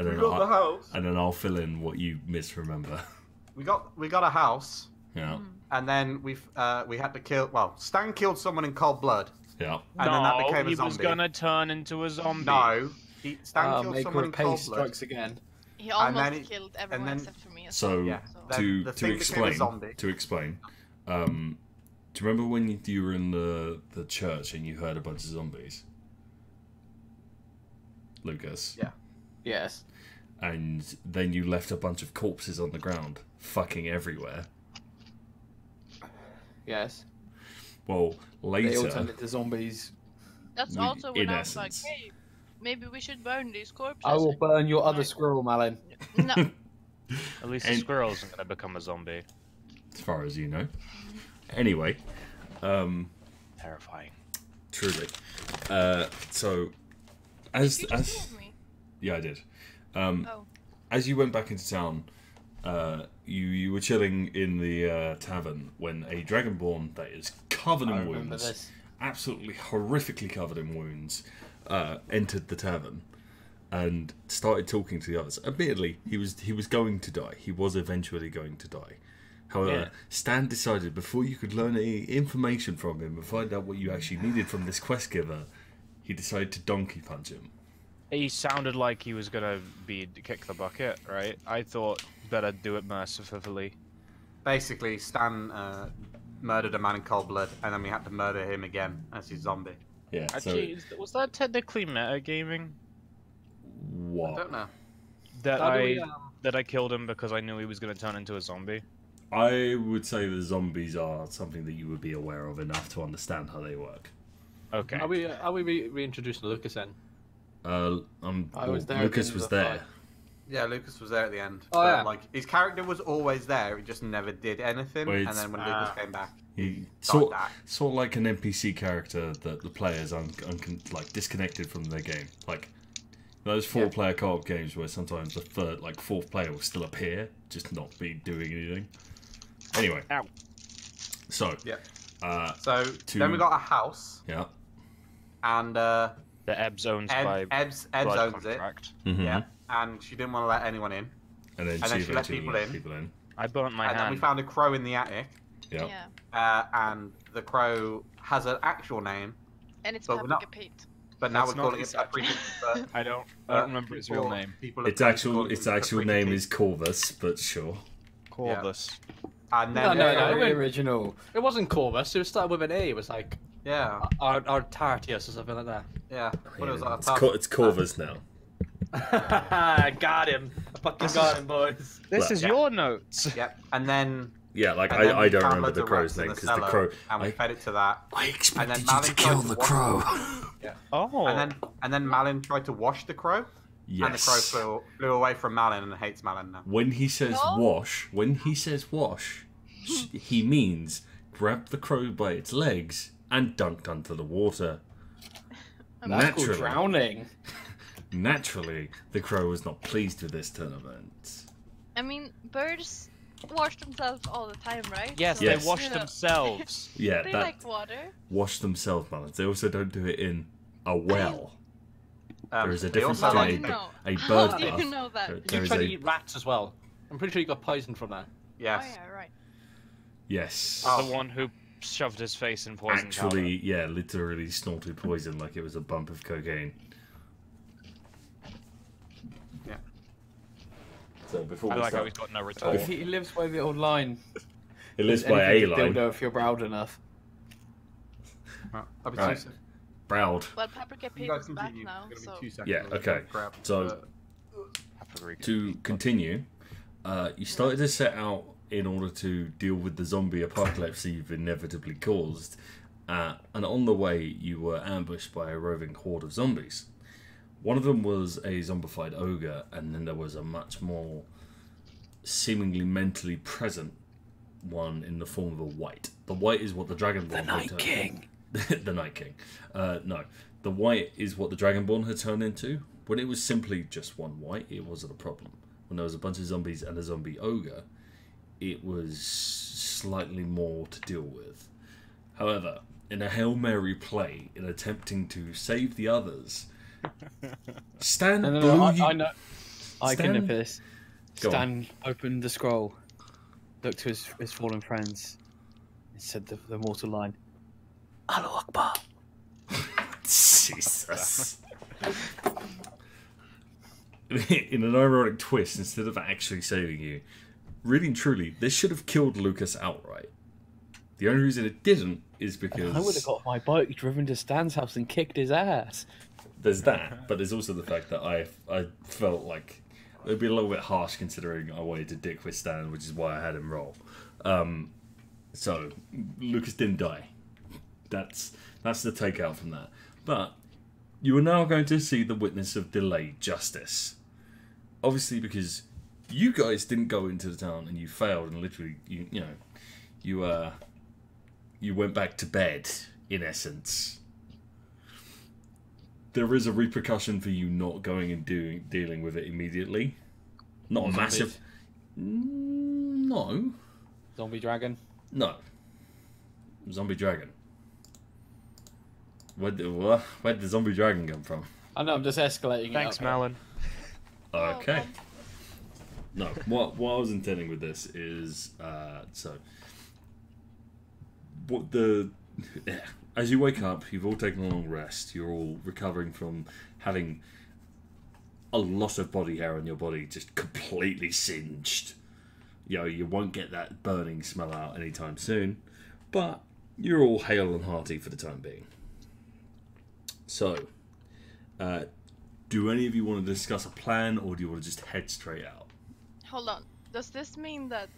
and We then got the I, house. and then I'll fill in what you misremember. We got we got a house, yeah, and then we uh, we had to kill. Well, Stan killed someone in cold blood, yeah. and no, then that became a he zombie. was gonna turn into a zombie. No, he, Stan Uh, killed make someone her in pace cold blood. strikes again. He almost then he- killed everyone then- except for me. as So well, Yeah. so- Then to the to thing became a explain zombie. to explain, um, do you remember when you, you were in the the church and you heard a bunch of zombies? Lucas. Yeah. Yes. And then you left a bunch of corpses on the ground, fucking everywhere. Yes. Well, later. They all later, turned into zombies. That's we- also when I was like, hey, maybe we should burn these corpses. I will burn your other Right. squirrel, Malin. No, At least And- the squirrel isn't gonna become a zombie. as far as you know. Anyway, um, Terrifying. truly. Uh, so, as you just as told me. yeah, I did. Um, Oh, as you went back into town, uh, you you were chilling in the uh, tavern when a dragonborn that is covered in remember wounds, this. absolutely horrifically covered in wounds, uh, entered the tavern and started talking to the others. Admittedly, he was he was going to die. He was eventually going to die. However, Yeah. Stan decided before you could learn any information from him and find out what you actually needed from this quest giver, he decided to donkey punch him. He sounded like he was gonna be kick the bucket, right? I thought better do it mercifully. basically, Stan uh, murdered a man in cold blood, and then we had to murder him again as his zombie. Yeah. Actually, is- was that technically metagaming? so I what? don't know. That How I we, um, that I killed him because I knew he was gonna turn into a zombie. I would say the zombies are something that you would be aware of enough to understand how they work. Okay. Are we are we re- reintroducing Lucas then? Uh, um, I was there Lucas was the there. fight. Yeah, Lucas was there at the end. Oh, but, yeah. Like his character was always there. He just never did anything. Well, and then when Ah. Lucas came back, He started sort, that. sort of like an NPC character that the players un, un, like disconnected from their game. Like those four-player co-op games where sometimes the third, like fourth player will still appear, just not be doing anything. Anyway. Ow. So. Yeah. Uh, So To- then we got a house, yeah. and uh, The Ebbz owns Ed, by Ebbz, Ebbz blood owns it. contract. Mhm. Yeah, and she didn't want to let anyone in. And then And she then she let people in. people in. I burnt my and then we found a crow in the attic, Yeah. yeah. uh, and the crow has an actual name, And it's But we're Paprika not- Pete. but now That's we're not calling it his actual- Paprika. I don't. I don't remember its real name. people have Its come to actual its actual name is Corvus, but sure. Corvus. And No, then no, Yeah, no, the it original. It wasn't Corvus. It started with an A. It was like yeah, Ar- Artarius or something like that. yeah. What was that? it's, Cor- it's Corvus ah. now. got him. I fucking got him, boys. This Well, is yeah. your notes. Yep. And then Yeah, like I, I don't remember the of crow's name because the cellar, crow. and we I, fed it to that. I expected you Malin to kill the wash crow. Oh. And then and then Malin tried to wash the crow, Yes. and the crow flew, flew away from Malin and hates Malin now. When he says No. wash, when he says wash, he means grab the crow by its legs and dunked onto the water. That's called Naturally, drowning. naturally, the crow was not pleased with this turn of events. I mean, birds wash themselves all the time, right? yes, So, Yes. they wash you know, themselves. Yeah, They that like water. wash themselves, Malins. They also don't do it in a well. Um, There is a we difference also between do like- you a, know? a How bird do you know that? There- You there is tried to a eat rats as well. I'm pretty sure you got poisoned from that. Yes. Oh yeah, right. yes. Oh. The one who shoved his face in poison Actually, yeah, literally snorted poison like it was a bump of cocaine. Yeah. So before powder. I we like how he's got no retort. He lives by the old line. it lives by a Anything to line. dildo if you're proud enough. Right. I'll be Right. two sec- Proud. Well, Paprika You Pete guys is back now, It's so. two seconds. Yeah, okay. grab, So- uh, To continue, uh, you started to set out in order to deal with the zombie apocalypse you've inevitably caused, uh, and on the way you were ambushed by a roving horde of zombies. One of them was a zombified ogre, and then there was a much more seemingly mentally present one in the form of a white. The white is what the dragonborn. The Night King. the Night King. Uh, no, the white is what the Dragonborn had turned into. When it was simply just one white, it wasn't a problem. When there was a bunch of zombies and a zombie ogre, it was slightly more to deal with. However, in a Hail Mary play, in attempting to save the others, Stan No, no, blew no, I, you. I know. I Stan- can this. Go on. Stan opened the scroll, looked to his, his fallen friends, and said the, the mortal line, Allah Akbar. Jesus. In an ironic twist, instead of actually saving you, really and truly, this should have killed Lucas outright. The only reason it didn't is because I would have got my bike, driven to Stan's house, and kicked his ass. there's that, but there's also the fact that I I felt like it'd be a little bit harsh considering I wanted to dick with Stan, which is why I had him roll. Um, so Lucas didn't die. That's that's the takeout from that. But you are now going to see the witness of delayed justice. Obviously, because you guys didn't go into the town and you failed, and literally, you you know, you uh, you went back to bed in essence there is a repercussion for you not going and doing dealing with it immediately. Not a massive. Mm, No, Zombie dragon. no. Zombie dragon. Where the where did the zombie dragon come from? I know, I'm just escalating Thanks, it. up. Malin. Okay. No, what what I was intending with this is uh, so. What the as you wake up, you've all taken a long rest. You're all recovering from having a lot of body hair on your body just completely singed. You know, you won't get that burning smell out anytime soon, but you're all hale and hearty for the time being. So, uh, do any of you want to discuss a plan, or do you want to just head straight out? Hold on. Does this mean that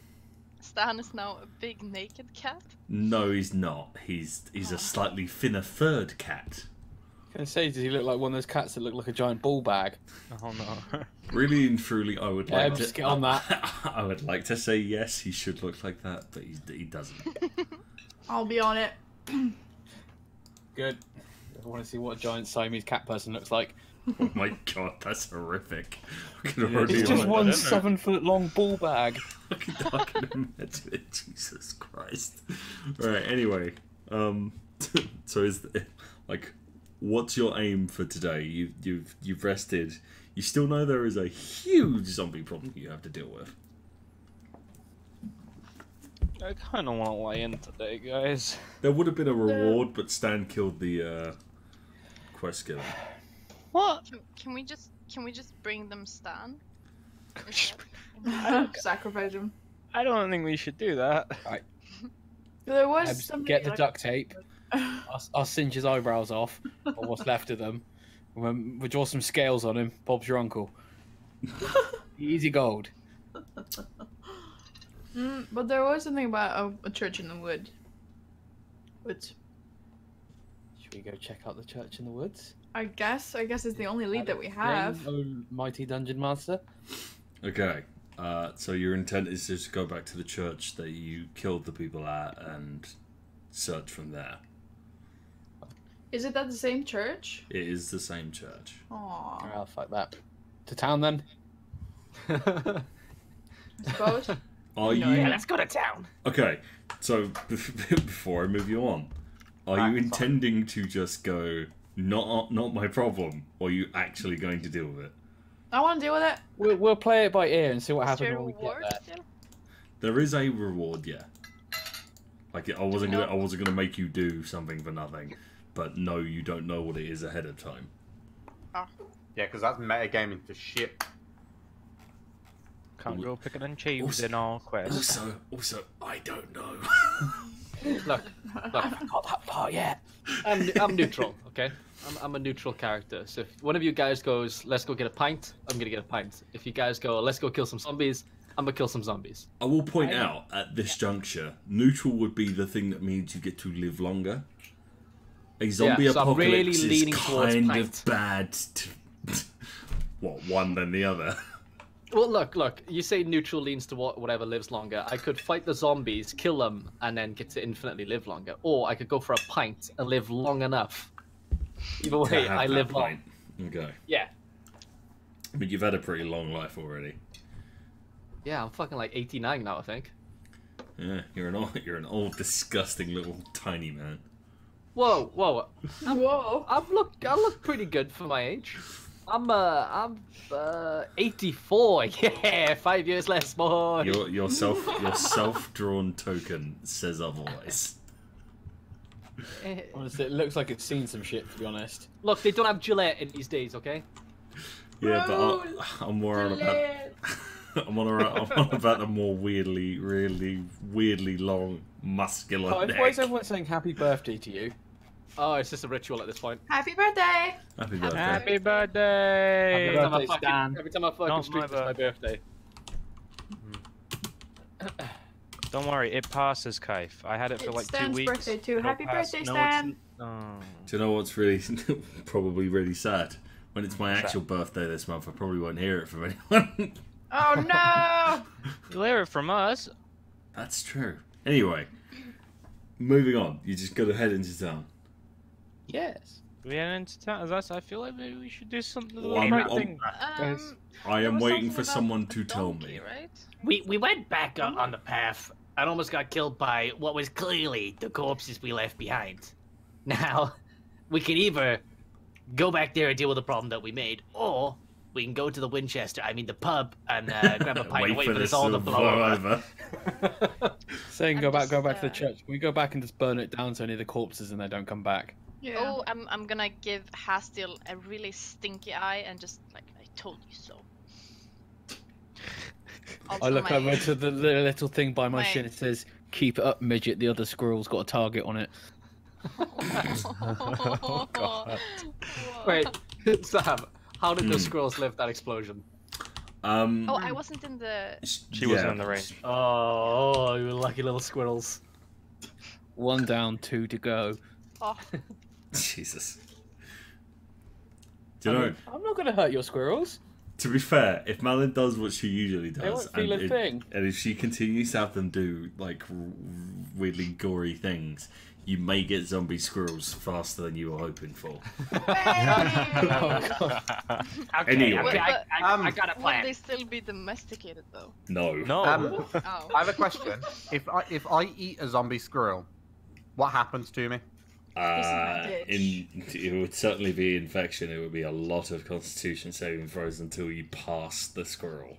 Stan is now a big naked cat? No, he's not. He's he's a oh. slightly thinner third cat. Can I can say, does he look like one of those cats that look like a giant ball bag? Oh no. Really and truly, I would Yeah, like just to. get on that. I would like to say yes, he should look like that, but he, he doesn't. I'll be on it. Good. I want to see what a giant Siamese cat person looks like. Oh my god, that's horrific. I can already It's just imagine- one seven foot long ball bag. I can, I can imagine it. Jesus Christ. Right. Anyway, um, so is the, like, what's your aim for today? You you've you've rested. You still know there is a huge zombie problem you have to deal with. I kind of want to lay in today, guys. There would have been a reward, but Stan killed the uh, quest giver. What? Can, can we just can we just bring them Stan? Sacrifice him. I don't think we should do that. There was Ebbz, get the like- duct tape. I'll, I'll singe his eyebrows off, or what's left of them. We'll, we'll draw some scales on him. Bob's your uncle. Easy gold. Mm, but there was something about a, a church in the wood. Which Should we go check out the church in the woods? I guess I guess it's the only lead that we have. Ring, oh, mighty dungeon master. Okay. Uh, so your intent is just to go back to the church that you killed the people at and search from there. Is it at the same church? It is the same church. Aww, Oh, fuck that. To town then. I suppose. Are No, you yeah, let's go to town. okay? So before I move you on, are you Alright, fine. intending to just go? Not uh, not my problem. Or are you actually going to deal with it? I want to deal with it. We'll, we'll play it by ear and see what happens when we get there. still? There is a reward, yeah. Like I wasn't gonna I wasn't gonna make you do something for nothing, but no, you don't know what it is ahead of time. Ah. Yeah, because that's metagaming for shit. Can't go picking and choosing in our quest. Also, also, I don't know. Look, look, I haven't got that far yet. I'm, I'm neutral, okay? I'm, I'm a neutral character. So if one of you guys goes, let's go get a pint, I'm gonna get a pint. If you guys go, let's go kill some zombies, I'm gonna kill some zombies. I will point out at this juncture, neutral would be the thing that means you get to live longer. A zombie so apocalypse really is kind of bad. To, what one than the other? Well, look, look. You say neutral leans to what, whatever lives longer. I could fight the zombies, kill them, and then get to infinitely live longer. Or I could go for a pint and live long enough. Either way, I that live long. Okay, Yeah, but you've had a pretty long life already. yeah. I'm fucking like 89 now, I think. Yeah, you're an old, you're an old, disgusting little tiny man. Whoa, whoa. Whoa. I look, I look pretty good for my age. I'm uh I'm uh 84. Yeah, five years less, boy. Your your self your self drawn token says otherwise. Honestly, it looks like it's seen some shit, to be honest. Look, they don't have Gillette in these days, okay? Yeah, but I, I'm more on about I'm on, about, I'm on about the more weirdly, really weirdly long, muscular Oh, neck. why is everyone saying happy birthday to you? Oh, it's just a ritual at this point. Happy birthday! Happy birthday. Happy birthday! Every time I birthday, fucking, Stan. every time I fucking Not stream, my it's my birthday. Don't worry, it passes, Kaif. I had it for It's like Stan's two weeks. birthday too. It'll Happy pass. birthday, No, Stan. Oh. Do you know what's really, probably really sad? When it's my What's actual birthday this month, I probably won't hear it from anyone. Oh no! You'll hear it from us. That's true. Anyway, moving on. You just got to head into town. Yes. We head into town. That's, I feel like maybe we should do something. Well, I'm- right I'm- thing. Um, I am waiting for someone to tell me. Right? We we went back on, on the path and almost got killed by what was clearly the corpses we left behind. Now, we can either go back there and deal with the problem that we made, or we can go to the Winchester, I mean the pub, and uh, grab a pint and wait for this all to blow over. Saying I'm go back, go just, back to the uh, church. Can we go back and just burn it down so any of the corpses and they don't come back? Yeah. Oh, I'm I'm gonna give Hasdiel a really stinky eye and just like I told you so. Also I look my- over to the little thing by my my- shin. It says, "Keep it up, midget." The other squirrel's got a target on it. oh God. Wait, Sam, how did the Hmm. squirrels live that explosion? Um, Oh, I wasn't in the. She wasn't in the range. Oh, you lucky little squirrels. One down, two to go. Oh, Jesus. Do you I know? mean, I'm not going to hurt your squirrels. To be fair, if Malin does what she usually does, They won't feel and, a it- thing. and if she continues to have them do like r- weirdly gory things, you may get zombie squirrels faster than you were hoping for. Okay, Anyway. okay, I, I, Um, I got a plan. will they still be domesticated though? No. No. Um, Oh. I have a question. If I if I eat a zombie squirrel, what happens to me? Uh, in it would certainly be infection. It would be a lot of Constitution saving throws until you pass the squirrel.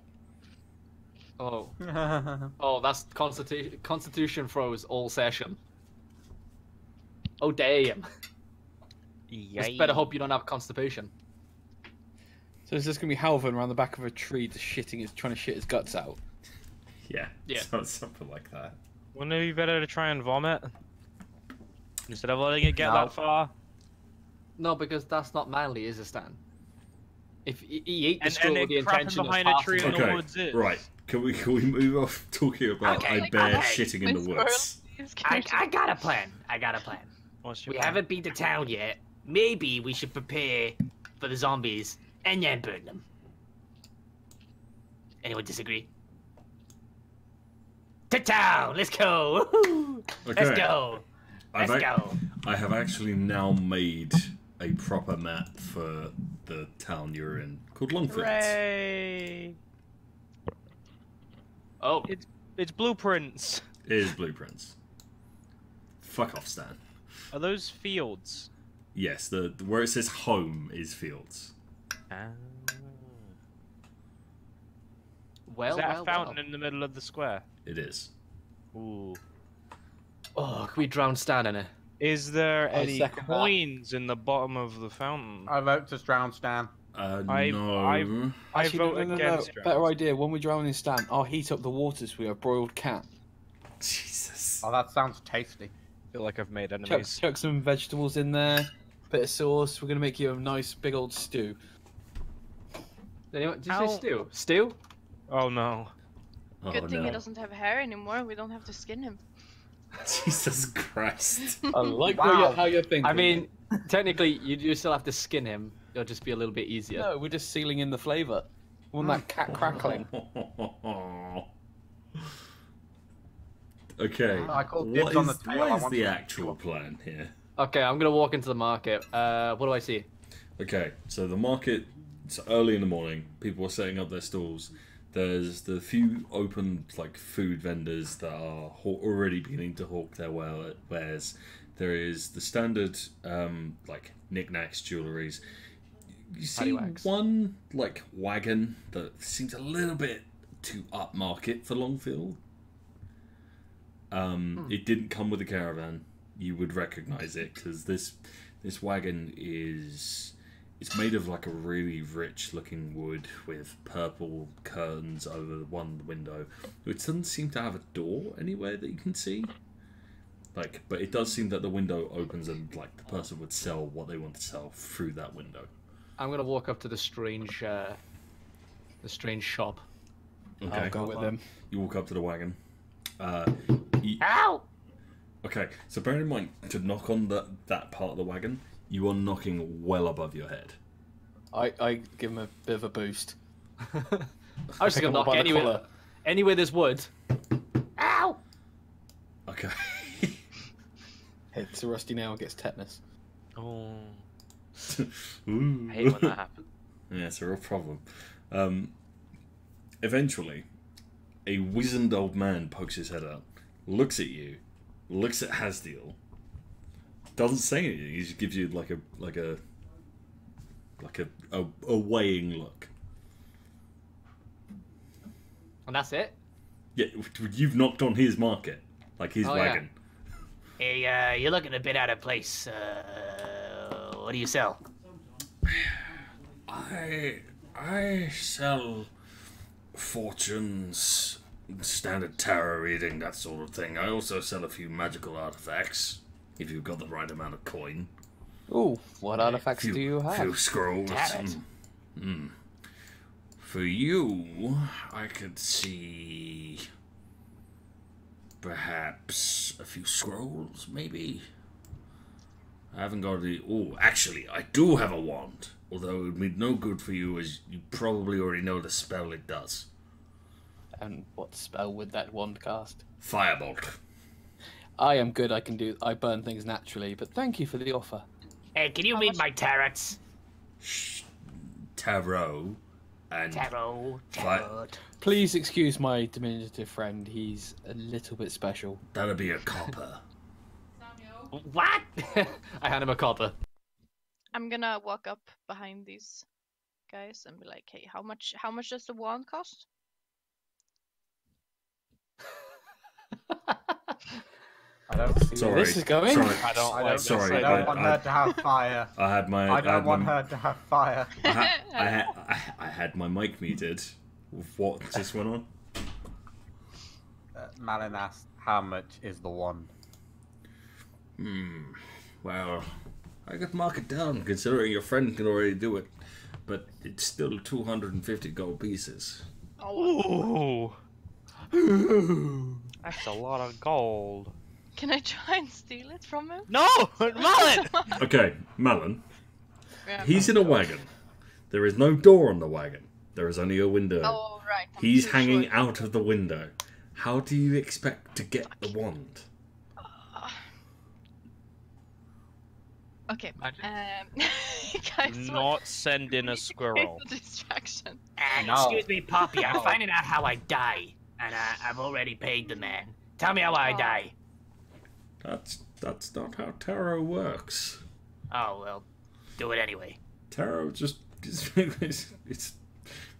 Oh, oh, that's constitution constitution throws all session. Oh damn! Just better hope you don't have constipation. So it's just going to be Hälvern around the back of a tree, just shitting his, trying to shit his guts out. Yeah. Yeah. so- something like that. Wouldn't it be better to try and vomit instead of letting it get No. that far? No, because that's not manly, is it, Stan? If he, he ate the And, squirrel and with the intention behind of a tree in passing the Okay, woods is. Right. Can we can we move off talking about Okay, a bear okay. shitting in the woods? I, I got a plan. I got a plan. What's your We plan? haven't been to town yet. Maybe we should prepare for the zombies and then burn them. Anyone disagree? To town! Let's go! Okay. Let's go! I've Let's ac- go! I have actually now made a proper map for the town you're in called Longford. Hooray! Oh, It's it's blueprints. It is blueprints. Fuck off, Stan. Are those fields? Yes, the where it says home is fields. Ah. well, is that well, a fountain well. in the middle of the square? It is. Ooh. Oh, can we drown Stan in it? Is there I any second that. coins in the bottom of the fountain? I vote to drown Stan. Uh, I- no. I- I Actually, vote no, no, no, against no. Better idea. When we drown in Stan, I'll heat up the waters with a broiled cat. Jesus. Oh, that sounds tasty. I feel like I've made Chuck, enemies. chuck some vegetables in there, bit of sauce. We're gonna make you a nice big old stew. Did, anyone, did you How- say stew? Stew? Oh no. Oh, Good thing no. he doesn't have hair anymore. We don't have to skin him. Jesus Christ. I like how, Wow. you're, how you're thinking. I mean, technically, you do still have to skin him. It'll just be a little bit easier. no, we're just sealing in the flavour. We want that cat crackling. okay. I called dibs on the tail, what I the actual plan here? Okay, I'm gonna walk into the market. Uh, what do I see? Okay, so the market, it's early in the morning. People are setting up their stalls. There's the few open like food vendors that are already beginning to hawk their wa- wares. There is the standard um, like knickknacks, jewelries. you see one like wagon that seems a little bit too upmarket for Longfield. Um, it didn't come with a caravan. You would recognize it because this this wagon is it's made of like a really rich looking wood with purple curtains over one window, which doesn't seem to have a door anywhere that you can see. Like, but it does seem that the window opens and like the person would sell what they want to sell through that window. I'm gonna walk up to the strange, uh, the strange shop. Okay. I'll go with them. You walk up to the wagon. Uh, you- Ow! okay, so bear in mind to knock on that that part of the wagon, you are knocking well above your head. I, I give him a bit of a boost. I was just gonna knock by anywhere, collar. anywhere there's wood. Ow! Okay. Hits a rusty nail and gets tetanus. Oh, Ooh. I hate when that happens. Yeah, it's a real problem. Um, eventually, a wizened old man pokes his head out, looks at you, looks at Hasdiel, doesn't say anything. He just gives you like a like a like a a, a weighing look. And that's it. Yeah, you've knocked on his market, like his Oh, yeah. wagon. Hey, uh, you're looking a bit out of place. Uh, what do you sell? I I sell fortunes, standard tarot reading, that sort of thing. I also sell a few magical artifacts, if you've got the right amount of coin. Ooh, what artifacts few, do you have? Few scrolls. Damn it. Mm. Mm. For you, I could see perhaps a few scrolls, maybe. I haven't got any. Oh, actually, I do have a wand. Although it would be no good for you, as you probably already know the spell it does. And what spell would that wand cast? Firebolt. I am good. I can do. I burn things naturally. But thank you for the offer. Hey, can you read my tarots? Tarot. And Tarot, Fi- tarot. Please excuse my diminutive friend. He's a little bit special. that'll be a copper. What? I hand him a copper. I'm gonna walk up behind these guys and be like, "Hey, how much? How much does the wand cost?" I don't see Sorry. This is going? Sorry. I don't I don't, this. Sorry, I don't I- want I- her to have fire. I had my. I don't want my, her to have fire. I, ha- I, ha- I, I had my mic muted. What just went on? Uh, Malin asked, "How much is the one?" Hmm. Well, I could mark it down considering your friend can already do it, but it's still 250 gold pieces. Ooh. That's a lot of gold. Can I try and steal it from him? No, Malin. Okay, Malin. Yeah. He's in a wagon. There is no door on the wagon. There is only a window. Oh right. I'm He's hanging short. out of the window. How do you expect to get the wand? Okay. Magic? Um, guys, what- Not send in a squirrel. A distraction. Uh, No. Excuse me, Poppy. I'm finding out how I die, and uh, I've already paid the man. Tell me how I Oh. die. That's that's not how tarot works. Oh well, do it anyway. Tarot just it's it's,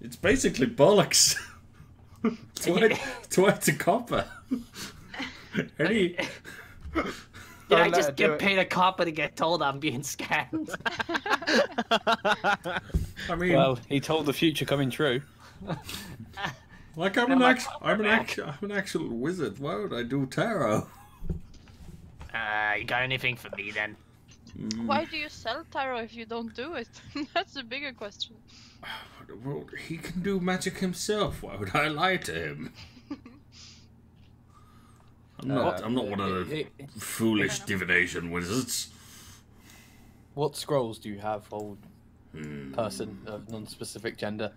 it's basically bollocks. Twice twice a copper. Any Did Don't I just get paid a copper to get told I'm being scammed? I mean, Well, he told the future coming true. like I'm Am an I act- I'm an back? act- I'm an actual wizard. Why would I do tarot? Uh, you got anything for me then? Why do you sell tarot if you don't do it? That's a bigger question. Well, he can do magic himself. Why would I lie to him? I'm not. Uh, I'm not one of the foolish divination wizards. What scrolls do you have, old Hmm. person of non-specific gender?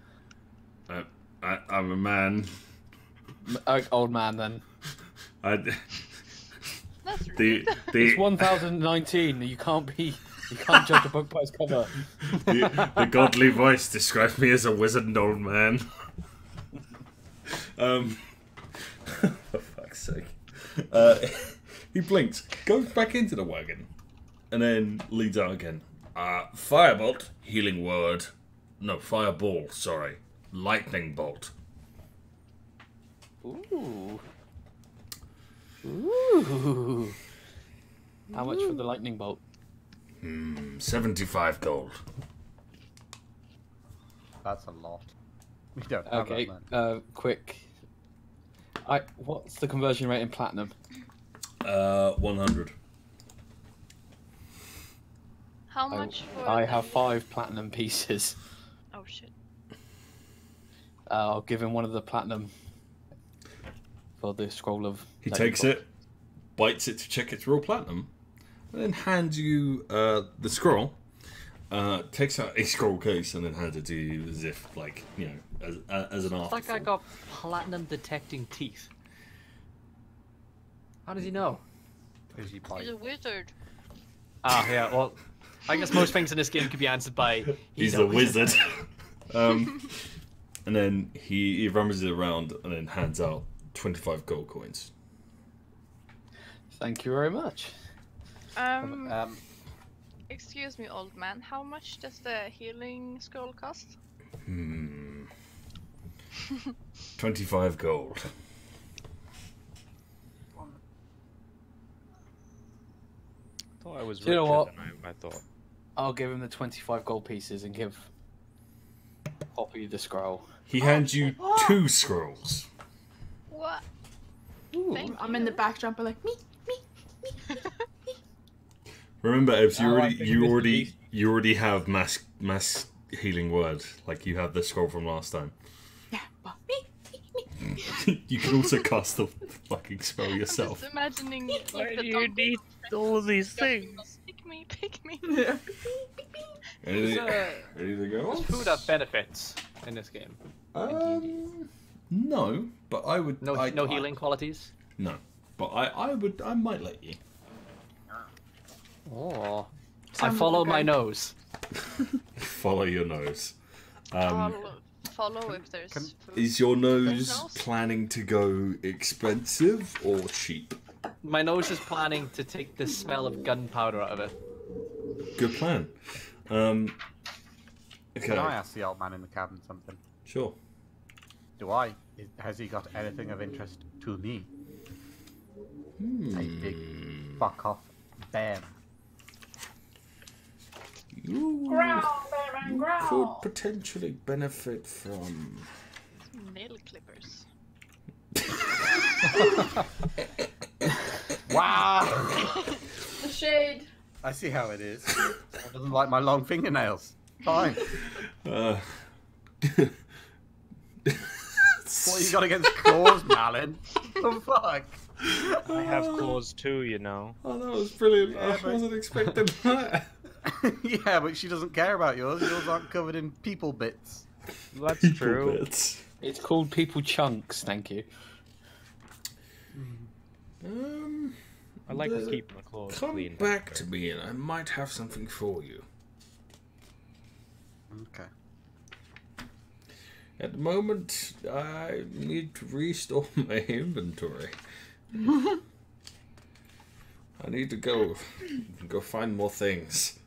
I, I, I'm a man. M- uh, old man, then. I, That's the rude. the, It's 1019. You can't be. You can't judge a book by its cover. the, the godly voice described me as a wizard old man. um, for fuck's sake. Uh, he blinks, goes back into the wagon, and then leads out again. Uh, firebolt, healing word. No, fireball, sorry. Lightning bolt. Ooh. Ooh. How much for the lightning bolt? Hmm, 75 gold. That's a lot. We don't have Okay, that uh, quick. I what's the conversion rate in platinum? Uh, 100. How I- much for I the- have five platinum pieces. Oh shit. Uh, I'll give him one of the platinum for the scroll of. He takes bolt. it, bites it to check it's real platinum, and then hands you uh, the scroll. Uh, takes out a scroll case and then hands it to you as if, like, you know, as, uh, as an It's like I got platinum detecting teeth. How does he know? Because you bite. He's a wizard. Ah, yeah. Well, I guess most things in this game could be answered by He's, a wizard. um, and then he, he rummages around and then hands out 25 gold coins. Thank you very much. Um, Um, excuse me, old man. How much does the healing scroll cost? Hmm. 25 gold. thought I was you know what? I, I thought. I'll give him the twenty-five gold pieces and give Poppy the scroll. He hands you two scrolls. What? Ooh. I'm in the back jumping like me. Me, me, me. Remember, Ebbz, you Oh, already you already you already have mass mass healing word. Like you have the scroll from last time. Yeah, but me. me. you can also cast the fucking spell I'm yourself. just imagining like, Why the do you donkey need all these things? Pick me, pick me. Yeah. Ready, There's, ready to go? there's food have benefits in this game. Um, no, but I would. No, I, no I- healing qualities. no, but I, I would. I might let you. Oh. I follow like my nose. Follow your nose. Um, I'll follow if there's Can- food. is your nose nose? planning to go expensive or cheap? My nose is planning to take the smell of gunpowder out of it. Good plan. Um, okay, Can I ask the old man in the cabin something? sure. Do I? Is- Has he got anything of interest to me? A big fuck off bear. You Growl, Batman, growl. could potentially benefit from. Nail clippers. Wow! The shade. I see how it is. I doesn't like my long fingernails. Fine. Uh, What you got against claws, Malin? The fuck? I have claws too, you know. Oh, that was brilliant. Yeah, I but- wasn't expecting that. yeah, but she doesn't care about yours. Yours aren't covered in people bits. That's People true. bits. It's called people chunks. Thank you. Um, I like the- keeping the claws come clean. back to me, and I might have something for you. Okay. At the moment, I need to restore my inventory. I need to go go find more things.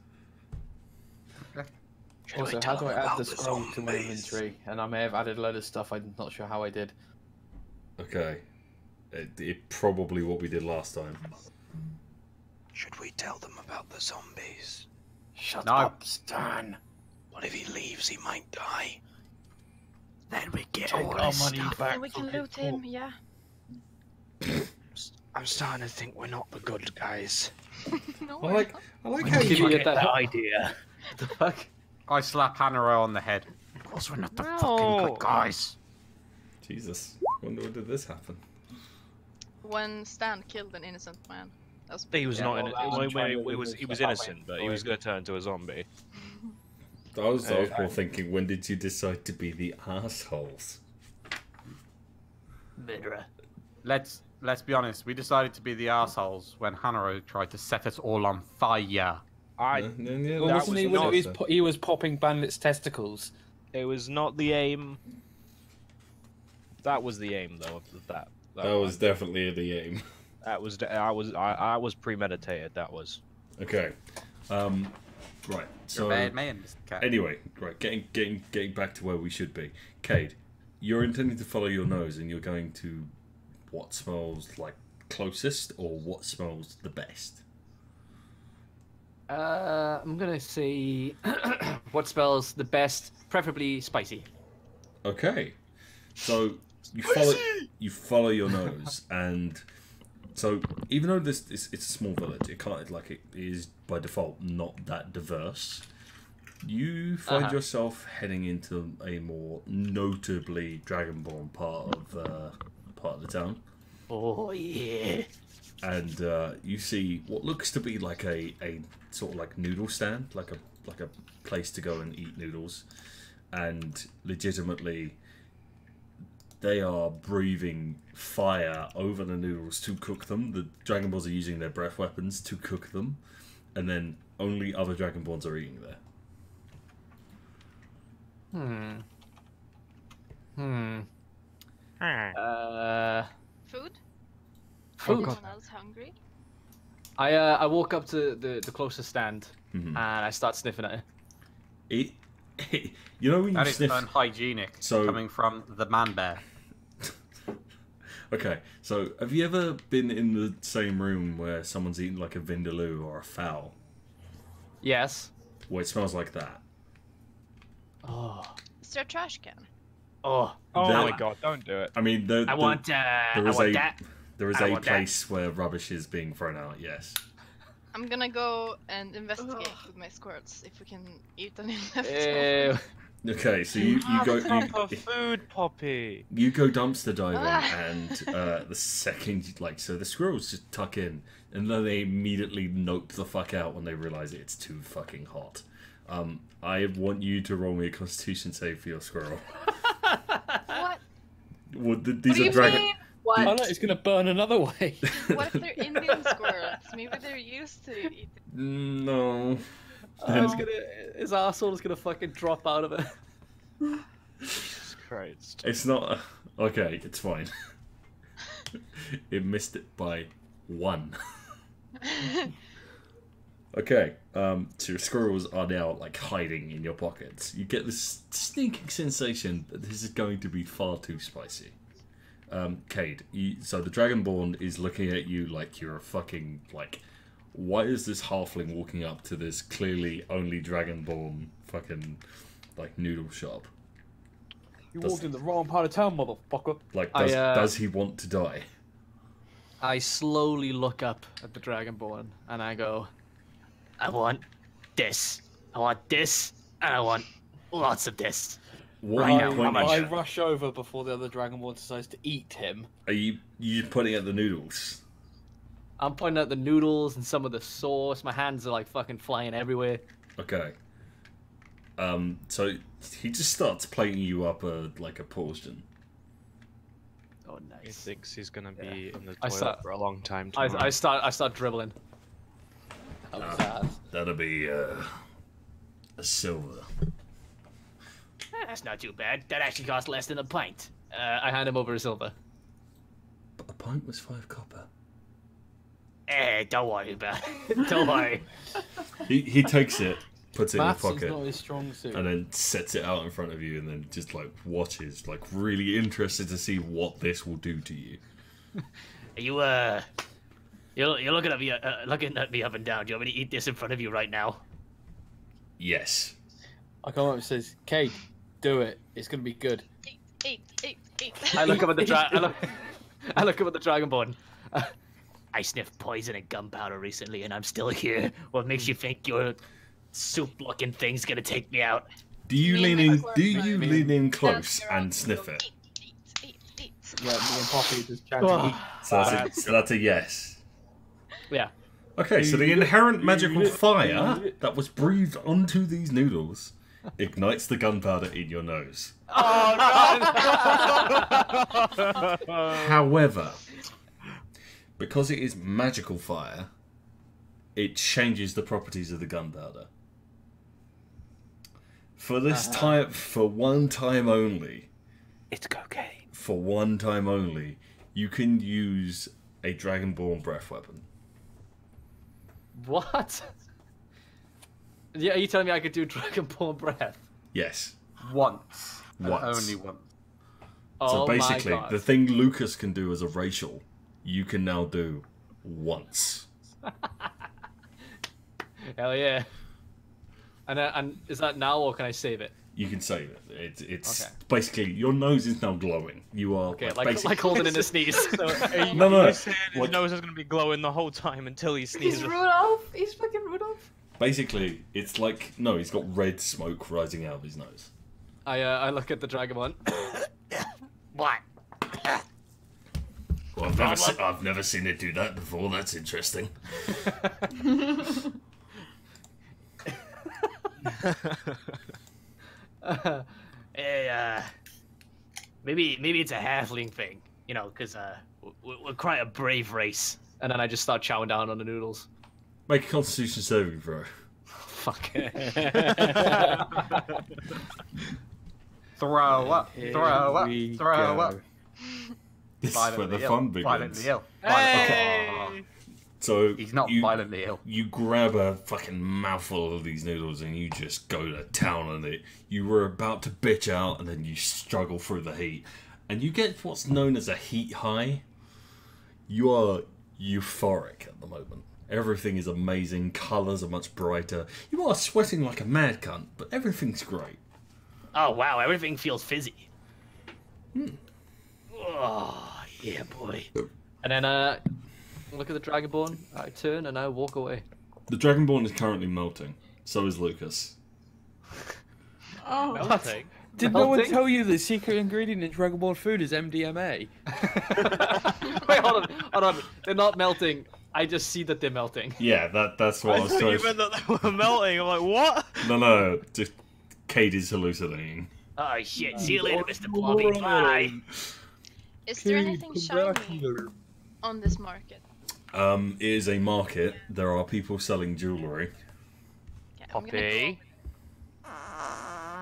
Also, how do I add the scroll to my inventory? And I may have added a load of stuff. I'm not sure how I did. Okay. It, it probably what we did last time. Should we tell them about the zombies? Shut No. up, Stan. What if he leaves? He might die. Then we get Take all our money stuff. back. And we can loot him, yeah. I'm starting to think we're not the good guys. no, I like. I like how you you get that? idea? The fuck? I slap Hannah on the head. Of course, we're not the fucking good guys. Jesus. Wonder when did this happen? When Stan killed an innocent man. That's He was Yeah, not well, in that was wait, trying wait, to it was do he was innocent, but he was going to turn into a zombie. I was, I was more thinking, when did you decide to be the assholes? Murderer. Let's let's be honest. We decided to be the assholes when Hanoro tried to set us all on fire. I Yeah, yeah, yeah, Well, wasn't was he when not he was, po- he was popping Bandit's testicles? it was not the aim. That was the aim though. Of that. That, That was one. definitely the aim. That was. I was. I, I was premeditated. That was. Okay. Um, Right. You're So a bad man, Mr. Anyway, right, getting getting getting back to where we should be. Kayd, you're intending to follow your nose, and you're going to what smells like closest, or what smells the best. Uh, I'm gonna say what smells the best, preferably spicy. Okay. So you follow you follow your nose, and so even though this is it's a small village, it can't like it is by default not that diverse. You find Uh-huh. yourself heading into a more notably dragonborn part of uh, part of the town, Oh yeah. and uh, you see what looks to be like a, a sort of like noodle stand, like a like a place to go and eat noodles, and legitimately they are breathing fire over the noodles to cook them. The Dragon Balls are using their breath weapons to cook them, and then only other Dragonborns are eating there. Hmm. Hmm. Uh, Food? food. Anyone else hungry? I uh, I walk up to the the closest stand Mhm. and I start sniffing at it. It, you know when you That is sniff. unhygienic. So- coming from the man bear. Okay, so have you ever been in the same room where someone's eating like a vindaloo or a phaal, Yes. where it smells like that? Oh. Is there a trash can? Oh, Oh That- my god, don't do it. I mean, the, I want uh, there I want a that. there is I a want that. place where rubbish is being thrown out. Yes. I'm gonna go and investigate with my squirts if we can eat any Ew. leftovers. Okay, so you, you go you, food, Poppy. you go dumpster diving, Ah. and uh, the second like so the squirrels just tuck in, and then they immediately nope the fuck out when they realize it's too fucking hot. Um, I want you to roll me a Constitution save for your squirrel. what? Well, th- What these do are you dragon. mean? Oh What? no, it's gonna burn another way. What if they're Indian squirrels? Maybe they're used to eating. No. I was gonna, his arsehole is gonna fucking drop out of it. Jesus Christ. It's not. A... Okay, it's fine. it missed it by one. okay, um, so your squirrels are now like hiding in your pockets. You get this sneaking sensation that this is going to be far too spicy. Um, Kayd, you, so the Dragonborn is looking at you like you're a fucking like. Why is this halfling walking up to this clearly only Dragonborn fucking like noodle shop? You Does- walked in the wrong part of town, motherfucker. Like, I, does, uh, does he want to die? I slowly look up at the Dragonborn and I go, I want this. I want this, and I want lots of this. What Right now, you how pointing much? I rush over before the other Dragonborn decides to eat him. Are you you putting out the noodles? I'm pointing at the noodles and some of the sauce. My hands are like fucking flying everywhere. Okay. Um. So he just starts plating you up a like a portion. Oh, nice. He thinks he's gonna be in the I toilet saw- for a long time I, tomorrow. I start I start dribbling. That was Ah. that. That'll be uh, a silver. Eh, That's not too bad. That actually costs less than a pint. Uh, I hand him over a silver. But a pint was five copper. Eh, don't worry about it. don't worry. He he takes it, puts it Maths in is his not pocket, his strong suit. and then sets it out in front of you, and then just like watches, like really interested to see what this will do to you. Are you uh, you're, you're looking at me, uh, looking at me up and down. Do you want me to eat this in front of you right now? Yes. I come up and says, Kayd, do it. It's gonna be good. Eat, eat, eat, eat. I look up at the dragon. I look, I look up at the Dragonborn. I sniffed poison and gunpowder recently, and I'm still here. What makes you think your soup-looking thing's gonna take me out? Do you Me lean in? squirt Do you gun. lean in close your and sniff it? Eat, eat, eat, eat. Yeah, me and Poppy just chatting. Oh. Ah. So that's, a, so that's a yes. Yeah. Okay, so the inherent magical fire that was breathed onto these noodles ignites the gunpowder in your nose. Oh, no! However, because it is magical fire, it changes the properties of the gunpowder. For this uh-huh. time, for one time only, It's cocaine. for one time only, you can use a Dragonborn breath weapon. What? Yeah, are you telling me I could do Dragonborn breath? Yes. Once. Once. only once. Oh so basically, the thing Lucas can do as a racial, you can now do once. Hell yeah. And uh, and is that now or can I save it? You can save it. It's, it's Okay. basically your nose is now glowing. You are Okay, like, like basic- like holding in a sneeze. So you, No, no, you're no. saying his Like- nose is going to be glowing the whole time until he sneezes. He's. Rudolph. He's fucking Rudolph. basically it's like no, he's got red smoke rising out of his nose. I uh, I look at the Dragonborn. What? Well, I've never, se- I've never seen it do that before. That's interesting. Hey, uh, maybe maybe it's a halfling thing, you know, because uh, we're, we're quite a brave race. and then I just start chowing down on the noodles. Make a Constitution saving throw. Fuck. Throw up. Here Throw up. we Throw go. up. This is where the ill. fun begins. Violently ill. Violently ill. Hey! So He's not you, violently ill. you grab a fucking mouthful of these noodles and you just go to town on it. You were about to bitch out and then you struggle through the heat. And you get what's known as a heat high. You are euphoric at the moment. Everything is amazing, colours are much brighter. You are sweating like a mad cunt, but everything's great. Oh wow, everything feels fizzy. Hmm. Oh yeah, boy. and then uh, look at the Dragonborn. I turn and I walk away. The Dragonborn is currently melting. So is Lucas. Oh. Melting. Did no one tell you the secret ingredient in Dragonborn food is MDMA? Wait, hold on, hold on. They're not melting. I just see that they're melting. Yeah, that that's what I, I was thought you meant that they were melting. I'm like, what? No, no, just Kayd is hallucinating. Oh shit. See you mm. later, Mr. Blobby. Bye. Is there anything shiny on this market? Um, it is a market. There are people selling jewellery. Yeah, Poppy.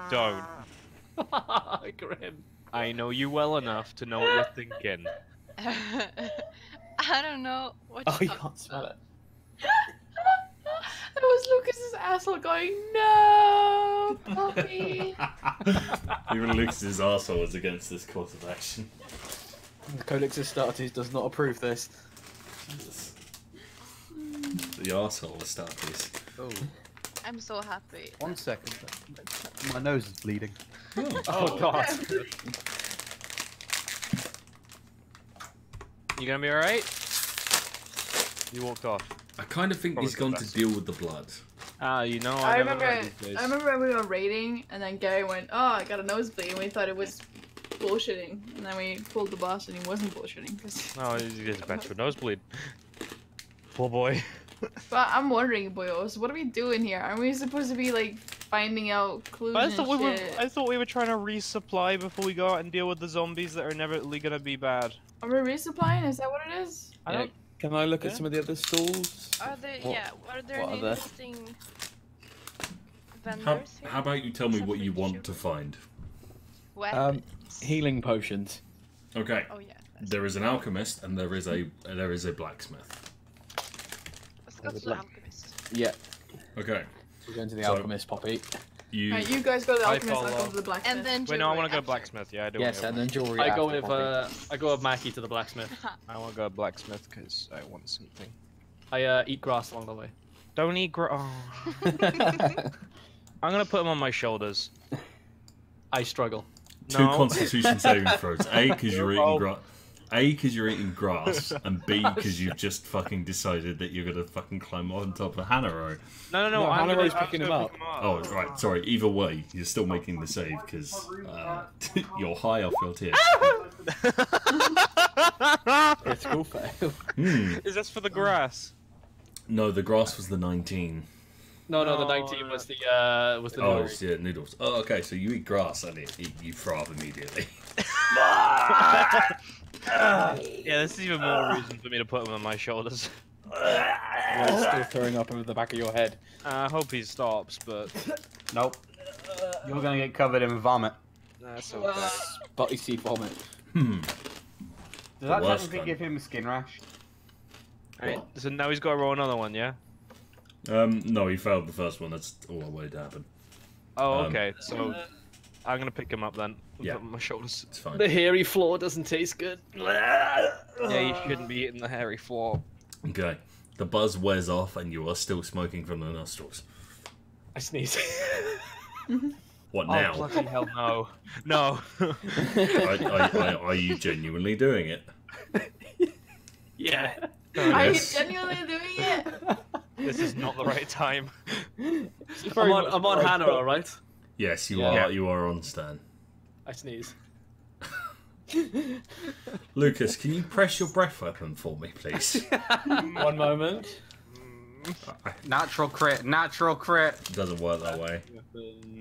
Don't. Grim. I know you well enough to know what you're thinking. I don't know what. Oh, you can't smell it. it was Lucas's asshole going, no, Poppy. Even Lucas's asshole is against this course of action. Codex Astartes does not approve this. The arsehole Astartes. Oh, I'm so happy. one second. My nose is bleeding. Oh, god. You gonna be alright? You walked off. I kind of think Probably he's gone the to deal with the blood. Ah, you know, I I, remember, heard these days. I remember when we were raiding, and then Gary went, "Oh, I got a nosebleed," and we thought it was bullshitting, and then we pulled the boss, and he wasn't bullshitting. 'cause- No, he's just back to a nosebleed. Poor boy. But I'm wondering, boyos, what are we doing here? Aren't we supposed to be like finding out clues I and thought we were. I thought we were trying to resupply before we go out and deal with the zombies that are never really gonna be bad. Are we resupplying? Is that what it is? I Yeah, don't. Can I look at some of the other stalls? Are there? What- yeah. Are there what any are there? interesting How, vendors here? how about you tell me Except what you want sugar. to find? Um, Weapons. Healing potions. Okay. Oh yeah. There is an alchemist and there is a there is a blacksmith. Let's go to the alchemist. Yeah, Okay. we're going to the So- alchemist, Poppy. You Alright, you guys go to the alchemist, I'll follow. go to the blacksmith. And then Wait, no, I want to jewelry go after. blacksmith. Yeah, I do. Yes, and then jewelry. I go with Poppy. uh, I go with Maki to the blacksmith. I want to go blacksmith because I want something. I uh, eat grass along the way. Don't eat gr- oh. I'm gonna put them on my shoulders. I struggle. Two No. constitution saving throws. A because you're eating grass. A because you're eating grass, and B because you've just fucking decided that you're gonna fucking climb on top of Hanoro. No, no, no. No, I'm Hannah gonna, Rose I'm picking gonna him pick up. Oh, right. Sorry. Either way, you're still making the save because uh, you're high off your tier. Critical fail. Hmm. Is this for the grass? No, the grass was the 19. No, no, the 19 was the uh, was the Oh, noodles. yeah, noodles. Oh, okay. So you eat grass and it, it, you throw up immediately. Yeah, this is even more reason for me to put them on my shoulders. You're still throwing up over the back of your head. I hope he stops, but Nope. You're gonna get covered in vomit. that's okay. Spotty sea vomit. Hmm. Does that worst technically give him a skin rash? Alright, so now he's got to roll another one, yeah? Um, no, he failed the first one. That's all I wanted to happen. Oh, Um, okay. So I'm gonna pick him up then. Yeah. Put him on my shoulders. It's fine. The hairy floor doesn't taste good. Yeah, you shouldn't be eating the hairy floor. Okay. The buzz wears off, and you are still smoking from the nostrils. I sneeze. What now? Oh, now? bloody hell, no. No. are, are, are, are you genuinely doing it? yeah. Are you genuinely doing it? This is not the right time. I'm on, I'm on Hannah, alright? Yes, you Yeah. are. You are on Stan. I sneeze. Lucas, can you press your breath weapon for me, please? One moment. Natural crit, natural crit. It doesn't work that way.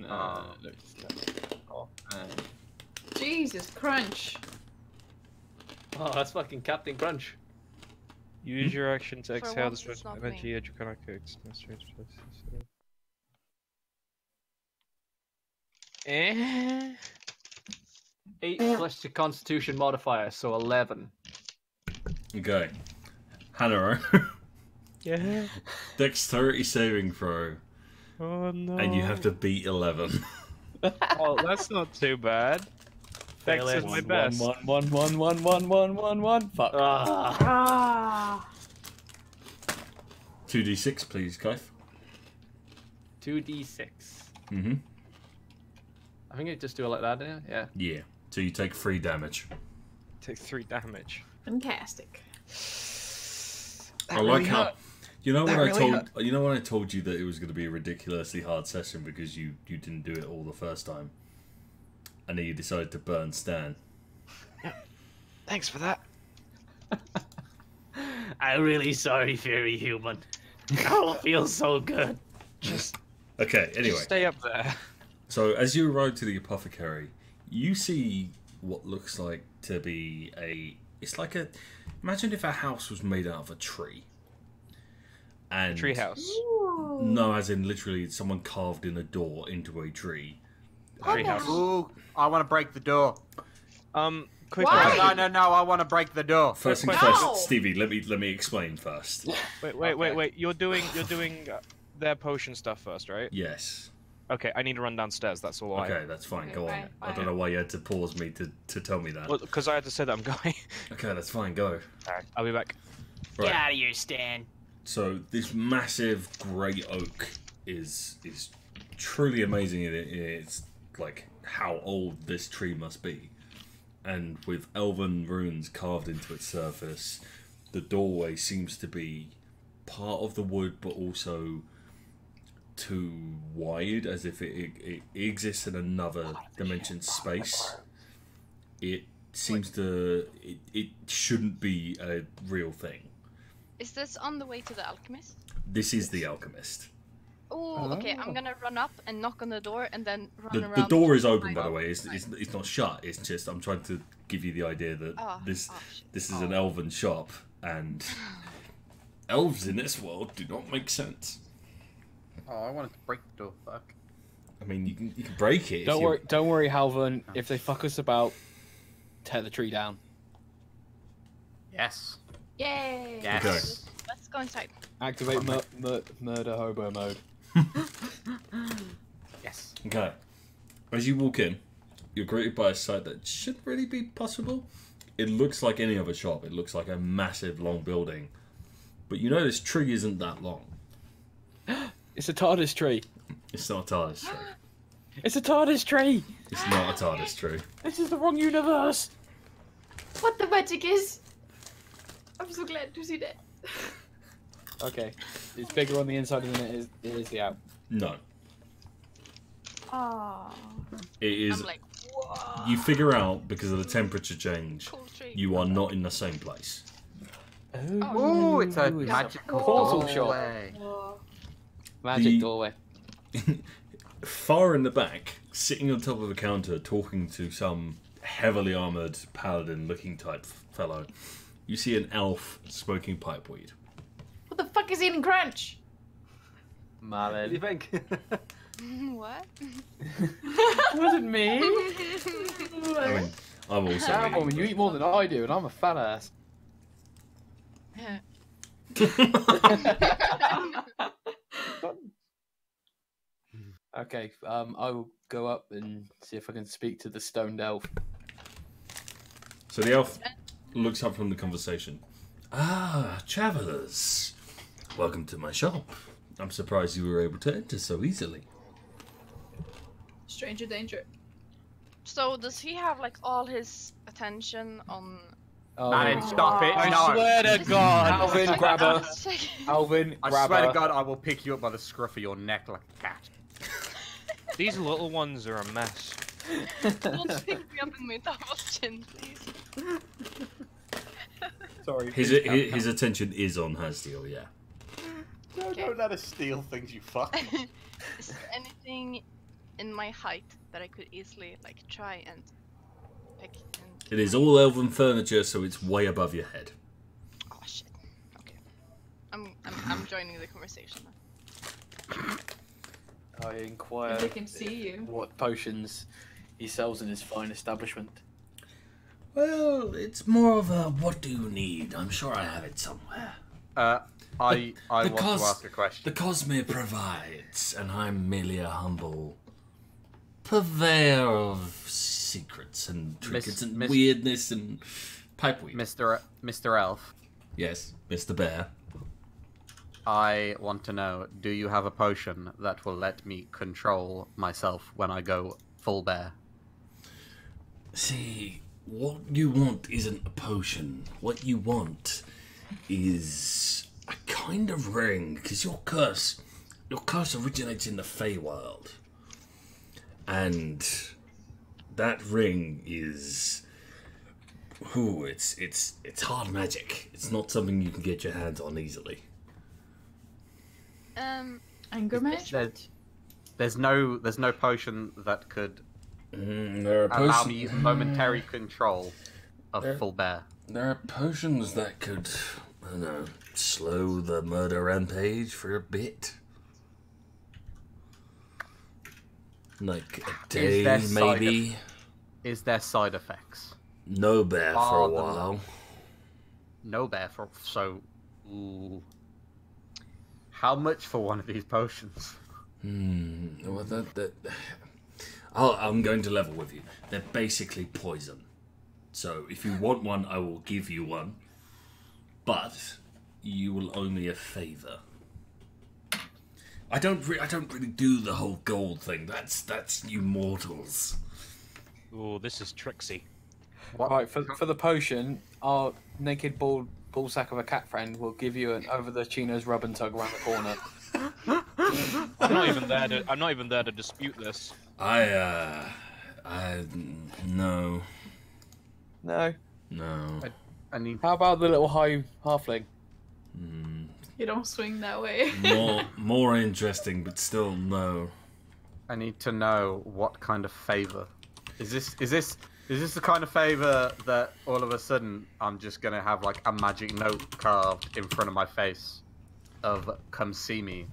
Uh, Jesus, crunch. Oh, that's fucking Captain Crunch. Use your action to For exhale the once, stress it's not energy me. edge of connect Eh? Eight plus your Constitution modifier, so eleven. Okay. Hannah, Yeah. dexterity saving throw, Oh no. and you have to beat 11. Oh, that's not too bad. Dex is my best. One, one, one, one, one, one, one, one. Fuck. Ah. Ah. 2d6, please, Kaif. Two D six. Mm-hmm. I think I just do it like that, yeah? Yeah. Yeah. So you take 3 damage. Take three damage. Fantastic. I like how... You know when That I told hurt. you know when I told you that it was going to be a ridiculously hard session because you you didn't do it all the first time, and then you decided to burn Stan. Thanks for that. I'm really sorry, fairy human. Oh, it feels so good. Just, Okay. just Anyway, stay up there. so as you arrive to the apothecary, you see what looks like to be a. It's like a. Imagine if a house was made out of a tree. And tree house. No, as in literally someone carved in a door into a tree. Treehouse. Ooh, I want to break the door. Um, quick Why? No, no, no, I want to break the door. First things question. No. first, Stevey. Let me let me explain first. Wait, wait, wait, wait. You're doing, you're doing uh, their potion stuff first, right? Yes. Okay, I need to run downstairs. That's all I. Okay, that's fine. Okay, Go on. fine, I don't know why you had to pause me to, to tell me that. Well, because I had to say that I'm going. Okay, that's fine. Go. Alright, I'll be back. Right. Get out of here, Stan. So this massive grey oak is is truly amazing. In it, it's like how old this tree must be, and with elven runes carved into its surface, the doorway seems to be part of the wood, but also too wide, as if it, it, it exists in another dimension space. It seems to it, it shouldn't be a real thing. Is this on the way to the alchemist? This is the alchemist. Oh, okay. I'm oh. gonna run up and knock on the door and then run The, around. the door is open, by the way. It's, it's, it's not shut. It's just I'm trying to give you the idea that Oh, this oh, this is oh. an elven shop, and elves in this world do not make sense. Oh, I wanted to break the door. Fuck. I mean, you can you can break it. Don't worry, don't worry, Hälvern. Oh. If they fuck us about, tear the tree down. Yes. Yay! Yes. Okay. Let's go inside. Activate mur- mur- murder hobo mode. Yes. Okay. As you walk in, you're greeted by a sight that should really be possible. It looks like any other shop. It looks like a massive, long building, but you know this tree isn't that long. It's a TARDIS tree. It's not a TARDIS tree. It's a TARDIS tree. It's not a TARDIS tree. This is the wrong universe. What the magic is? I'm so glad to see that. Okay, it's bigger on the inside than it is, it is the out. No, Oh. it is. I'm like, whoa. You figure out because of the temperature change, Cool you are not in the same place. Oh. Ooh, it's a Ooh, magical portal shop. doorway. Oh. Magic The- doorway. Far in the back, sitting on top of a counter, talking to some heavily armored paladin-looking type fellow, you see an elf smoking pipeweed. What the fuck is eating crunch? What do you think? what? wasn't me. I mean, I'm also. Come eating, on, you eat more than I do, and I'm a fat ass. Okay, um, I will go up and see if I can speak to the stoned elf. So the elf looks up from the conversation. Ah, travelers. Welcome to my shop. I'm surprised you were able to enter so easily. Stranger danger. So does he have like all his attention on? Oh, Man, stop it! I no. swear to God, Alvin, grab her. Check- Alvin, I grab swear her. to God, I will pick you up by the scruff of your neck like a cat. These little ones are a mess. Don't pick me up in my double chin, please. Sorry. His his, his attention is on Hasdiel, yeah. No, Okay. don't let us steal things, you fuck. Is there anything in my height that I could easily like try and pick? And... It is all elven furniture, so it's way above your head. Oh shit. Okay. I'm I'm, I'm joining the conversation. Now. I inquire they can see you. what potions he sells in his fine establishment. Well, it's more of a what do you need? I'm sure I have it somewhere. Uh, I I want cos- to ask a question. The Cosmere provides, and I'm merely a humble purveyor of secrets and trinkets and Miss- weirdness and pipeweed. Mr. Mr. Elf, yes, Mr. Bear. I want to know: Do you have a potion that will let me control myself when I go full bear? See, what you want isn't a potion. What you want is a kind of ring, because your curse, your curse originates in the Feywild, and that ring is, ooh, it's it's it's hard magic. It's not something you can get your hands on easily. Um. Anger management. There's, there's no there's no potion that could Mm, there are allow potion- me momentary control of There- full bear. There are potions that could, I don't know, slow the murder rampage for a bit. Like a day, side maybe. Is there side effects? No bear for a Are while. No bear for so. Ooh. How much for one of these potions? Hmm. Well, that, that, I'll, I'm going to level with you. They're basically poison. So if you want one, I will give you one. But you will owe me a favor. I don't. Re- I don't really do the whole gold thing. That's that's you mortals. Oh, this is tricksy. Right, for, for the potion, our naked bald ball sack of a cat friend will give you an over the chinos rub and tug around the corner. I'm not even there to. I'm not even there to dispute this. I uh, I no, No. no. I need How about the little high halfling? Mm, You don't swing that way. more more interesting, but still no. I need to know what kind of favor. Is this is this is this the kind of favor that all of a sudden I'm just gonna have like a magic note carved in front of my face of come see me?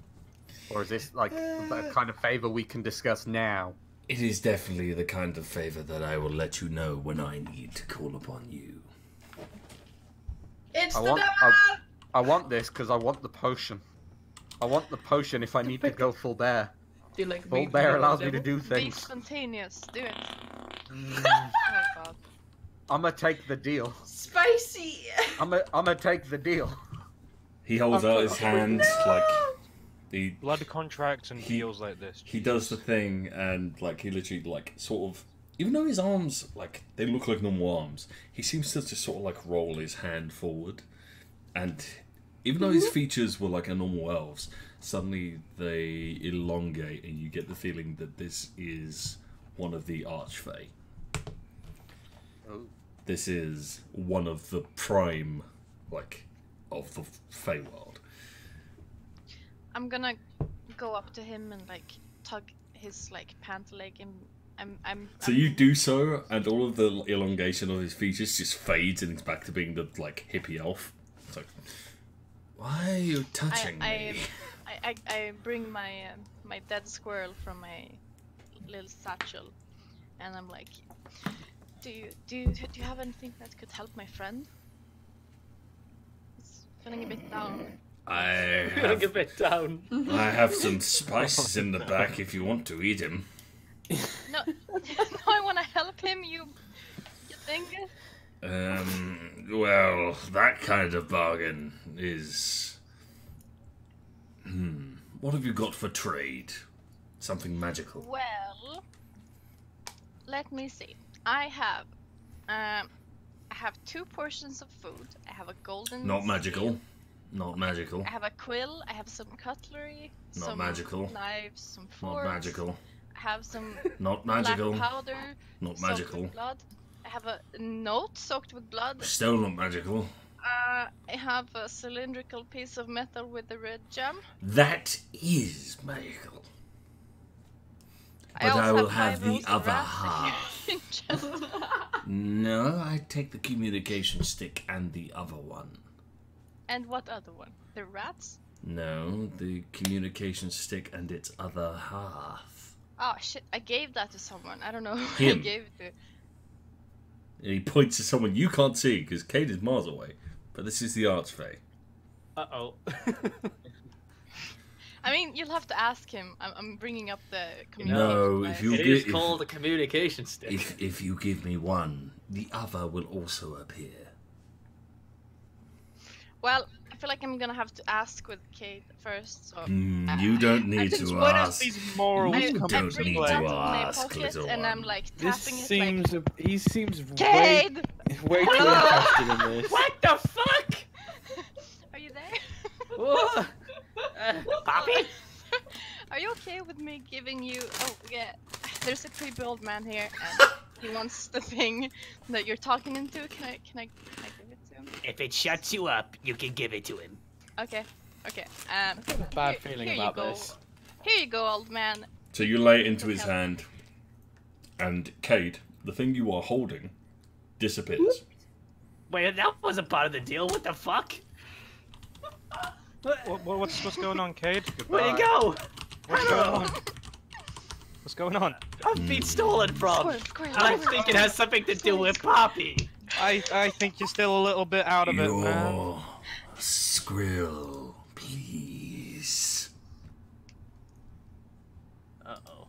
Or is this like the kind of favor we can discuss now? It is definitely the kind of favor that I will let you know when I need to call upon you. It's I the want devil! I, I want this because I want the potion. I want the potion if I need to go full bear. Do like Full bear allows me to devil? do Be things. spontaneous. Do it. Mm, Oh. I'm gonna take the deal. Spicy! I'm gonna I'm gonna take the deal. He holds out his hand like he Blood contracts and He- deals like this. he does the thing and like he literally like sort of even though his arms like they look like normal arms, he seems to just sort of like roll his hand forward, and even though his mm-hmm. features were like a normal elf's, suddenly they elongate and you get the feeling that this is one of the archfey. Oh. This is one of the prime, like, of the Feywild. I'm gonna go up to him and like tug his like pant leg and I'm I'm. So I'm- you do so, and all of the elongation of his features just fades, and it's back to being the like hippie elf. It's like, why are you touching I, me? I, I, I bring my um, my dead squirrel from my little satchel, and I'm like, do you do you, do you have anything that could help my friend? He's feeling a bit down. I Putting a have, bit down. I have some spices in the back if you want to eat him. No, no, I want to help him. You, you think? Um, well, that kind of bargain is. Hmm. What have you got for trade? Something magical. Well, let me see. I have, um, I have two portions of food. I have a golden. Not magical. steel. Not magical. I have a quill. I have some cutlery. Not some magical. Knives. Some forks. Not magical. I have some Not black magical. powder. Not magical. Blood. I have a note soaked with blood. Still not magical. Uh, I have a cylindrical piece of metal with a red gem. That is magical. I But I will have have the other half. No, I take the communication stick and the other one. and what other one? The rats? No, the communication stick and its other half. Oh shit! I gave that to someone. I don't know who I gave it to. And he points to someone you can't see because Kayd is miles away. But this is the Archfey. Uh oh. I mean, you'll have to ask him. I'm, I'm bringing up the No, communication if you It is if- called a communication stick. If if you give me one, the other will also appear. Well, I feel like I'm gonna have to ask with Kayd first. So Hmm, uh, you don't need think- to Where does ask. these morals I, You come I don't bring need it to out of my ask, pocket little and I'm like This tapping it seems a, he seems like. way, way too interested in this. What the fuck? are you there? Whoa. Uh, Poppy? Are you okay with me giving you? Oh yeah, there's a creepy old man here, and he wants the thing that you're talking into. Can I? Can I? Can I give it to him? If it shuts you up, you can give it to him. Okay. Okay. Um. Bad here- feeling here about this. Here you go, old man. So you lay it into his hand, and Kayd, the thing you are holding, disappears. Wait, that wasn't part of the deal. What the fuck? What, what, what's what's going on, Kayd? Where'd it go? What's going on? What's going on? I've been stolen from. Squirrel, squirrel, I squirrel. think it has something to do with Poppy. I I think you're still a little bit out of it, man. Your skrill, please. Uh oh.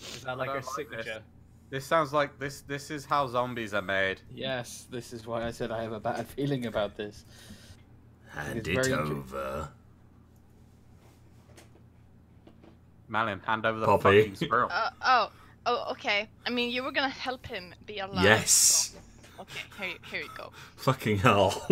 Is that like I her like signature? This sounds like this. This is how zombies are made. Yes, this is why I said I have a bad feeling about this. Hand it over. Malin, hand over the Poppy. fucking squirrel. Uh, oh. Oh. Okay. I mean, you were gonna help him be alive. Yes. so- Okay. Here. you- Here you go. Fucking hell.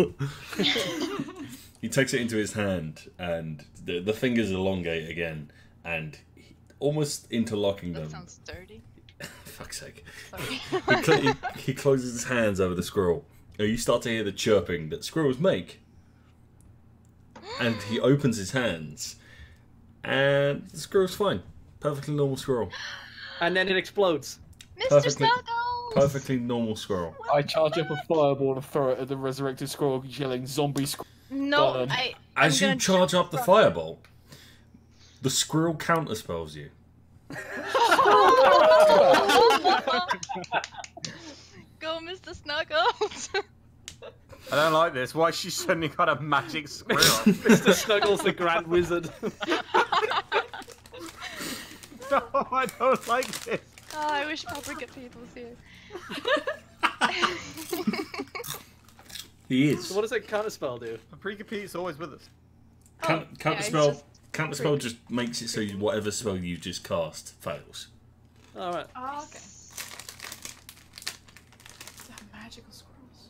he takes it into his hand, and the, the fingers elongate again, and he, almost interlocking That them. That sounds dirty. Fuck's sake. Sorry. He, cl- he, he closes his hands over the squirrel. And you start to hear the chirping that squirrels make. And he opens his hands, and the squirrel's fine. Perfectly normal squirrel. And then it explodes. Mr. Perfectly- Snuggles. Perfectly normal squirrel. I charge up a fireball and throw it at the resurrected squirrel, yelling "Zombie squirrel!" No, Done. I. As I'm you charge up the from- fireball, the squirrel counterspells you. Go, Mr. Snuggles. I don't like this. Why is she suddenly got a magic squirrel? Mr. Snuggles, the Grand Wizard. no, I don't like this. oh, I wish Paprika Pete was here. He So is. what does that counter spell do? Paprika Pete's always with us. Oh, counter it's spell. just Counter spell just makes it so you, whatever spell you just cast fails. Alright. Oh, okay. They magical squirrels.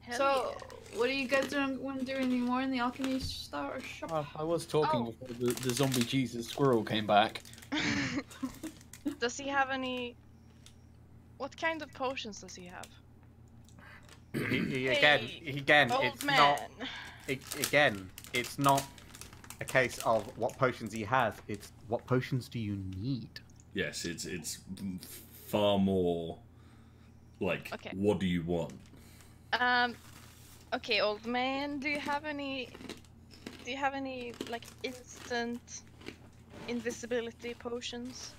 Hell so, what are you guys doing? Want to do any more in the alchemy star shop? Well, I was talking Oh. before the, the zombie Jesus squirrel came back. does he have any? What kind of potions does he have? He, he- again, Hey, again, it's man. not. It, again, it's not a case of what potions he has. It's what potions do you need. Yes, it's it's far more like Okay. what do you want? Um. Okay, old man. Do you have any? Do you have any like instant invisibility potions?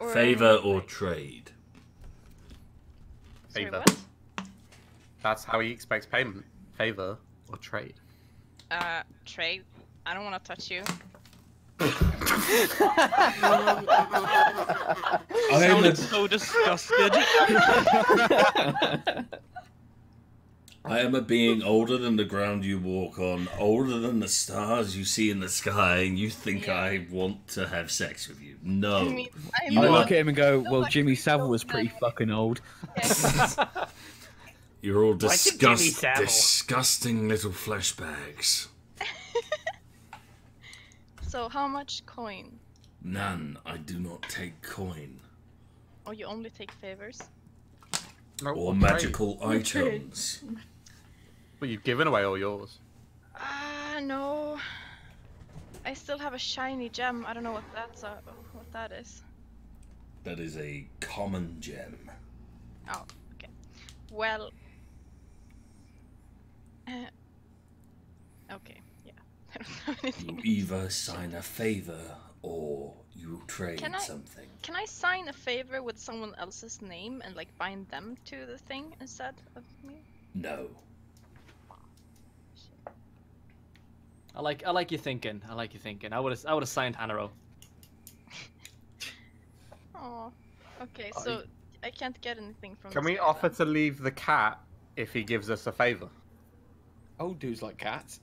Or Favor or like- trade? Sorry, Favor. what? That's how he expects payment, favor, or trade. Uh, trade. I don't want to touch you. I am so disgusted. I am a being older than the ground you walk on, older than the stars you see in the sky, and you think I want to have sex with you. No. I mean, I'm You I look at him and go, "Well, Jimmy Savile was pretty fucking old." You're all What's disgust, disgusting little flesh bags. So how much coin? None. I do not take coin Or you only take favors? No, or magical trade. items. But you've given away all yours. Ah, no. I still have a shiny gem. I don't know what that's uh, what that is. That is a common gem. Oh, okay. Well. Uh, okay, yeah. I don't have You either sign a favor or you trade Can I- something. Can I sign a favor with someone else's name and like bind them to the thing instead of me? No. I like I like your thinking. I like your thinking. I would have I would have signed Hanoro. Oh, okay. So I can't get anything from. Can this we guy offer then. to leave the cat if he gives us a favor? Old dudes like cats.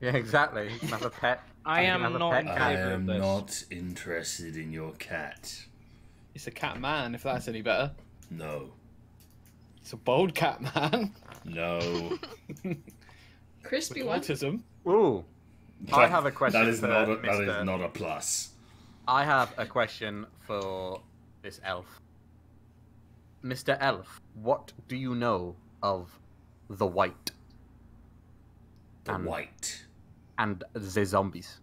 Yeah, exactly. He can have a pet. I he am not pet. I am not interested in your cat. It's a cat man, if that's any better. No. It's a bold cat man. No. Crispy With one. autism. Ooh, I have a question That is for not a, that Mr. is not a plus. I have a question for this elf. Mr. Elf, what do you know of the wight The Um, wight. and the zombies?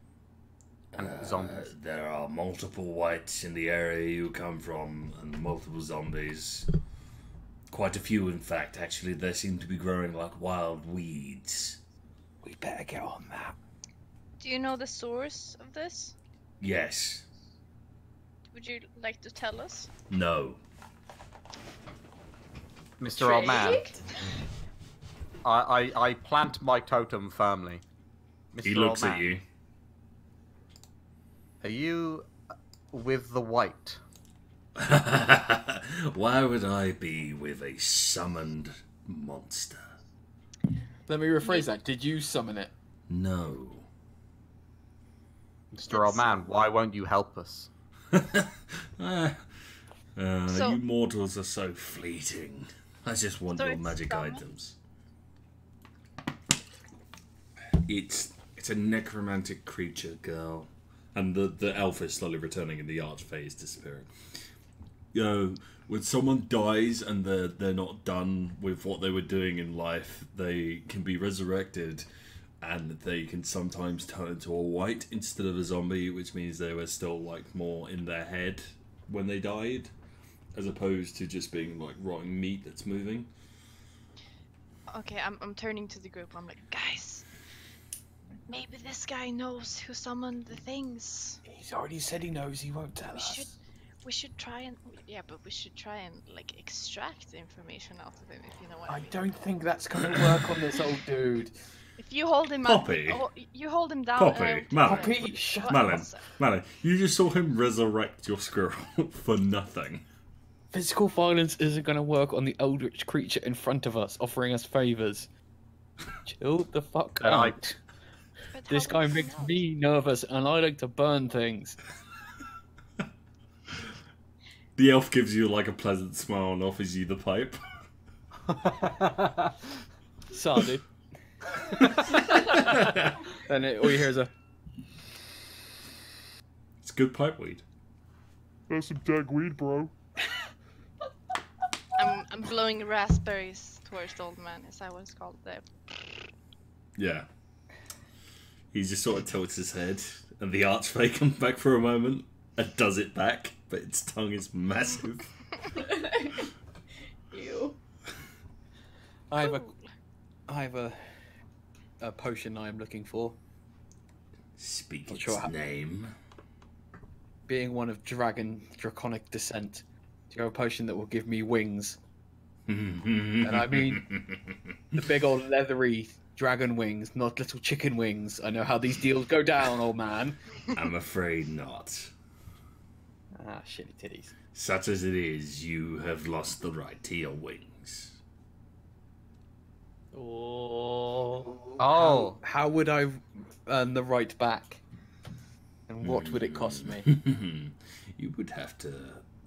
And Uh, zombies. there are multiple wights in the area you come from, and multiple zombies. Quite a few, in fact. Actually, they seem to be growing like wild weeds. We better get on that. Do you know the source of this? Yes. Would you like to tell us? No. Mr. Old Man, I, I, I plant my totem firmly. Mr. He Old looks at you. Are you with the wight? Why would I be with a summoned monster? Let me rephrase that. Did you summon it? No. Mr. Old Man, why won't you help us? Ah. Uh, So- you mortals are so fleeting. I just want So your magic summoned? items. It's it's a necromantic creature, girl, and the the elf is slowly returning, and the archfey is disappearing. You know, when someone dies and they're they're not done with what they were doing in life, they can be resurrected, and they can sometimes turn into a wight instead of a zombie, which means they were still like more in their head when they died, as opposed to just being like rotting meat that's moving. Okay, I'm I'm turning to the group. I'm like, guys, maybe this guy knows who summoned the things. He's already said he knows. He won't tell We us. should we should try and yeah, but we should try and like extract information out of him if you know what I, mean. I mean. don't think that's going to work on this old dude. If you hold him Poppy. up, oh, you hold him down. Poppy, and I- Malin. Poppy, Malin, Malin, you just saw him resurrect your squirrel for nothing. Physical violence isn't going to work on the eldritch creature in front of us, offering us favors. Chill the fuck And out. but This guy makes know? me nervous, and I like to burn things. The elf gives you like a pleasant smile and offers you the pipe. Sorry, dude. and it, all you hear is a. It's good pipe weed. That's some dead weed, bro. I'm I'm blowing raspberries towards the old man. as I was called? there. Yeah. He just sort of tilts his head, and the archway comes back for a moment and does it back, but its tongue is massive. Ew. I have a, Cool. I have a, a potion I am looking for. Speak Not its sure name. Being one of dragon draconic descent, do you have a potion that will give me wings? and I mean the big old leathery dragon wings, not little chicken wings. I know how these deals go down, old man. I'm afraid not. Ah, shitty titties. Such as it is, you have lost the right to your wings. Oh. Oh. How, oh. how would I earn the right back? And what would it cost me? you would have to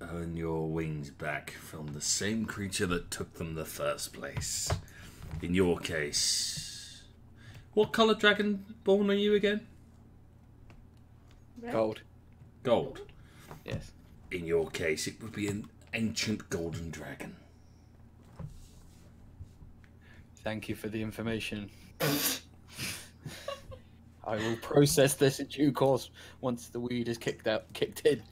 earn your wings back from the same creature that took them the first place. In your case, what color dragonborn are you again? Gold. Gold. Yes. In your case, it would be an ancient golden dragon. Thank you for the information. I will process this in due course once the weed is kicked out, kicked in.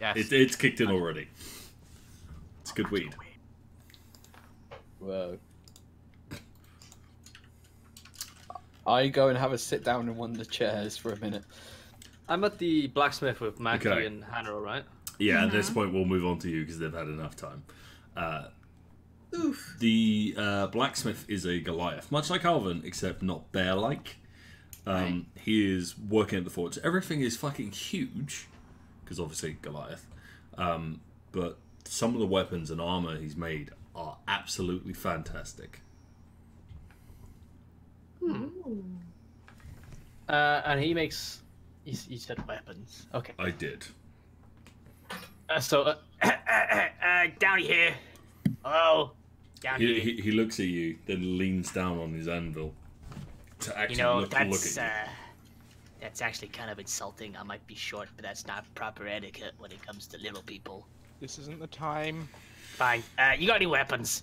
Yes. It, it's kicked in already. It's good weed. Whoa. I go and have a sit down in one of the chairs for a minute. I'm at the blacksmith with Maki Okay. and Hannah, right? Yeah, at this point, we'll move on to you because they've had enough time. Uh, The uh, blacksmith is a Goliath, much like Alvin, except not bear like. Um, He is working at the forge. Everything is fucking huge, because obviously Goliath. Um, but some of the weapons and armor he's made are absolutely fantastic. Uh, and he makes. He, he said weapons. Okay. I did. Uh, so, uh, uh, Downey here. Hello. Down He, here. he, he looks at you, then leans down on his anvil to actually you know, look, that's look at uh, that's actually kind of insulting. I might be short, but that's not proper etiquette when it comes to little people. This isn't the time. Fine. Uh, you got any weapons?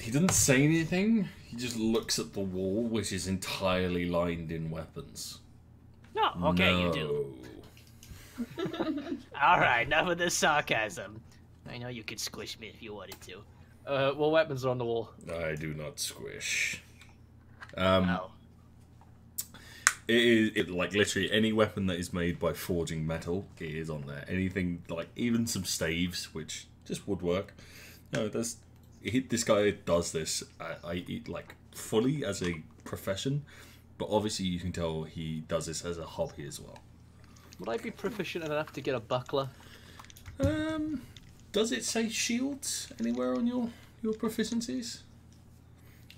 He doesn't say anything. He just looks at the wall, which is entirely lined in weapons. No. Okay, no. you do. All right. Enough of the sarcasm. I know you could squish me if you wanted to. Uh, what weapons are on the wall? I do not squish. Um, it is it, like literally any weapon that is made by forging metal it is on there. Anything like even some staves, which just would work. No, this guy does this. I, I like fully as a profession, but obviously you can tell he does this as a hobby as well. Would I be proficient enough to get a buckler? Um, does it say shields anywhere on your your proficiencies?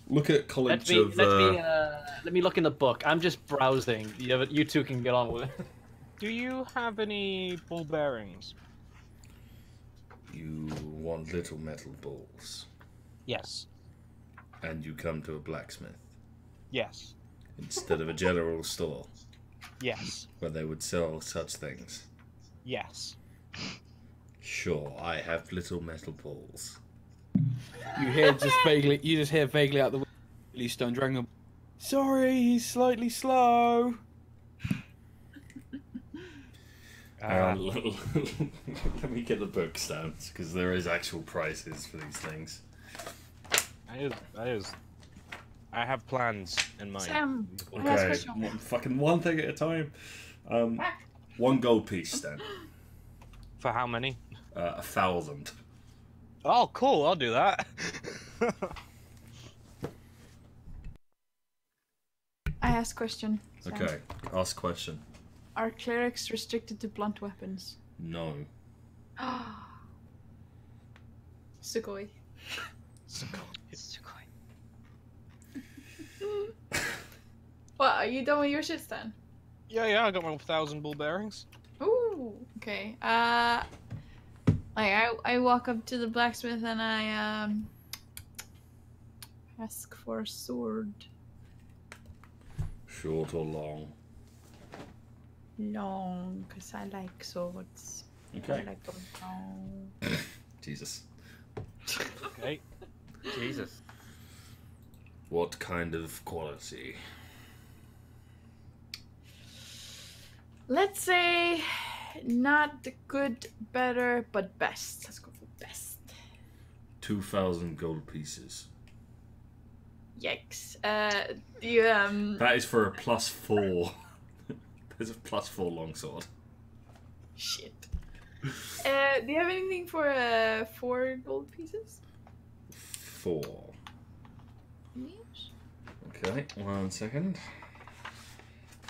Look at Let College me of. let me uh, uh, let me look in the book. I'm just browsing. You, have- you two can get on with it. Do you have any ball bearings? You want little metal balls, Yes. and you come to a blacksmith Yes. instead of a general store Yes. where they would sell such things. Yes. Sure, I have little metal balls. You hear just vaguely. You just hear vaguely out the window. Stone Dragon. Sorry, he's slightly slow. Hang uh, um, on, let me get the books down because there is actual prices for these things. That is. That is. I have plans in mind. Sam, I have a Okay, question. one, fucking one thing at a time. Um, ah. one gold piece, Stan. For how many? Uh, a thousand. Oh, cool. I'll do that. I ask question. Sam. Okay, ask question. Are clerics restricted to blunt weapons? No. Sugoi. What? Are you done with your shit, Stan? yeah, yeah. I got my thousand ball bearings. Ooh. Okay. Uh, like I I walk up to the blacksmith and I um ask for a sword. Short or long? Long, cause I like swords. Okay. I like them long. Jesus. Okay. Jesus. What kind of quality? Let's say not good, better, but best. Let's go for best. 2,000 gold pieces. Yikes. Uh, the um. That is for a plus four. There's a plus four longsword. Shit. Uh, do you have anything for uh, four gold pieces? Four. Okay, one second.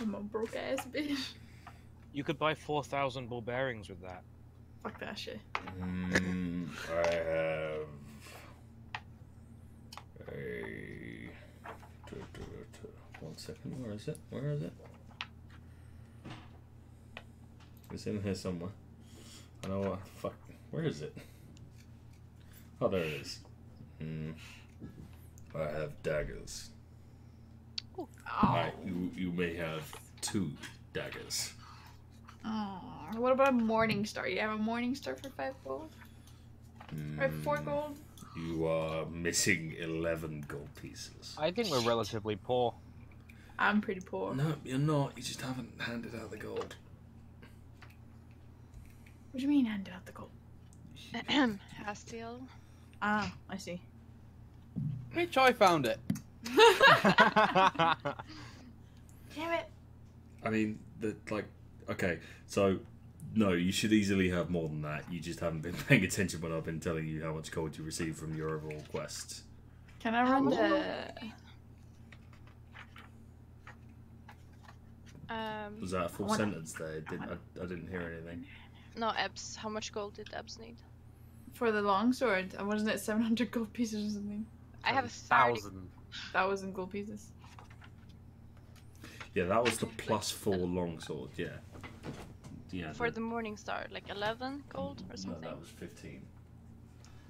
I'm a broke ass bitch. You could buy 4,000 ball bearings with that. Fuck that shit. Mm, I have a. One second, where is it? Where is it? It's in here somewhere. I know what. Fuck. Where is it? Oh, there it is. Hmm. I have daggers. Oh. I, you, you may have two daggers. Oh, what about a morning star? You have a morning star for five gold? Or four Hmm, gold? You are missing 11 gold pieces. I think we're relatively poor. I'm pretty poor. No, you're not. You just haven't handed out the gold. What do you mean hand out the gold? Hasdiel. Ah, I see. Bitch, I found it. Damn it. I mean, the like, okay, so no, you should easily have more than that. You just haven't been paying attention when I've been telling you how much gold you receive from your overall quest. Can I run the? Um, Was that a full What- sentence there? It didn't, I, I didn't hear anything. no, Ebbz. How much gold did Ebbz need? For the longsword, wasn't it 700 gold pieces or something? I have a 30. thousand. Thousand gold pieces. Yeah, that was the plus four longsword. Yeah. Yeah. For the- the Morning Star, like 11 gold or something? no, something? that was fifteen.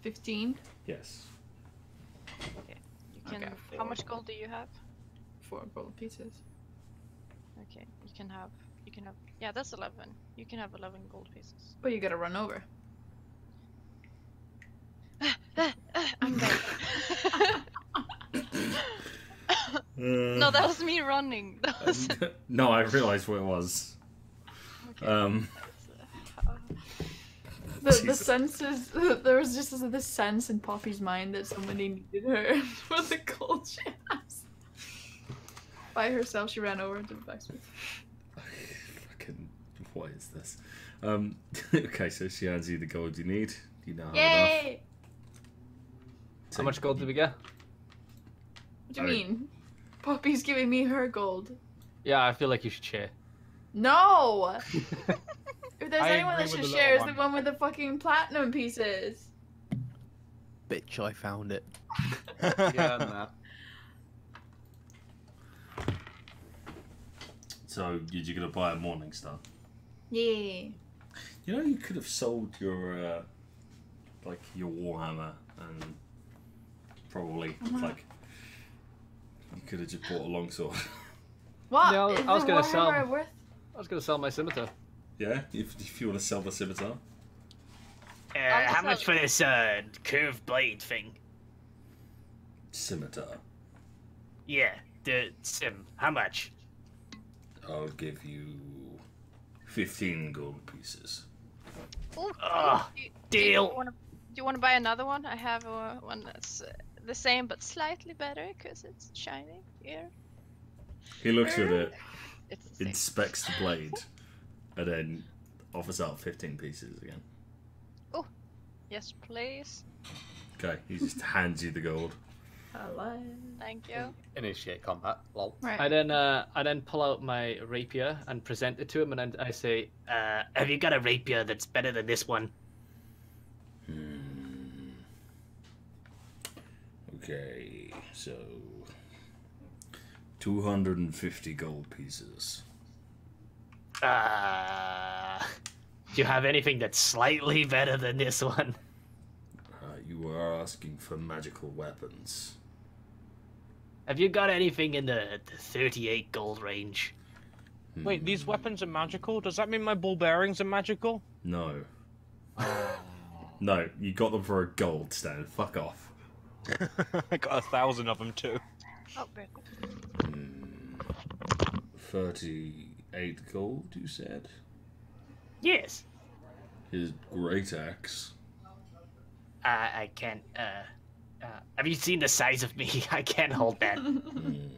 15? Yes. Okay. You can. Okay, how much gold do you have? Four gold pieces. Okay, you can have. You can have. Yeah, that's 11. You can have 11 gold pieces. But you gotta run over. I'm dead. no, that uh, was me running. That was. no, I realised what it was. Um. The, the Jesus. senses, there was just this, this sense in Poppy's mind that somebody needed her for the gold she has. By herself, she ran over to the blacksmith. Fucking, what is this? Um, okay, so she hands you the gold you need. You now have enough. Yay! How much gold did we get? What do you I mean- mean? Poppy's giving me her gold. Yeah, I feel like you should share. No! if there's I anyone that should share, it's the one with the fucking platinum pieces. Bitch, I found it. Yeah, nah. So, did you gonna buy a Morning Star? Yeah. You know, you could have sold your, uh, like, your Warhammer and probably, Uh-huh. like, you could have just bought a longsword. What? Yeah, I was- Is I was the gonna Warhammer sell- worth? I was gonna sell my scimitar. yeah? If, if you want to sell the scimitar? Uh, how much for this uh, curved blade thing? Scimitar. Yeah, the sim. How much? I'll give you 15 gold pieces. Ooh, Ah, do you- deal. Do you, wanna, do you want to buy another one? I have uh, one that's uh, the same but slightly better because it's shiny here. He looks at it, It's the inspects the blade, and then offers out 15 pieces again. Oh, yes, please. Okay, he just hands you the gold. Hello. Thank you. Initiate combat. Lol. Right. I then uh, I then pull out my rapier and present it to him, and then I say, Uh, have you got a rapier that's better than this one? Hmm. Okay, so 250 gold pieces. Uh, do you have anything that's slightly better than this one? Uh, you are asking for magical weapons. Have you got anything in the, the 38 gold range? Wait, these weapons are magical? Does that mean my ball bearings are magical? No. no, you got them for a gold, Stan. Fuck off. I got a thousand of them too. Oh, very Hmm. 38 gold, you said? Yes. His great axe. Uh, I can't. Uh, uh, have you seen the size of me? I can't hold that. Hmm.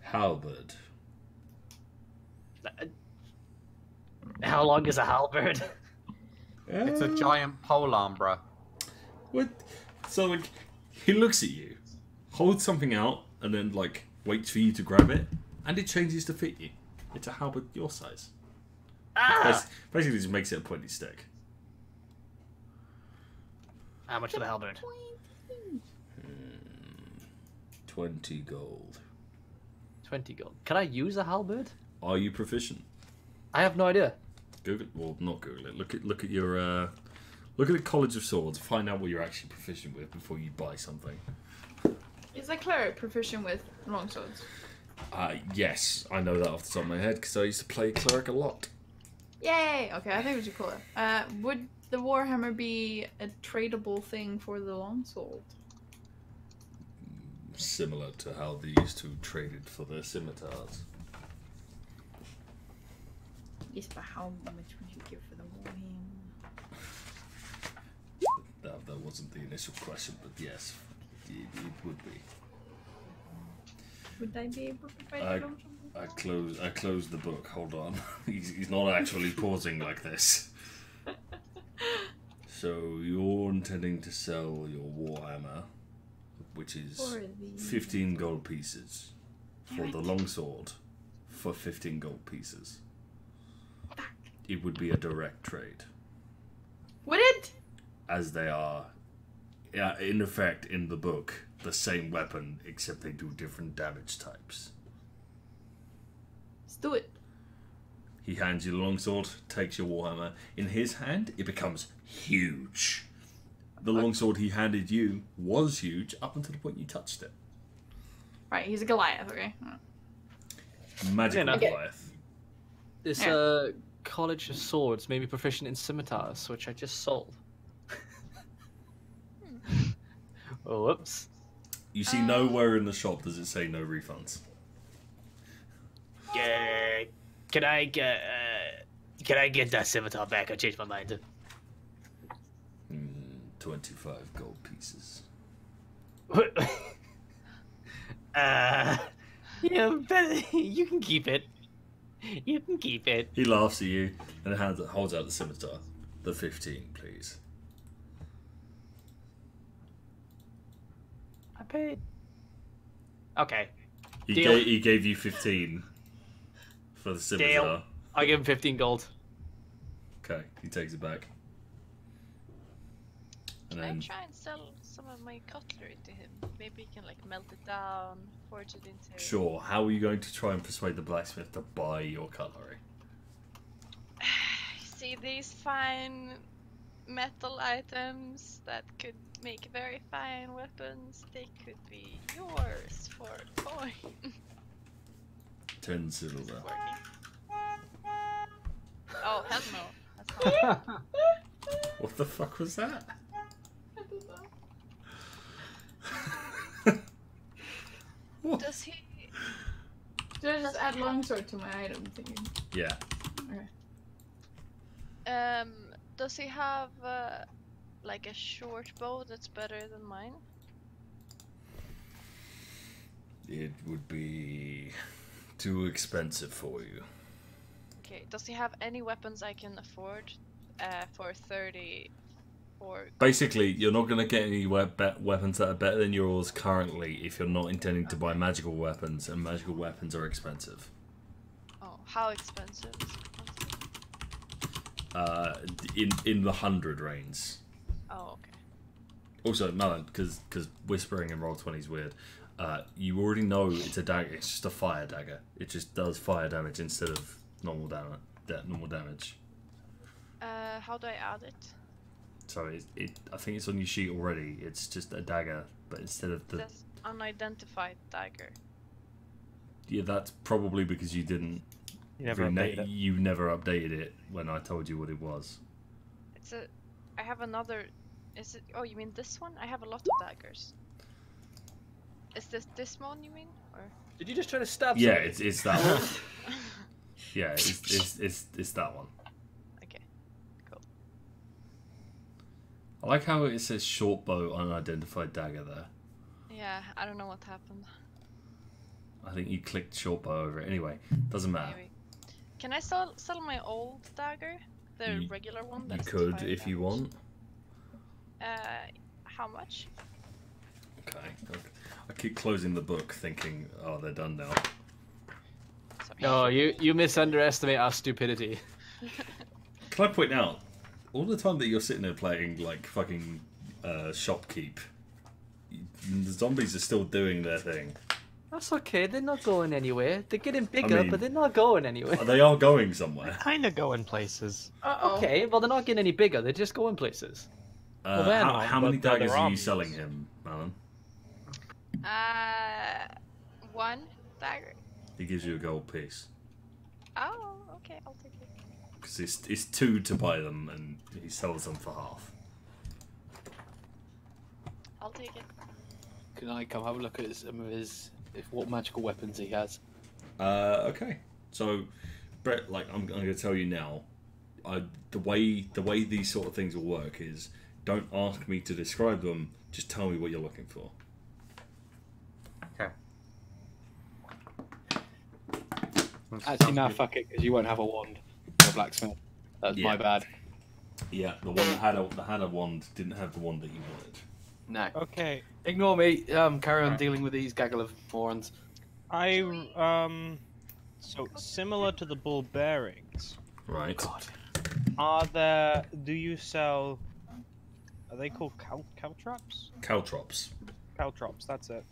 Halberd. How long is a halberd? It's a Uh, giant pole arm, bruh. What? So like, he looks at you, holds something out, and then like waits for you to grab it, and it changes to fit you. It's a halberd your size. Ah! Bas- Basically, just makes it a pointy stick. How much for the halberd? Twenty gold. 20 gold. Can I use a halberd? Are you proficient? I have no idea. Google. Well, not Google it. Look at look at your uh, look at the College of Swords. Find out what you're actually proficient with before you buy something. Is a cleric proficient with longswords? Uh, yes, I know that off the top of my head because I used to play cleric a lot. Yay! Okay, I think we should call it. Uh, would the warhammer be a tradable thing for the longsword? Similar to how they used to trade it for their scimitars. Yes, but how much would you give for the warhammer? That, that wasn't the initial question, but yes, it, it would be. Would I be able to fight I? I close I close the book. Hold on, he's, he's not actually pausing like this. So you're intending to sell your warhammer, which is fifteen gold pieces, for the longsword, for fifteen gold pieces. It would be a direct trade, Would it? as they are, yeah, in effect, in the book, the same weapon except they do different damage types. Let's do it. He hands you the longsword, takes your warhammer. In his hand, it becomes huge. The longsword he handed you was huge up until the point you touched it. Right, he's a Goliath, okay? Magical Yeah, no. Goliath. This Yeah. uh, College of Swords made me proficient in scimitars, which I just sold. Oh, whoops. You see nowhere in the shop does it say no refunds. Uh, can I get uh, can I get that scimitar back? I changed my mind. Hmm, 25 gold pieces. uh, yeah, better, you can keep it. You can keep it. He laughs at you and hands, holds out the scimitar. The 15, please. I paid. Okay, He, Deal. gave, he gave you 15 for the scimitar. Deal. I give him 15 gold. Okay, he takes it back. And Can I try and sell some of my cutlery to him? Maybe he can like melt it down, forge it into. Sure. How are you going to try and persuade the blacksmith to buy your cutlery? See these fine metal items that could make very fine weapons. They could be yours for a coin. Ten silver. oh hell no! What the fuck was that? Does he? Did I just add longsword to my item thingy? Yeah. Um, does he have uh, like a short bow that's better than mine? It would be too expensive for you. Okay. Does he have any weapons I can afford uh, for thirty? Or Basically, you're not going to get any we- weapons that are better than yours currently if you're not intending to buy magical weapons, and magical weapons are expensive. oh, how expensive? is? Uh, in in the hundred range. Oh, okay. Also, Malin, because because whispering in Roll20 is weird. Uh, you already know it's a dagger. It's just a fire dagger. It just does fire damage instead of normal damage. Da- normal damage. Uh, how do I add it? So it, it I think it's on your sheet already. It's just a dagger, but instead of It the says unidentified dagger. yeah, that's probably because you didn't. You never updated it. You never updated it when I told you what it was. It's a. I have another. Is it? Oh, you mean this one? I have a lot of daggers. Is this this one you mean, or? Did you just try to stab Yeah, somebody? it's it's that one. Yeah, it's it's it's, it's that one. Okay. Cool. I like how it says short bow unidentified dagger there. Yeah, I don't know what happened. I think you clicked short bow over it. Anyway, doesn't matter. Maybe. Can I sell sell my old dagger? The You- regular one. You could fire if you want. Uh, how much? Okay. okay. I keep closing the book, thinking, "Oh, they're done now." No, you you misunderestimate our stupidity. Can I point out, all the time that you're sitting there playing like fucking uh, shopkeep, the zombies are still doing their thing. That's okay. They're not going anywhere. They're getting bigger, mean- but they're not going anywhere. They are going somewhere. Kind of going places. Uh-oh. Okay, well they're not getting any bigger. They're just going places. Uh, they're how, not, how many they're daggers are you selling him, Alan? Uh, one dagger. He gives you a gold piece Oh, okay, I'll take it. because it's it's two to buy them, and he sells them for half. I'll take it. Can I come have a look at some of his, if what magical weapons he has? Uh, okay. So, Brett, like I'm, I'm going to tell you now, I, the way the way these sort of things will work is don't ask me to describe them. Just tell me what you're looking for. Okay. Actually, no, fuck it, because you won't have a wand. or A blacksmith. That's Yeah. my bad. Yeah, the one that had a that had a wand didn't have the wand that you wanted. No. Okay. Ignore me. Um, carry on dealing with these gaggle of morons. I um. So similar to the bull bearings. Right. God. Are there? Do you sell? Are they called cow caltrops? Caltrops. Caltrops. That's it.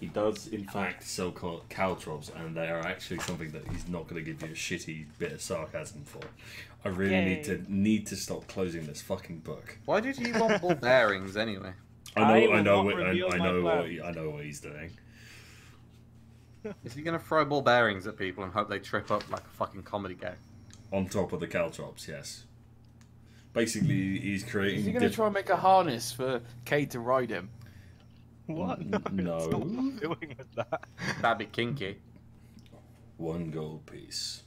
He does, in fact, sell cal- caltrops, and they are actually something that he's not going to give you a shitty bit of sarcasm for. I really need to need to stop closing this fucking book. Why did he want ball bearings anyway? I know, I I, know, what, I, I know what he, I know what he's doing. Is he gonna throw ball bearings at people and hope they trip up like a fucking comedy gag? On top of the caltrops, yes. Basically, he's creating. Is he going to diff- try and make a harness for Kayd to ride him? What? No, that's no. not what doing with that. That'd be kinky. One gold piece,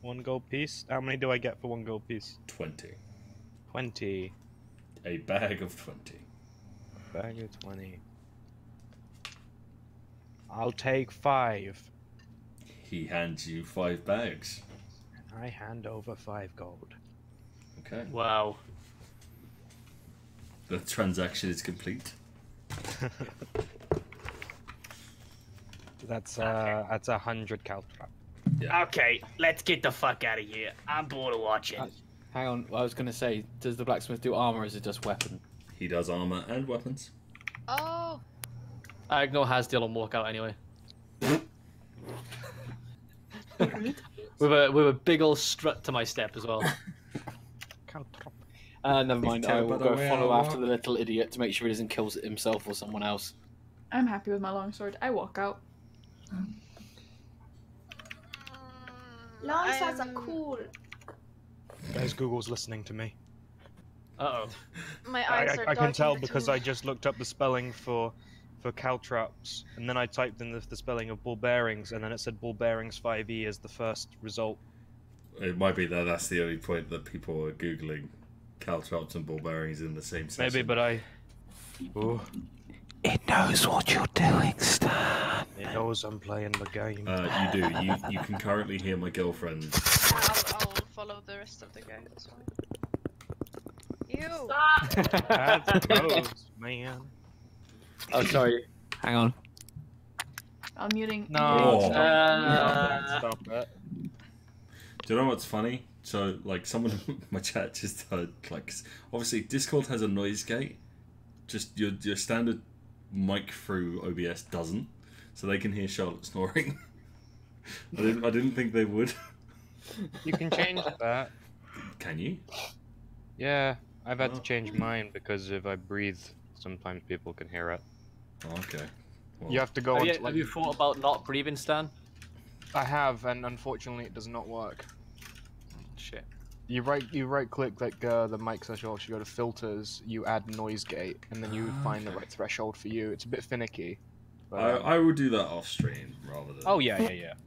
One gold piece. How many do I get for one gold piece? twenty. Twenty. A bag of twenty. Bag of twenty. I'll take five. He hands you five bags. I hand over five gold. Okay. Wow. The transaction is complete. That's uh, that's a hundred caltrop. Okay, let's get the fuck out of here. I'm bored of watching. Uh, Hang on, I was going to say, does the blacksmith do armor or is it just weapon? He does armor and weapons. Oh, I ignore Hasdiel and walk out anyway. with a with a big old strut to my step as well. Caltrop. Uh, never mind, I will go follow after the little idiot to make sure he doesn't kill himself or someone else. I'm happy with my longsword. I walk out. Long swords are cool. Guys, Google's listening to me. Uh oh. my I, eyes I, are I can tell in because. I just looked up the spelling for for caltrops, and then I typed in the, the spelling of ball bearings, and then it said ball bearings 5e as the first result. It might be that that's the only point that people are googling caltrops and ball bearings in the same session. Maybe, but I. Ooh, It knows what you're doing, Stan. it knows I'm playing the game. Uh, you do. You you can currently hear my girlfriend. I'll, I'll follow the rest of the guy. That's fine. Ew. That's gross, man. Oh, sorry. Hang on. I'm muting. No. Oh. Uh, Stop it. Do you know what's funny? So, like, someone in my chat just heard, like, obviously Discord has a noise gate. Just your your standard mic through OBS doesn't, so they can hear Charlotte snoring. I didn't I didn't think they would. You can change that. Can you? Yeah, I've had Oh. to change mine because if I breathe, sometimes people can hear it. Oh, okay. Well, You have to go have, on. you, to, like, have you thought about not breathing, Stan? I have, and unfortunately, it does not work. Shit. You right, you right click like uh, the mic threshold. You go to filters, you add noise gate, and then you Ah, find the right threshold for you. It's a bit finicky. But, I, um, I would do that off stream rather than. oh yeah, yeah, yeah.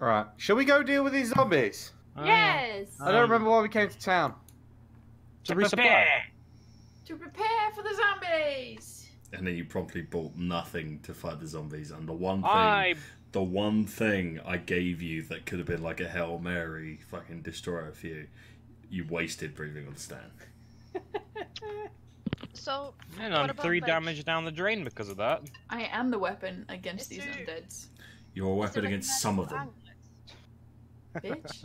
Alright. Shall we go deal with these zombies? Yes. I don't remember why we came to town. To Prepare. resupply. To prepare for the zombies. And then you promptly bought nothing to fight the zombies, and the one thing I the one thing I gave you that could have been like a Hail Mary fucking destroyer for you, you wasted breathing on Stan. So, And I'm three like, damage down the drain because of that. I am the weapon against Is these there- undeads. You're a weapon like, against some of them. Bitch.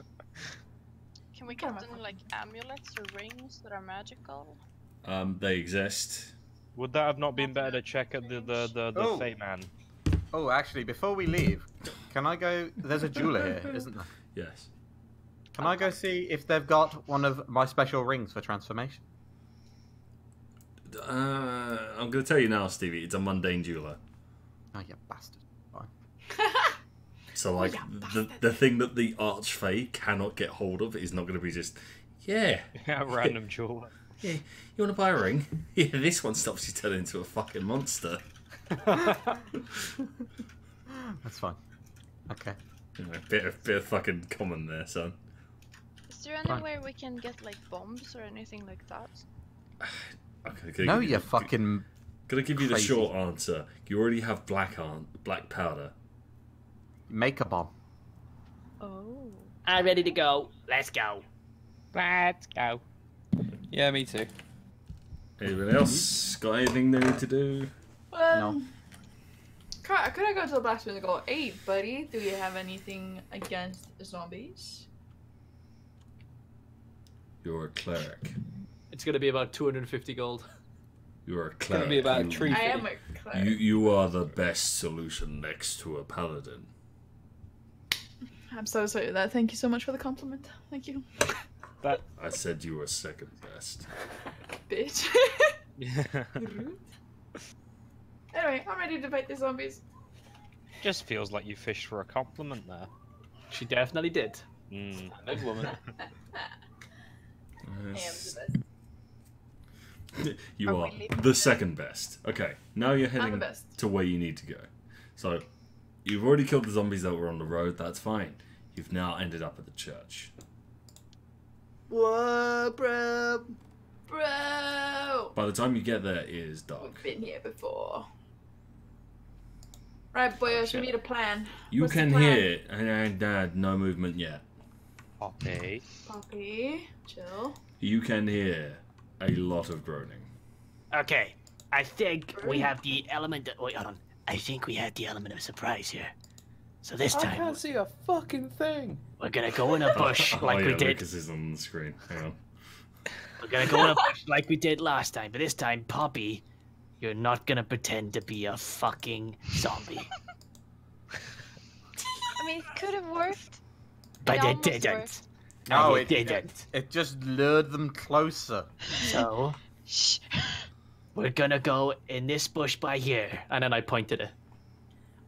Can we What get of any like amulets or rings that are magical? Um, they exist. Would that have not been better to check at the the the, the Oh. Fey man? Oh, actually, before we leave, can I go? There's a jeweler here, isn't there? Yes. Can I go see if they've got one of my special rings for transformation? Uh, I'm going to tell you now, Stevey. It's a mundane jeweler. Oh, you bastard. So, like, the, the thing that the Archfey cannot get hold of is not going to be just, yeah, Yeah, random jeweler. yeah, you want to buy a ring? Yeah, this one stops you turning into a fucking monster. That's fine. Okay. You know, bit of bit of fucking common there, son. Is there Fine. anywhere we can get like bombs or anything like that? Okay, gonna No, give you the- fucking. Gonna give you the short answer. You already have black on black powder. Make a bomb. Oh. I'm ready to go. Let's go. Let's go. Yeah, me too. Anyone else got anything they need to do? Um, well, could I, could I go to the blacksmith and go, "Hey, buddy, do you have anything against zombies?" You're a cleric. It's gonna be about 250 gold. You're a cleric. It's gonna be about you, tree I am fee. a cleric. you you are the best solution next to a paladin. I'm so sorry for that. Thank you so much for the compliment. Thank you, But I said you were second best. bitch. Rude. Anyway, I'm ready to fight the zombies. Just feels like you fished for a compliment there. She definitely did. Mm. Big woman. I am Yes. the best. You Are are the second best. Okay, now you're heading best. to where you need to go. So, you've already killed the zombies that were on the road. That's fine. You've now ended up at the church. What, bro? Bro, By the time you get there, it is dark. we've been here before. Right, boys, we need a plan. You What's can plan? hear, and uh, no movement yet. Okay. Poppy, chill. You can hear a lot of groaning. Okay, I think we have the element. Of, wait, hold on. I think we have the element of surprise here. So this time. I time can't see a fucking thing. we're gonna go in a bush Oh, like yeah, we did. Lucas is on the screen. Hang on. We're gonna go in a bush like we did last time, but this time, Poppy, you're not gonna pretend to be a fucking zombie. I mean, it could have worked. But it almost didn't. worked. No, it it didn't. It just lured them closer. So Shh. we're gonna go in this bush by here, And then I pointed it.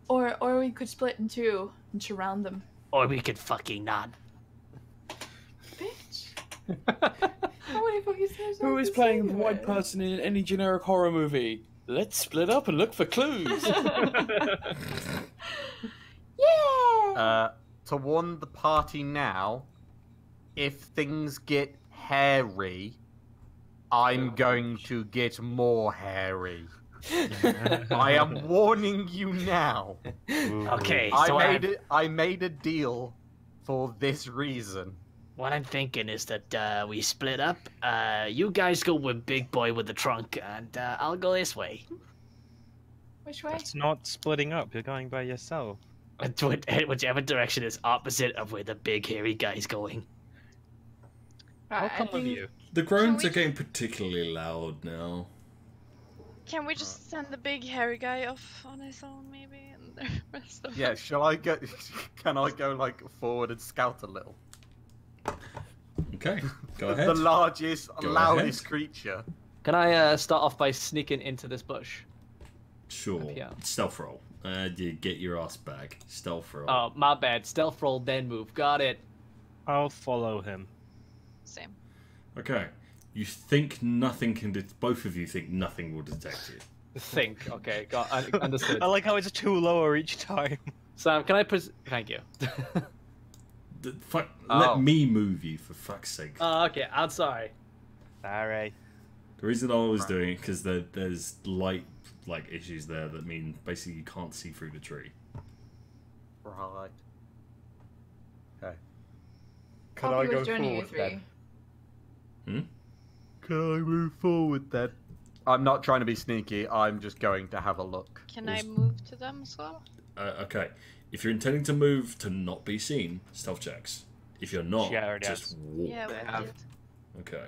Or, or we could split in two and surround them. or we could fucking not. Bitch. How many fucking times Who have is I playing the white person in any generic horror movie? Let's split up and look for clues. Yeah. Uh, to warn the party now, if things get hairy, I'm going to get more hairy. I am warning you now. Okay, I so what made I'm, it. I made a deal for this reason. What I'm thinking is that uh, we split up. Uh, you guys go with Big Boy with the trunk, and uh, I'll go this way. Which way? That's not splitting up. You're going by yourself. Whichever direction is opposite of where the big hairy guy's going. I'll Right, I come with you. The groans we are getting particularly loud now. Can we just send the big hairy guy off on his own, maybe, and the rest of Yeah, us? shall I go? Can I go like forward and scout a little? Okay, go ahead. The largest, Go loudest ahead. creature. Can I uh, start off by sneaking into this bush? Sure. Yeah. Stealth roll. Uh, you get your ass back. Stealth roll. Oh, my bad. Stealth roll, then move. Got it. I'll follow him. Same. Okay. You think nothing can. De- both of you think nothing will detect you. Think. Okay, got un- understood. I like how it's two lower each time. Sam, can I pres- Thank you. D- fuck, Oh. Let me move you for fuck's sake. Oh, okay. I'm sorry. Sorry. the reason I was Right. doing it because there, there's light like issues there that mean basically you can't see through the tree. Right. Okay. Poppy I go you three. Hmm? Can I move forward then? I'm not trying to be sneaky. I'm just going to have a look. Can I move to them as well? Uh, okay. If you're intending to move to not be seen, stealth checks. If you're not, She just has. walk. Yeah, we have- Okay.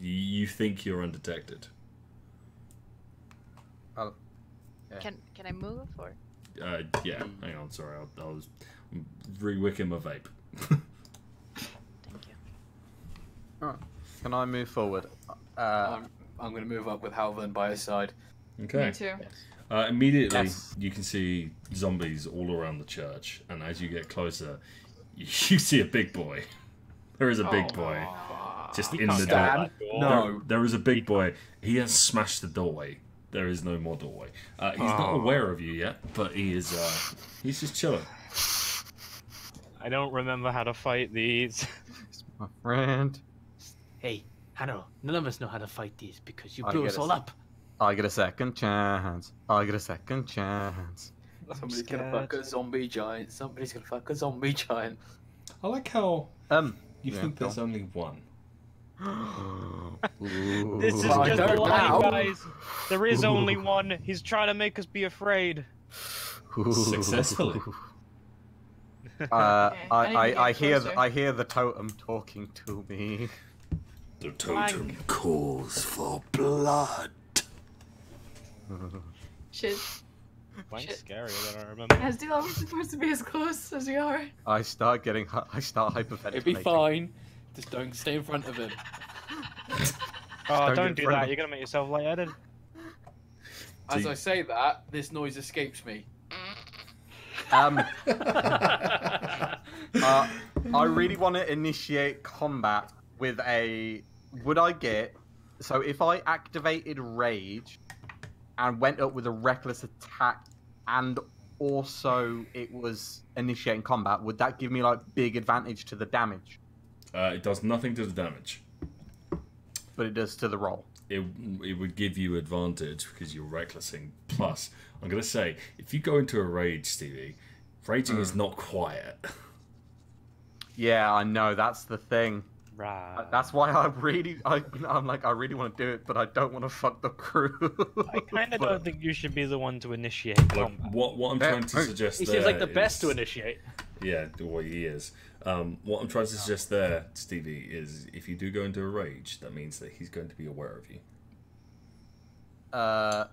You think you're undetected. I'll, Yeah. Can can I move or? Uh, yeah, hang on, sorry, I, I was re-wicking my vape. Thank you. can I move forward? Uh, I'm, I'm going to move up with Hälvern by his side. Okay. Me too. Uh, immediately, Yes. you can see zombies all around the church, and as you get closer, you, you see a big boy. There is a big boy just in the door. Stan? There, No. there is a big boy. He has smashed the doorway. There is no more doorway. Uh, he's not aware of you yet, but he is. Uh, he's just chilling. I don't remember how to fight these. my friend. Hey, Hano, none of us know how to fight these because you blew us all up. I get a second chance. I get a second chance. Somebody's going to fuck a zombie giant. Somebody's going to fuck a zombie giant. I like how Um, you Yeah, think go there's only one. This is I just don't a lie, guys. There is only one. He's trying to make us be afraid. Successfully. Uh, Okay, I, I I, hear. I hear the totem talking to me. The totem calls for blood. Shit. Mine's Shit. scarier than I remember. As are we supposed to be as close as we are? I start getting I start hyperventilating. It'll be fine. Just don't stay in front of him. Oh, Don't don't, do friendly. that. You're gonna make yourself lightheaded. As See- I say that, this noise escapes me. Um, uh, I really want to initiate combat with a. Would I get? So if I activated rage and went up with a reckless attack, and also it was initiating combat, would that give me like big advantage to the damage? Uh, it does nothing to the damage. But it does to the roll. It, it would give you advantage because you're recklessing. Plus, I'm gonna say, if you go into a rage, Stevey, raging is not quiet. Yeah, I know. That's the thing. Right. That's why I really, I, I'm like, I really want to do it, but I don't want to fuck the crew. I kind of But- don't think you should be the one to initiate Look, combat. what what I'm Yeah, trying to hey, suggest He there seems like the best to initiate. Yeah, well, he is. Um, what I'm trying to suggest there, Stevey, is if you do go into a rage, that means that he's going to be aware of you. Uh,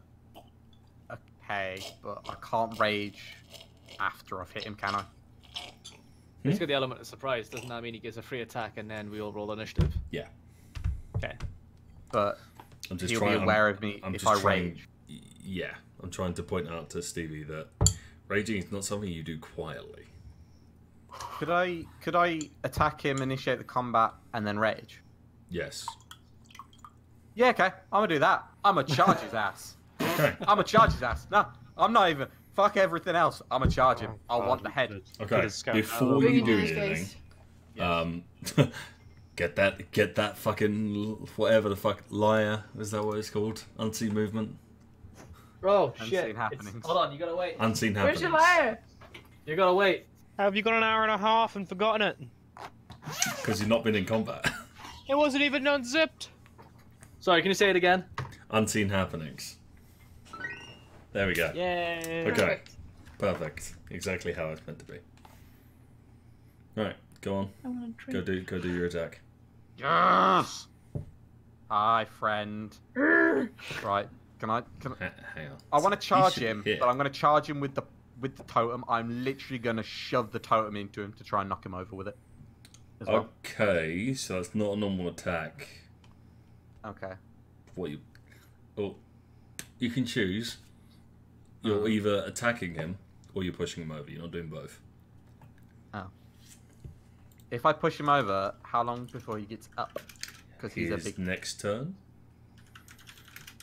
okay, but I can't rage after I've hit him, can I? Hmm? He's got the element of surprise. Doesn't that mean he gets a free attack and then we all roll initiative? Yeah, Okay. But I'm just he'll trying. be aware of me I'm if I trying- rage. Yeah, I'm trying to point out to Stevey that raging is not something you do quietly. Could I could I attack him, initiate the combat, and then rage? Yes. Yeah, okay. I'm gonna do that. I'm gonna charge his ass. Okay. I'm gonna charge his ass. No, I'm not even. Fuck everything else. I'm gonna charge him. I want the head. Okay. Before Bring you do anything, um, get that get that fucking whatever the fuck lyre is that what it's called? Unseen movement, Oh Unseen shit! It's- happenings. Hold on, you gotta wait. unseen happenings. Where's your lyre? You gotta wait. Have you got an hour and a half and forgotten it? Because you've not been in combat. It wasn't even unzipped. Sorry, can you say it again? unseen happenings. There we go. Yay. Okay. Perfect. Perfect. Exactly how it's meant to be. Right, go on. I want to Go do go do your attack. Yes. Hi, friend. Right. Can I? Can I? Hang on. I want to charge him, here. but I'm going to charge him with the with the totem. I'm literally going to shove the totem into him to try and knock him over with it. As well. Okay, so that's not a normal attack. Okay. What you? Oh, you can choose. You're Uh-huh. either attacking him or you're pushing him over. You're not doing both. If I push him over, how long before he gets up? Because he's a big. next turn.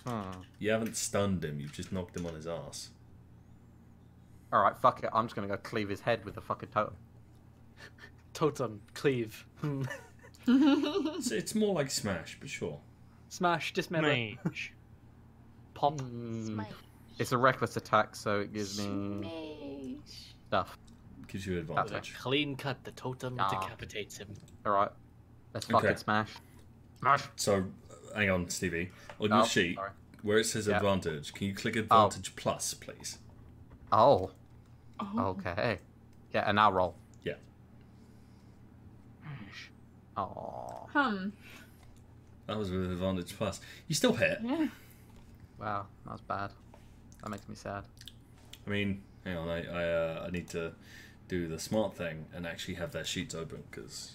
Hmm. You haven't stunned him. You've just knocked him on his ass. All right, fuck it. I'm just going to go cleave his head with the fucking totem. Totem, cleave, Hmm. It's, it's more like smash, but sure. smash, dismember, Mage. pop. Hmm. Smite. It's a reckless attack, so it gives me Mage. stuff. gives you advantage. That's advantage. Clean cut. The totem Ah. decapitates him. All right. Let's fucking Okay. smash. Smash. So, hang on, Stevey. On Oh, your sheet, sorry. where it says Yeah. advantage, can you click advantage plus, please? Oh. Oh. Okay. Yeah, and now roll. Yeah. Oh. Hmm. That was with advantage plus. You still hit. Yeah. Wow, that's bad. That makes me sad. I mean, hang on, I I, uh, I need to do the smart thing and actually have their sheets open because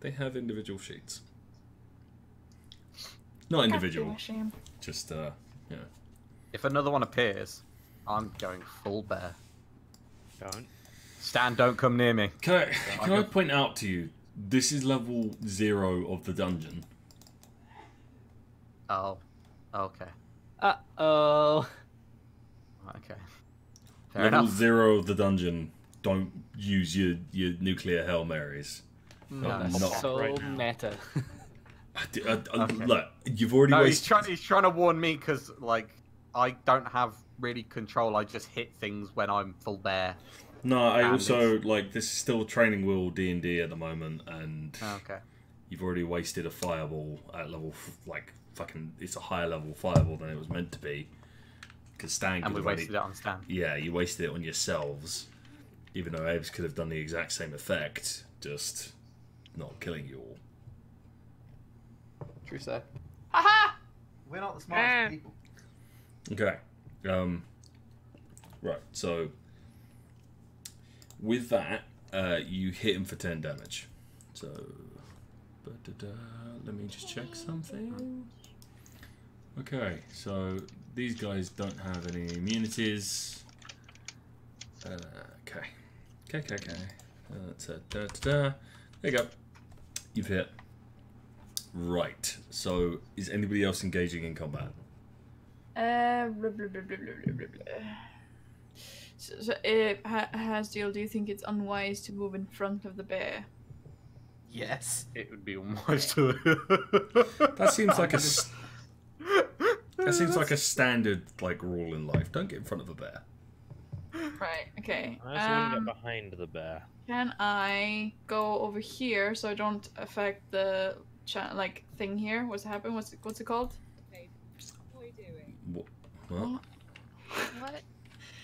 they have individual sheets. Not individual, Shame. just uh, yeah. If another one appears, I'm going full bear. Don't. Stan, don't come near me. Can I I can I go- point out to you? This is level zero of the dungeon. Oh. Okay. Uh oh. Okay. Fair level enough. zero of the dungeon. Don't use your your nuclear hail marys. No, Oh, that's not- so right now. meta. I d- I- I- Okay. Look, you've already No, he's trying. He's trying to warn me because, like, I don't have really control. I just hit things when I'm full bear. No, I And also like this is still training wheel D and D at the moment, and Oh, okay. you've already wasted a fireball at level f- like fucking. It's a higher level fireball than it was meant to be. Because Stan And we have only- wasted it on Stan. Yeah, you wasted it on yourselves, even though Abe's could have done the exact same effect, just not killing you all. True say. Haha! We're not the smartest people. Okay. Um. Right. So. With that, uh, you hit him for ten damage. So. ba-da-da, Let me just check something. Okay, so these guys don't have any immunities. Uh, okay. Okay, okay, okay. Da, da, da. There you go. You've hit. Right. So, is anybody else engaging in combat? Uh, blah, blah, blah, blah, blah, blah, blah. So, so uh, ha do you think it's unwise to move in front of the bear? Yes, it would be unwise to. that seems like a that seems like a standard like rule in life. Don't get in front of a bear. Right. Okay. I also want to Um, get behind the bear. can I go over here so I don't affect the cha- like thing here? What's happened? What's it, what's it called? What? what? What?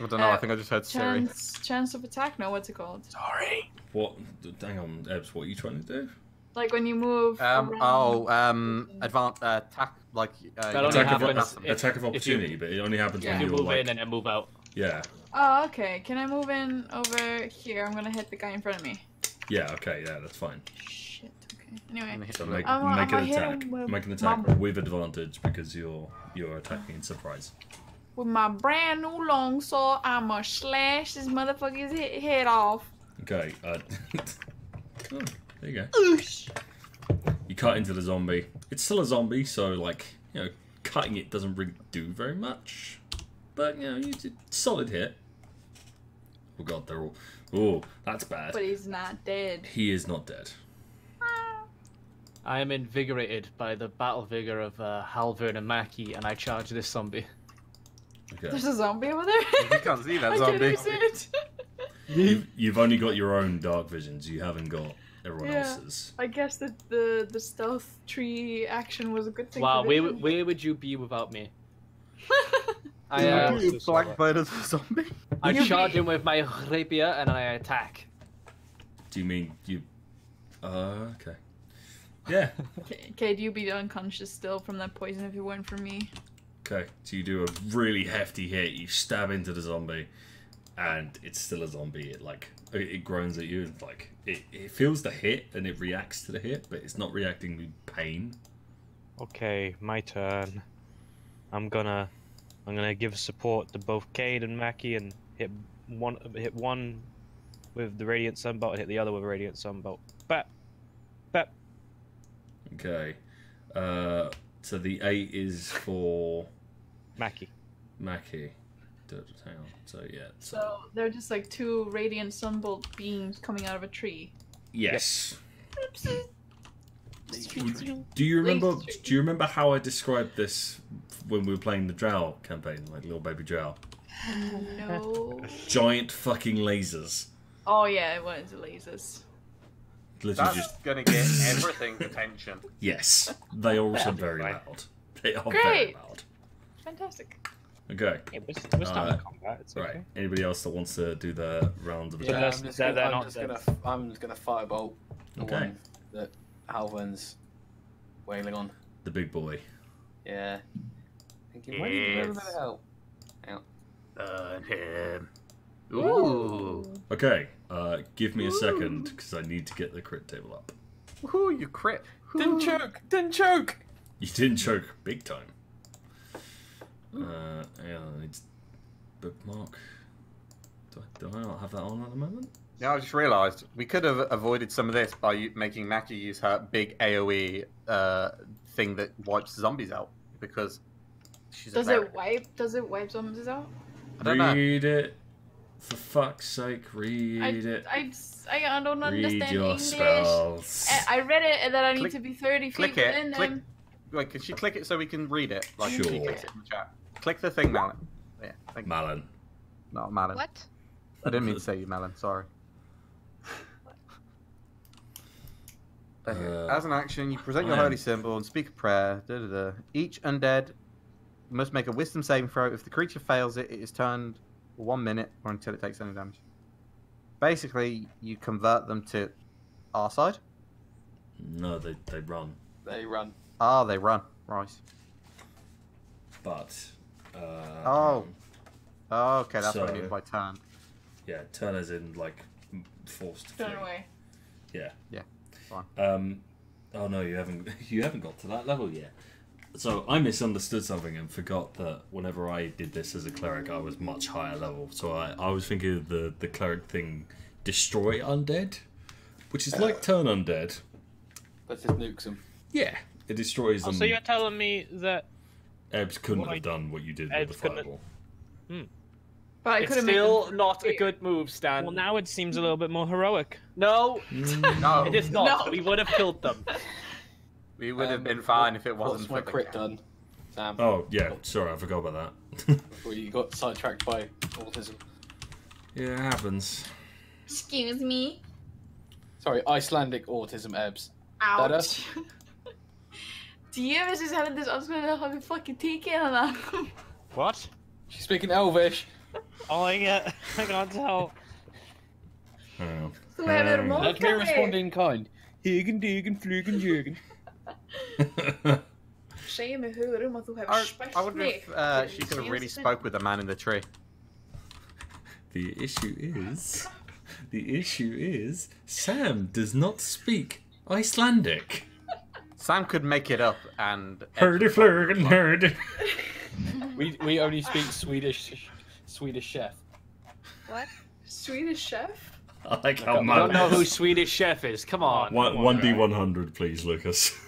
I don't know. I Uh, think I just heard Siri. Chance chance of attack. No, what's it called? Sorry. What? Hang on, Ebbz. What are you trying to do? Like when you move. Um. around- Oh. Um. Advance. uh, attack. Like. Uh, That only Attack of, happens that's- if- attack of if you- opportunity, but it only happens If when you you're move like, in and then move out. yeah, Oh, okay. Can I move in over here? I'm gonna hit the guy in front of me. yeah, okay, yeah, that's fine. Shit. Okay. Anyway. I'm gonna hit So the make, I'm make I'm an attack. him with Make an attack my- with advantage because you're you're attacking in surprise. With my brand new long sword, I'ma slash this motherfucker's head off. Okay. Uh, oh, there you go. Oosh. You cut into the zombie. It's still a zombie, so like you know, cutting it doesn't really do very much. But you know, you did solid hit. Oh god, they're all. Oh, that's bad. But he's not dead. He is not dead. I am invigorated by the battle vigor of uh, Hälvern and Maki, and I charge this zombie. Okay. There's a zombie over there. You can't see that zombie. I zombie. can't see it. You've, you've only got your own dark visions. You haven't got everyone Yeah. else's. I guess that the the stealth tree action was a good thing. Wow, where, vision. where would you be without me? I, Yeah, uh, you blackbird as a zombie. I You'd charge be- him with my rapier and I attack. Do you mean you? Uh, okay. Yeah. Okay, Kayd, you'd be unconscious still from that poison if it weren't for me. Okay. So you do a really hefty hit. You stab into the zombie, and it's still a zombie. It like it, groans at you. And like it, it feels the hit and it reacts to the hit, but it's not reacting with pain. Okay, my turn. I'm gonna, I'm gonna give support to both Kayd and Maki and hit one, hit one with the radiant sunbolt and hit the other with a radiant sunbolt. Bap, bap. Okay. Uh, so the eight is for Maki. Maki. Duh, Hang on. So yeah. So, So they're just like two radiant sunbolt beams coming out of a tree. yes. Oopsie. Do you remember? Do you remember how I described this when we were playing the Drow campaign, like little baby Drow? No. Giant fucking lasers. Oh yeah, it went into lasers. Literally That's just gonna get everything's attention. yes. They are also very loud. They are very Great. loud. Fantastic. Okay. It was, it was not Uh, combat. It's okay. Right. Anybody else that wants to do the round of Yeah, attack? Unless I'm just they're- gonna, they're I'm not just gonna, I'm just gonna firebolt the Okay. one that Hälvern's wailing on. The big boy. Yeah. Thinking, why need a little bit of Yes. help? Burn him. Ooh. Okay. Uh, give me a second because I need to get the crit table up. Ooh, you crit. Didn't choke! Didn't choke! You didn't choke big time. Uh, yeah, I need to bookmark. Do I, do I not have that on at the moment? Yeah, I just realised we could have avoided some of this by making Maki use her big AOE uh, thing that wipes zombies out because she's Does very- it wipe? Does it wipe zombies out? I don't know. Read it. For fuck's sake, read I, it. I, I, I don't read understand your English. spells. I I read it and then I need to be 30 feet click within it. Click. them. Wait, can she click it so we can read it? Like Sure. she clicks it in the chat. Click the thing, Malin. Yeah, thank you. Malin. Not Malin. What? I didn't mean to say you, Malin. Sorry. Uh, As an action, you present your holy symbol and speak a prayer. Da, da, da. Each undead must make a wisdom saving throw. If the creature fails it, it is turned one minute or until it takes any damage. Basically, you convert them to our side. No, they, they run. They run. Ah, they run. Right. But. Uh, Oh. Oh, okay, that's what I mean by turn. Yeah, turn as in, like, forced Turn flee. away. Yeah. Yeah, fine. Um, oh no, you haven't. You haven't got to that level yet. So I misunderstood something and forgot that whenever I did this as a cleric, I was much higher level. So I, I was thinking of the the cleric thing, destroy undead, which is like turn undead. But just nukes them. Yeah, it destroys Oh, them. so you're telling me that Ebbz couldn't What I- have done what you did Ebbz with the couldn't- fireball. But I It's could have made still them not a good move, Stan. well now it seems a little bit more heroic. No, No, it is not. No. We would have killed them. we would have Um, been fine if it wasn't What's my for the crit cat. done, Sam? Oh yeah, sorry, I forgot about that. Before you got sidetracked by autism. yeah, it happens. Excuse me. Sorry, Icelandic autism, Ebbz. Ouch. Do you ever just have this? I was gonna have a fucking TK on that. What? She's speaking Elvish. Oh, I get. I can't tell. Oh. So have a Um, Let me respond in kind. Higgin, diggin, flugen, juggen. Säg mig hur om att du har I, spärrat I wonder if uh, she could have really spoke with the man in the tree. The issue is, the issue is, Sam does not speak Icelandic. Sam could make it up and. Herdy flurgan herd. We we only speak Swedish Swedish chef. What? Swedish chef? I like how I don't know who Swedish Chef is. Come on. One one d one hundred, please, Lucas.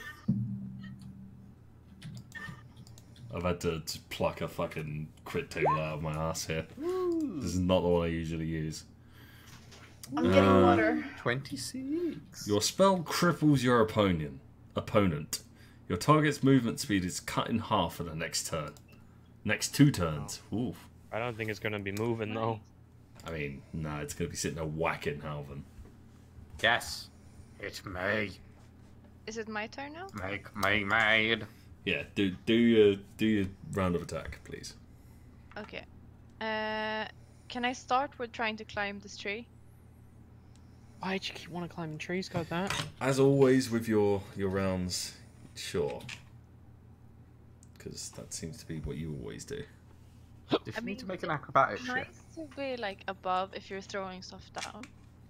I've had to, to pluck a fucking crit table out of my ass here. This is not the one I usually use. I'm getting Uh, water. 26. Your spell cripples your opponent. Opponent. Your target's movement speed is cut in half for the next turn. Next two turns. Oof. I don't think it's gonna be moving though. I mean, no, it's gonna be sitting there whacking Hälvern. Yes. It's me. Is it my turn now? Make me mad. Yeah, do do your do your round of attack, please. Okay. Uh, can I start with trying to climb this tree? Why do you keep want to climb trees? Got that? As always with your your rounds, sure. Because that seems to be what you always do. If I you need to make an acrobatics check. Nice to be like above if you're throwing stuff down.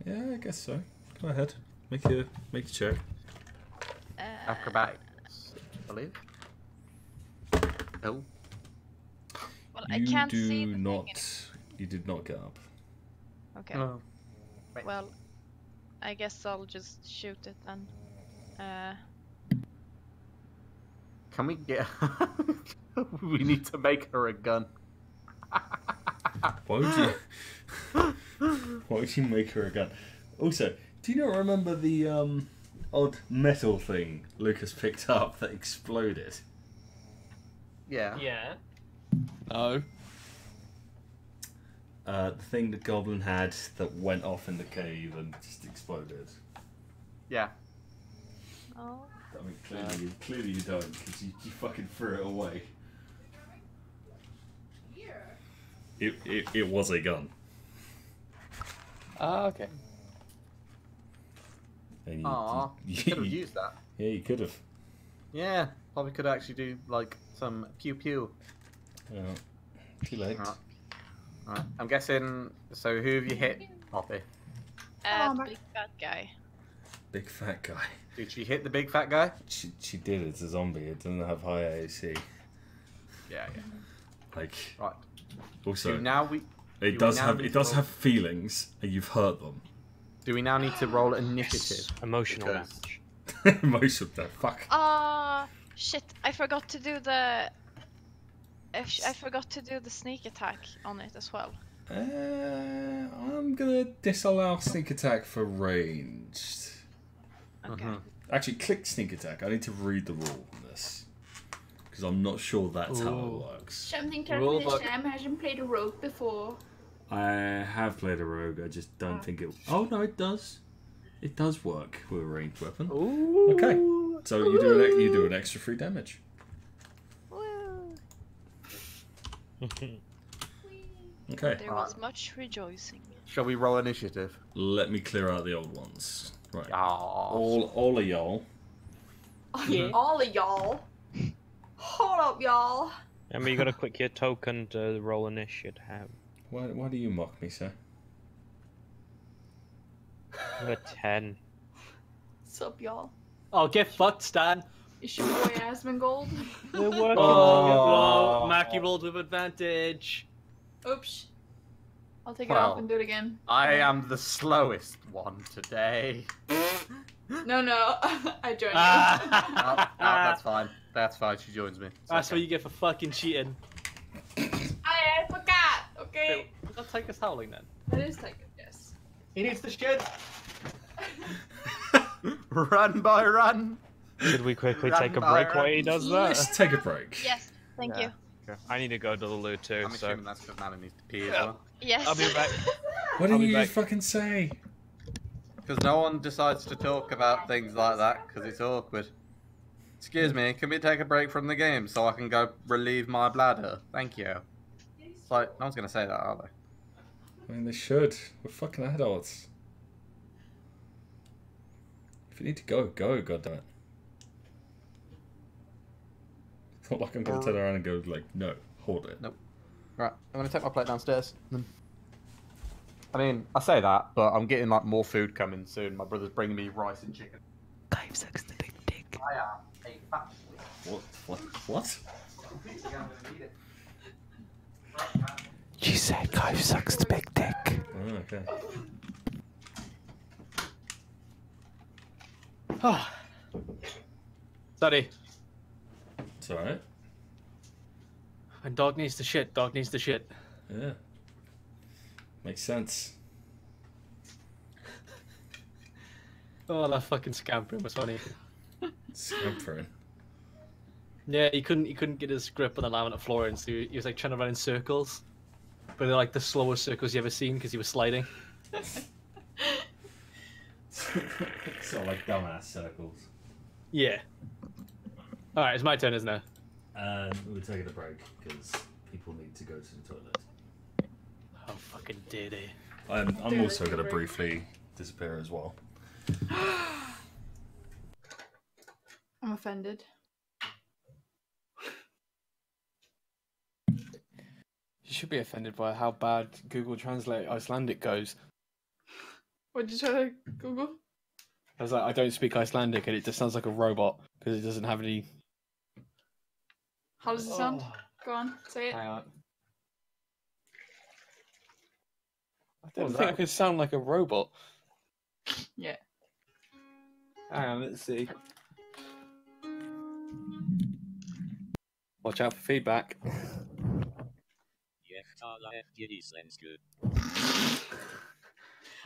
Yeah, I guess so. Go ahead, make your make your check. Uh, Acrobatics, I believe. Oh, well, I you can't do see the not. in- You did not get up. Okay. oh. Well, I guess I'll just shoot it then. Uh, Can we get? we need to make her a gun. Why would you? why would you make her a gun? Also, do you not remember the um odd metal thing Lucas picked up that exploded? Yeah. Yeah. No. Uh, the thing the goblin had that went off in the cave and just exploded. Yeah. Oh. I mean, clearly, you, clearly you don't, because you, you fucking threw it away. It, it, it was a gun. Ah, okay. And you, Aw, you, you could have used that. Yeah, you could have. Yeah, probably could actually do like some pew pew. Yeah. Too late. Right. Right. I'm guessing. So who have you hit, Poppy? Uh, Oh, big fat guy. Big fat guy. Did she hit the big fat guy? She, she did. It's a zombie. It doesn't have high AAC. Yeah, yeah. Like, Right. also, do now we it we does now have it does roll- have feelings, and you've hurt them. Do we now need to roll initiative? Emotional Because- damage. Most of them. Fuck. Ah, shit! I forgot to do the. I, I forgot to do the sneak attack on it as well. Uh, I'm gonna disallow sneak attack for ranged. Okay. Mhm. Actually, click sneak attack. I need to read the rule on this because I'm not sure that's how it works. Something Roll tells me back. that Sam hasn't played a rogue before. I have played a rogue. I just don't think it. Oh no, it does. It does work with a ranged weapon. Ooh. Okay. So you do an you do an extra free damage. Woo! Okay. There was much rejoicing. Shall we roll initiative? Let me clear out the old ones. Right. Oh, All all of y'all. Oh, yeah. All of y'all. Hold up, y'all. Remember, you gotta click your token to roll initiative. Why why do you mock me, sir? I'm a 10. Sup, y'all? Oh, get fucked, Stan. Is your boy Asmongold? We're working Oh, Oh. Maki rolled with advantage. Oops. I'll take it off and do it again. I am the slowest one today. No, no. I joined Ah. Oh, no, that's fine. That's fine. She joins me. It's That's okay. what you get for fucking cheating. I, I forgot. Okay. Let's take us howling then. That is Tiger, yes. He needs the shit. run by run. Should we quickly take a break while he does that? Let's take a break. Yes, thank Yeah. you. I need to go to the loo too, I'm so assuming that's because Nana needs to pee as well. Yes. I'll be back. What I'll did you back. fucking say? Because no one decides to talk about things like that because it's awkward. Excuse me, can we take a break from the game so I can go relieve my bladder? Thank you. It's like, no one's going to say that, are they? I mean, they should. We're fucking adults. If you need to go, go, goddammit. It's not like I'm gonna uh, turn around and go, like, no, hold it. Nope. Right, I'm going to take my plate downstairs. I mean, I say that, but I'm getting like more food coming soon. My brother's bringing me rice and chicken. Clive sucks the big dick. I am a fat What? What? What? She said Clive sucks the big dick. Oh, okay. Ah. Sorry. It's alright. When dog needs the shit, dog needs the shit. Yeah. Makes sense. Oh, that fucking scampering was funny. Scampering. Yeah, he couldn't he couldn't get his grip on the laminate floor, and so he, he was like trying to run in circles, but they're like the slowest circles you ever seen because he was sliding. sort of like dumbass circles. Yeah. All right, it's my turn, isn't it? And we're taking a break because people need to go to the toilet. Oh fucking did he? I'm, I'm Do also going to briefly disappear as well. I'm offended. You should be offended by how bad Google Translate Icelandic goes. What did you try to Google? I was like, I don't speak Icelandic, and it just sounds like a robot because it doesn't have any. How does it sound? Oh. Go on, say it. Hang on. I don't was think I that? could sound like a robot. Yeah. Hang on, let's see. Watch out for feedback.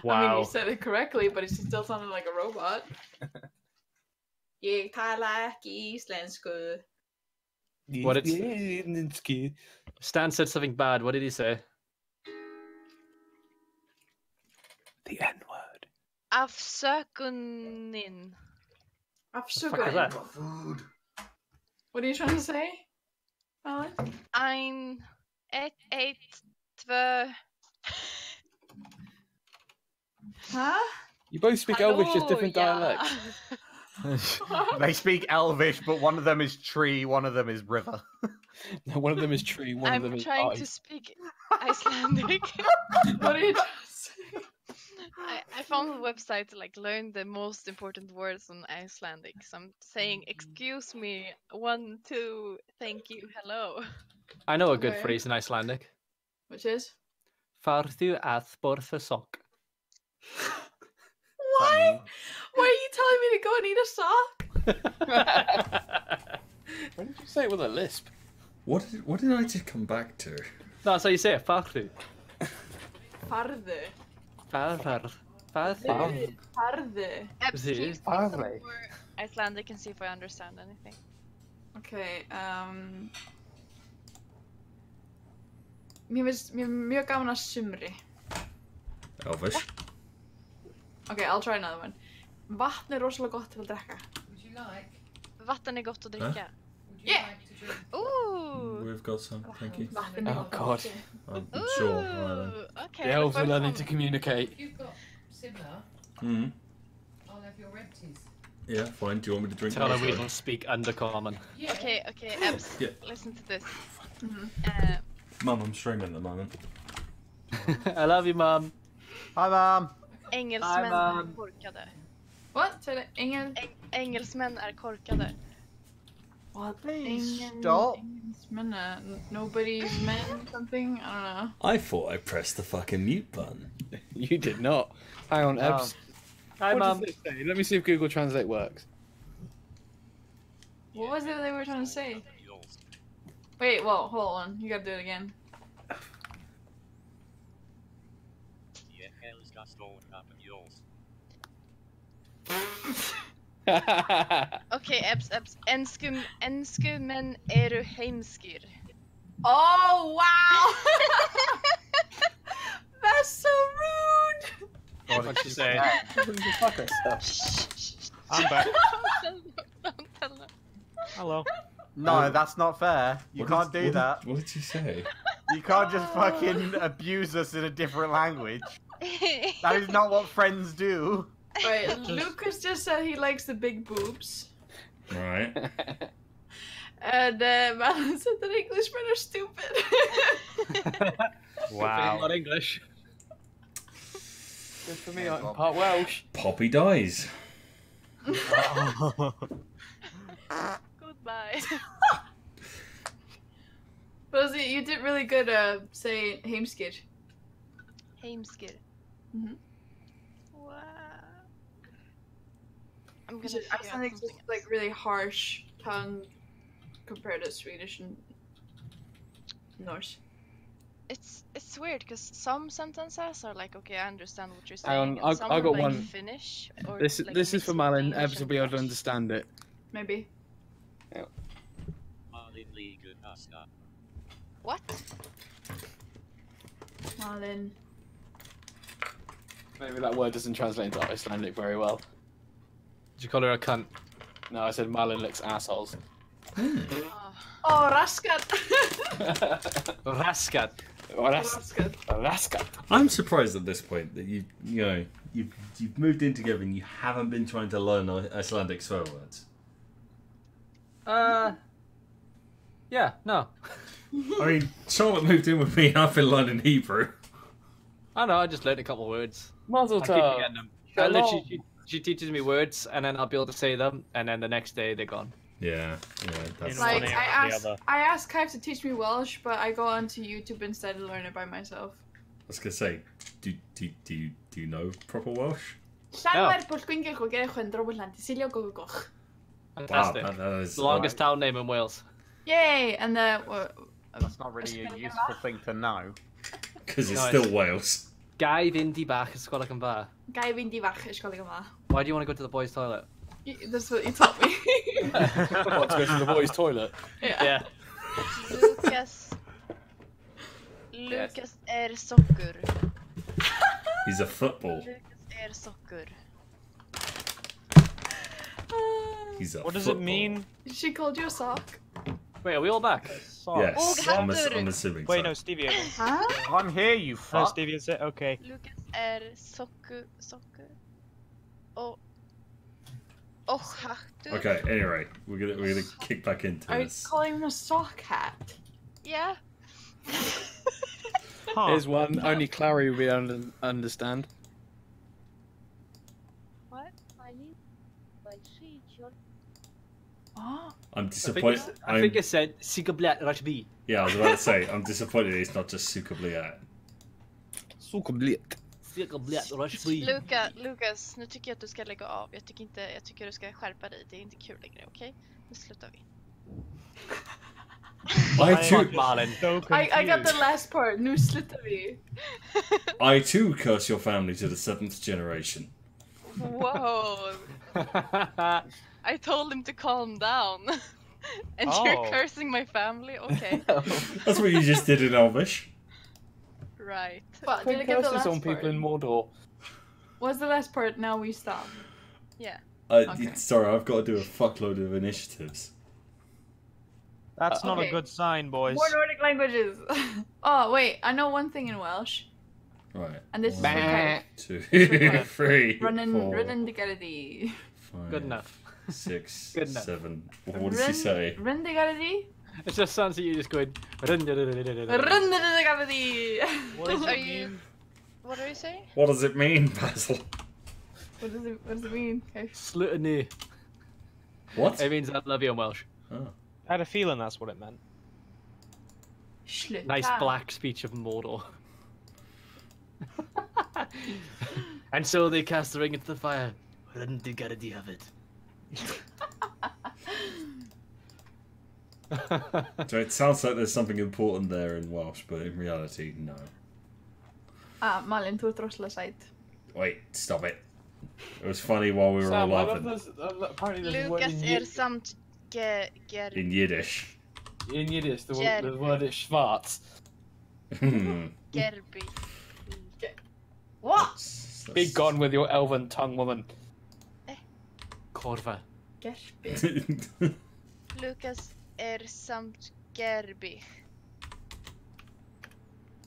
wow. I mean, you said it correctly, but it still sounded like a robot. Jeg talar isländska. What it's- Stan said something bad. What did he say? The N word. Afsökunin. I've fuck is that? Food. What are you trying to say? Alan? Ein, ett, ett, två. Huh? You both speak Elvish, just different Hallo, dialects. they speak Elvish, but one of them is tree, one of them is river. No, one of them is tree, one of them is. I'm trying to speak Icelandic. What are you trying to say? I, I found a website to like learn the most important words on Icelandic. So I'm saying, mm. excuse me, one, two, thank you, hello. I know a good Okay. phrase in Icelandic. Which is? Farðu að borða sock. Why? Why are you telling me to go and eat a sock? Why did you say it with a lisp? What did, what did I just come back to? That's how you say it. Farðu. Farðu. Farðu. Farðu. Farðu. Ebbz, can you Precis. speak some Farley. Icelandic and see if I understand anything? Okay, um... Mér finnst mér er mjög gaman að sumri. Elvish. Okay, I'll try another one. Vatn er rosalega gott til að drekka. Vatten är gott att dricka. Yeah! Ooh! We've got some, thank you. Er Oh god. I'm sure. Right Ooh, okay. The elves are first learning one. to communicate. You've got similar. then. I'll have your empties. Yeah, fine. Do you want me to drink Tell her my we don't speak undercommon. Yeah. Okay, okay, Ebbz, Yeah. listen to this. Mhm. Uh, Mum, I'm streaming at the moment. I love you, mum. Hi, mom. Engelsmän är Mom. korkade. What? Say that. Engel... Eng engelsmän är korkade. What? Please Engel... stop. Engelsmän är... Nobody's men something? I don't know. I thought I pressed the fucking mute button. You did not. Hang on, Oh. Ebbz. Hi, what mum. does say? Let me see if Google Translate works. What was it they were trying to say? Wait, whoa, hold on. You gotta do it again. Okej, Ebbz, Ebbz. Enskum, enskumän eru heimskir. Oh, wow! That's so rude! What What'd she say? Fuck herself. I'm back. Don't. Hello. No, that's not fair. You can't did- do what that. Did, what did you say? You can't just fucking abuse us in a different language. That is not what friends do. Wait, Lucas just said he likes the big boobs. Right. And uh, Malin said that Englishmen are stupid. Wow. Not English. Good for me, I'm part Welsh. Poppy dies. Goodbye. Rosie, you did really good uh, saying Heimskir. Heimskir. Mhm. Wow. I'm gonna Because figure out Icelandic is like really harsh tongue compared to Swedish and Norse. It's it's weird because some sentences are like okay, I understand what you're saying. on, and I- some I are got like one. Finnish. Or This like this is for mixed Malin. English Ebbz will be able to understand it. Maybe. What? Malin. Maybe that word doesn't translate into Icelandic very well. Did you call her a cunt? No, I said Malin licks assholes. Oh, Oh, Raskat! Raskat. Raskat. Raskat. I'm surprised at this point that you you know you've you've moved in together and you haven't been trying to learn Icelandic swear words. Uh. Yeah, no. I mean, Charlotte moved in with me and I've been learning Hebrew. I know, I just learned a couple of words. Mazel I keep tov. forgetting them. I literally, she, she teaches me words, and then I'll be able to say them, and then the next day they're gone. Yeah, yeah, that's Like I out the asked, other. I asked Kai to teach me Welsh, but I go onto YouTube instead and learn it by myself. I was gonna say, do do do you do you know proper Welsh? Llanfair Pwllgwyngyll go gere chwendro bwllan, Silio go go goch. Fantastic. that- that is- It's the longest town name in Wales. Yay! And the uh, That's not really a useful thing to know. Because it's No, still it's- Wales. Guy Vindy bach ysgol ac yn ba. Gai fynd i fach ysgol yma. Why do you want to go to the boys' toilet? Y- That's what you taught me. Want to go to the boys' toilet? yeah. Yeah. Lukas. Lukas är er socker. He's a football. Lucas er är socker. Uh, He's a What does football. it mean? She called you a sock. Wait, are we all back? Yes, Oh, I'm, ass- I'm assuming Wait, so. no, Stevey. again. Huh? I'm here, you No, fuck. Stevey is it? Okay. Lucas är socker, socker. Och... Och hattur. Okay, anyway, we're gonna we're gonna kick back into Are you this. calling him a sock hat? Yeah. Huh. Here's one only Clary will be able to understand. What? I need my sheet. Your Oh. I'm disappointed. it's, I think I'm, it said Sigablat Rajbi. yeah, I was about to say I'm disappointed. It's not just Suka Bliat. Sockerblick. Sigablat Rajbi. Luca, Lukas, nu tycker jag att du ska lägga av. Jag tycker inte, jag tycker du ska skärpa dig. Det är inte kul längre, okej? Nu slutar vi. I I'm too, Malin. so I, I got the last part. Nu slutar vi. I too curse your family to the seventh generation. Whoa! I told him to calm down. and Oh. you're cursing my family? Okay. That's what you just did in Elvish. right. But did I get the Curses last on part? people in Mordor. What's the last part? Now we stop. Yeah. Uh, Okay. Sorry, I've got to do a fuckload of initiatives. That's not Okay. a good sign, boys. More Nordic languages. oh wait, I know one thing in Welsh, Right. and this is One, for Kai. two, three, Running, four, running digardi. five, Good enough. Six, seven. What does he say? Run digardi. It just sounds like you just going. Run digardi. What does Are it you- mean? What are you saying? What does it mean, Basil? What does it? What does it mean? Okay. Slutany. What? It means I love you in Welsh. Oh. I had a feeling that's what it meant. Sluta. Nice black speech of Mordor. and so they cast the ring into the fire. Run to get of it. So it sounds like there's something important there in Welsh, but in reality, no. Ah, Malin, þú ert. Wait, stop it. It was funny while we were Sam, I love laughing. this, apparently there's a word Lucas in, samt ge, ger, In Yiddish. in Yiddish. The, Jer- the word is schwarz. Hmm. gerbi. What? Be gone with your elven tongue, woman. Corva. Gerbi. Lucas är er samt gerbi.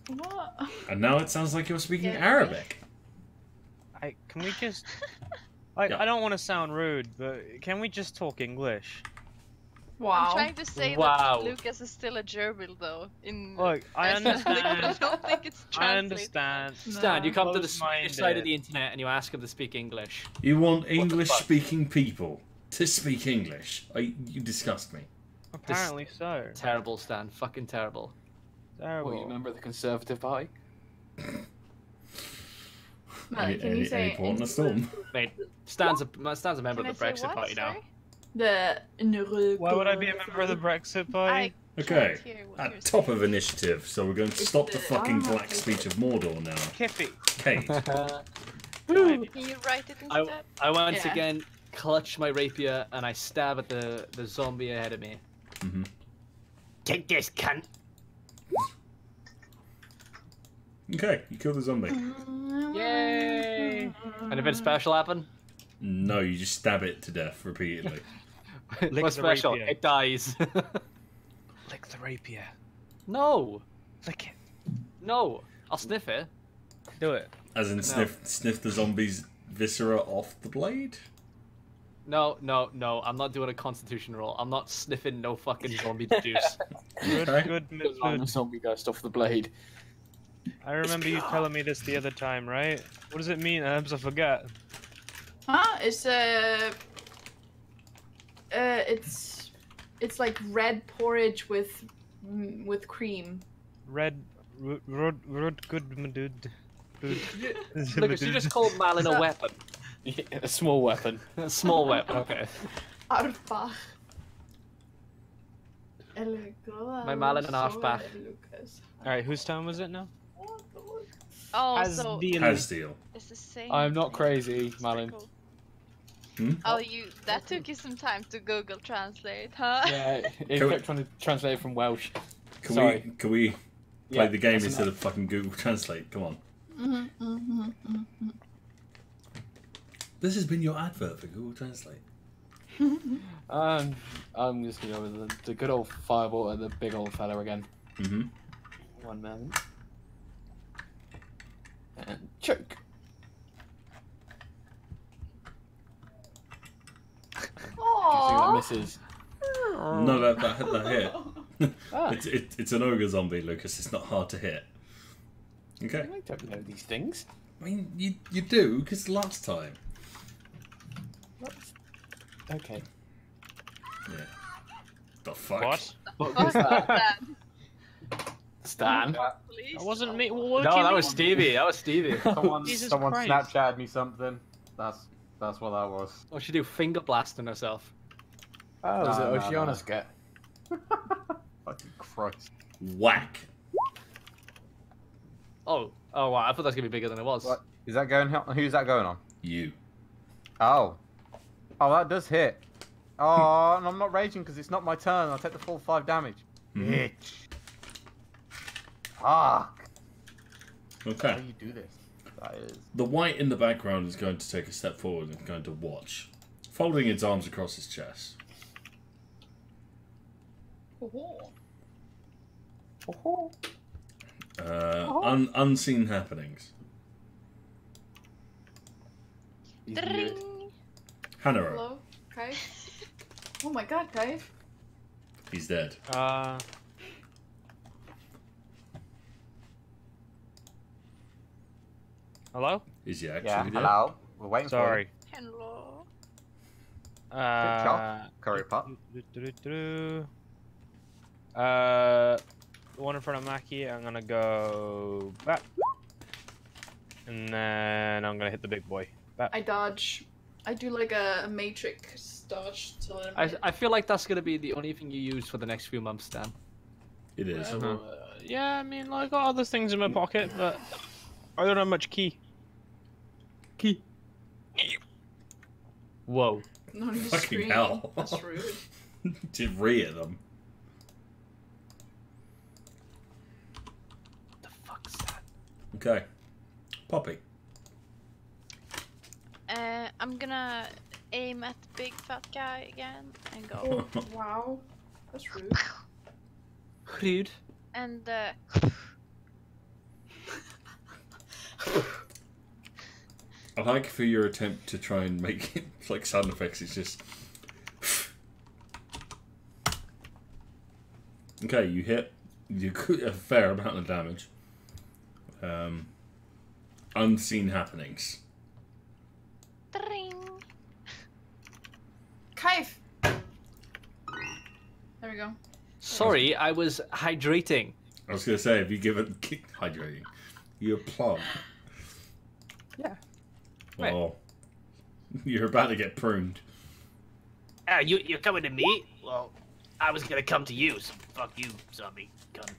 What? and now it sounds like you're speaking Yeah. Arabic. I can we just like Yeah. I don't want to sound rude, but can we just talk English? I'm trying to say Wow. that Lucas is still a gerbil though. In Look, I I understand. don't think it's translated. I translated. understand. Stan, you come to the Close-minded. Swedish side of the internet and you ask them to speak English. You want English-speaking people to speak English. I, you disgust me. Apparently so. Terrible, Stan. Fucking terrible. Terrible. Well, you remember the Conservative Party? Malin, Any, can any, you say any port in a storm? Mate, Stan's a, Stan's a member Can of the say Brexit what? party now. Sorry? the Nurul? Why would I be a member of the Brexit party? I Okay, can't hear what at you're top of initiative, so we're going to It's stop the the- fucking ah, black speech of Mordor now. Kiffy. Kate, saying. Can you write it I, instead? I once Yeah. again clutch my rapier and I stab at the, the zombie ahead of me. Mhm. Take this, cunt. okay, you kill the zombie. Yay! And did anything special happen? No, you just stab it to death repeatedly. Lick What's the special? rapier. It dies. Lick the rapier. no, Lick it. no. I'll sniff it. Do it. As in, sniff, sniff the zombie's viscera off the blade. No, no, no. I'm not doing a constitution roll. I'm not sniffing no fucking zombie juice. Good, Okay. good, Good line good. zombie ghost off the blade. I remember you telling me this the other time, right? What does it mean, Abs? I forgot. Huh? It's uh, uh, it's it's like red porridge with mm, with cream. Red, rud, rud, rud, good, dude. Lucas, you just called Malin a weapon. a small weapon. A small weapon, okay. Arpa. My Malin and Arfbach. All right, whose time was it now? Oh, As so the Hasdiel. it's the same. I'm not crazy, Malin. cool. Hmm? Oh, you. That took you some time to Google Translate, huh? Yeah, it Can we- kept trying to translate it from Welsh. Can Sorry. we can we play Yeah, the game instead enough. of fucking Google Translate? Come on. Mhm, mhm, mhm, mhm. This has been your advert for Google Translate. Um, I'm just gonna go with the, the good old fireball and the big old fella again. Mm-hmm. One moment. And choke. Do you see Aww. that misses? No, that, that, that hit. Ah. it's, it, it's an ogre zombie, Lucas. It's not hard to hit. Okay. I don't know these things. I mean, you, you do, because last time. Okay. Yeah. The fuck? What? What was that? that. Stan? That wasn't me. No, What do you that was Stevey. That was Stevey. Someone, someone Christ. Snapchatted me something. That's that's what that was. What she do? Finger blasting herself. Oh, was No, it no, Oceana's no. get? Fucking Christ. Whack. Oh, oh wow! I thought that was gonna be bigger than it was. What? Is that going? Who's that going on? You. Oh. Oh, that does hit. Oh, and I'm not raging because it's not my turn. I'll take the full five damage. Mhm. Bitch. Fuck. Okay. How do you do this? That is. The wight in the background is going to take a step forward and going to watch, folding its arms across his chest. Oh. Uh, un- unseen happenings. He's. Dring. Hanoro. Hello, Kai. Oh my god, Kai. He's dead. Uh. Hello? Is he actually Yeah. dead? Hello. We're waiting Sorry. Hello. Uh. chop. Curry pop. do-do-do-do-do. Uh, the one in front of Maki, I'm gonna go back. And then I'm gonna hit the big boy. Back. I dodge. I do like a, a matrix dodge to let him I, hit. I feel like that's gonna be the only thing you use for the next few months, Dan. It is. Uh, yeah, I mean, like, I got other things in my pocket, but I don't have much key. Key. Whoa. No, he's Fucking screaming. hell. That's rude. Did re at them. The fuck's that? Okay. Poppy. Uh, I'm gonna aim at the big fat guy again and go. Oh, wow. That's rude. Rude. and uh, I like for your attempt to try and make it like sound effects. It's just. Okay, you hit. You could a fair amount of damage. Um, unseen happenings. dring. Kaif! There we go. Sorry, I was hydrating. I was gonna say, if you give it kick hydrating, you plug. Yeah. Well, you're about to get pruned. Ah, you you're coming to me? Well, I was gonna come to you. So fuck you, zombie. Come.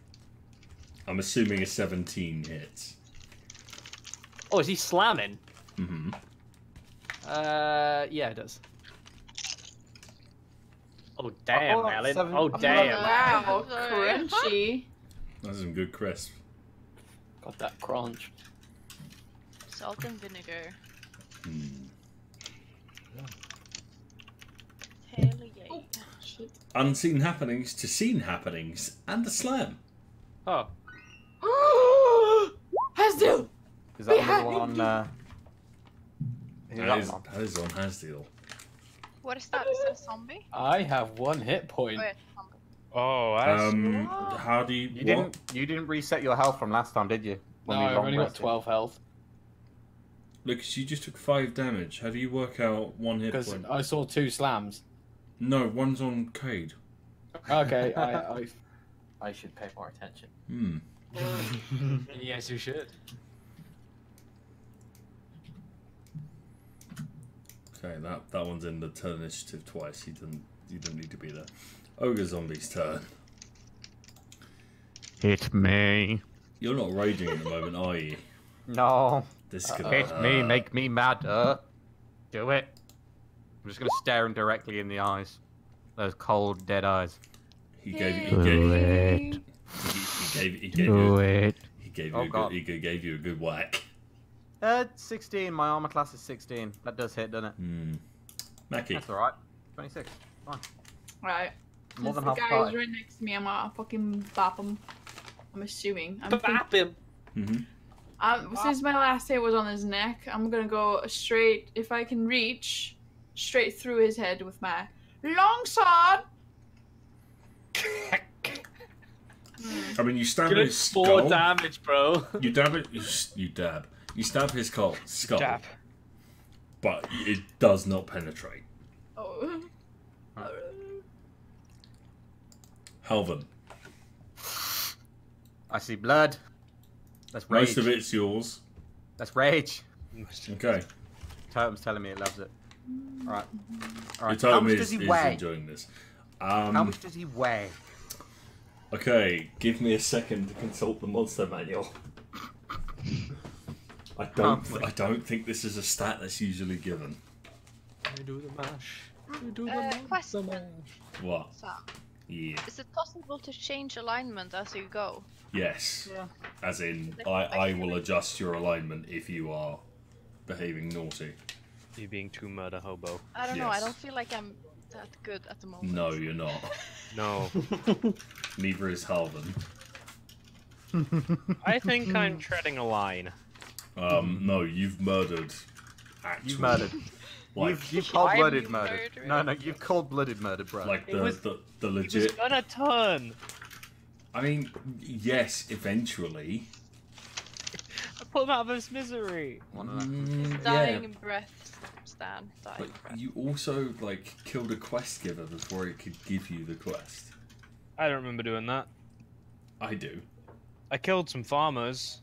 I'm assuming a 17 hits. Oh, is he slamming? Mm-hmm. Uh, yeah, it does. Oh damn, Oh, Alan. seven- Oh oh, damn. Wow, crunchy. That's some good crisp. Got that crunch. Salt and vinegar. Hmm. Hell yeah. Oh, shit. Unseen happenings to seen happenings and the slam. Oh, Hasdiel! Is that Behind another one? you. Uh... That that is, one? that is on Hasdiel. What is that? Is that a zombie? I have one hit point. Wait, zombie. Oh, that's. Um, how do you? You what? didn't. You didn't reset your health from last time, did you? No, When we I've only got 12 health. Lucas, you just took five damage. How do you work out one hit Because point? I saw two slams. No, one's on Kayd. Okay, I, I, I should pay more attention. Hmm. yes, you should. Okay, that that one's in the turn initiative twice. You didn't. You didn't need to be there. Ogre zombie's turn. Hit me. You're not raging at the moment, are you? No. This is gonna Hit me. Make me madder. Do it. I'm just gonna stare him directly in the eyes. Those cold, dead eyes. He gave. He Do gave. it. He, he gave. He gave Do you. it. He gave you. Oh, a good, God. he gave you a good whack. Uh, 16. My armor class is 16. That does hit, doesn't it? Hmm. Maki. That's alright. 26. Fine. Right. More Since than the half guy is right next to me, I'm gonna fucking bop him. I'm assuming. I'm Bap him. Mm-hmm. Um, since my last hit was on his neck, I'm gonna go straight, if I can reach, straight through his head with my long sword. I mean, you stab Good his four skull. damage, bro. You dab it. You, you dab. You stab his skull. skull Jab. But it does not penetrate. Oh. Hälvern. I see blood. That's rage. Most of it's yours. That's rage. Okay. Totem's telling me it loves it. Alright. Alright. Your How much is, does he is weigh? enjoying this. Um, How much does he weigh? Okay, give me a second to consult the monster manual. I don't. Oh, I don't think this is a stat that's usually given. You do the mash. You do the Uh, mash. question. What? Sam, Yeah. is it possible to change alignment as you go? Yes. Yeah. As in, I, I will adjust your alignment if you are behaving naughty. You being too murder hobo. I don't know. I don't feel like I'm that good at the moment. No, you're not. No. Neither is Hälvern. I think I'm treading a line. Um, no, you've murdered. Actual, You've murdered. Like, you've you've cold-blooded I'm murdered. No, no, you've cold-blooded murdered, bro. like the, was- the the He was legit. gonna turn. I mean, yes, eventually. I put him out of his misery. One of them. Mm, Dying breath, Stan. Dying But breath. you also like killed a quest giver before it could give you the quest. I don't remember doing that. I do. I killed some farmers.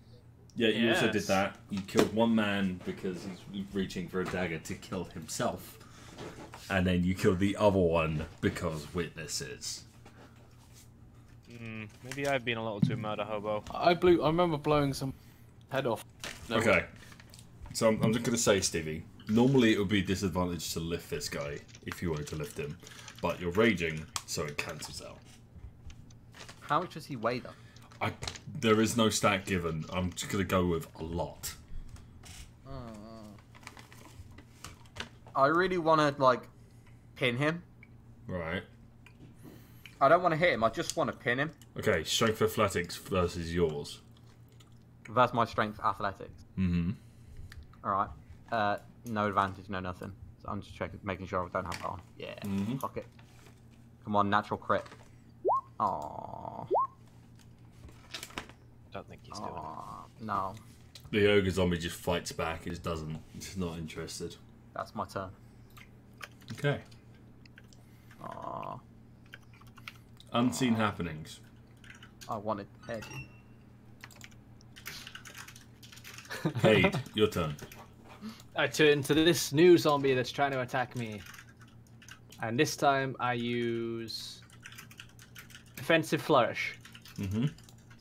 Yeah, you also did that. You killed one man because he's reaching for a dagger to kill himself. And then you killed the other one because witnesses. Mm, maybe I've been a little too murder hobo. I blew. I remember blowing some head off. No, Okay. So I'm, I'm just going to say, Stevey, normally it would be disadvantage to lift this guy if you wanted to lift him. But you're raging, so it cancels out. How much does he weigh, though? I, there is no stat given. I'm just going to go with a lot. I really want to, like, pin him. Right. I don't want to hit him. I just want to pin him. Okay, strength athletics versus yours. That's my strength athletics. Mm-hmm. Alright. Uh, no advantage, no nothing. So I'm just checking, making sure I don't have that on. Yeah. Mhm. Fuck it. Come on, natural crit. Aww. Don't think he's doing it. No. The ogre zombie just fights back. It just doesn't. It's not interested. That's my turn. Okay. Aww. Unseen happenings. I wanted head. Kayd, your turn. I turn to this new zombie that's trying to attack me. And this time I use defensive flourish. Mm-hmm.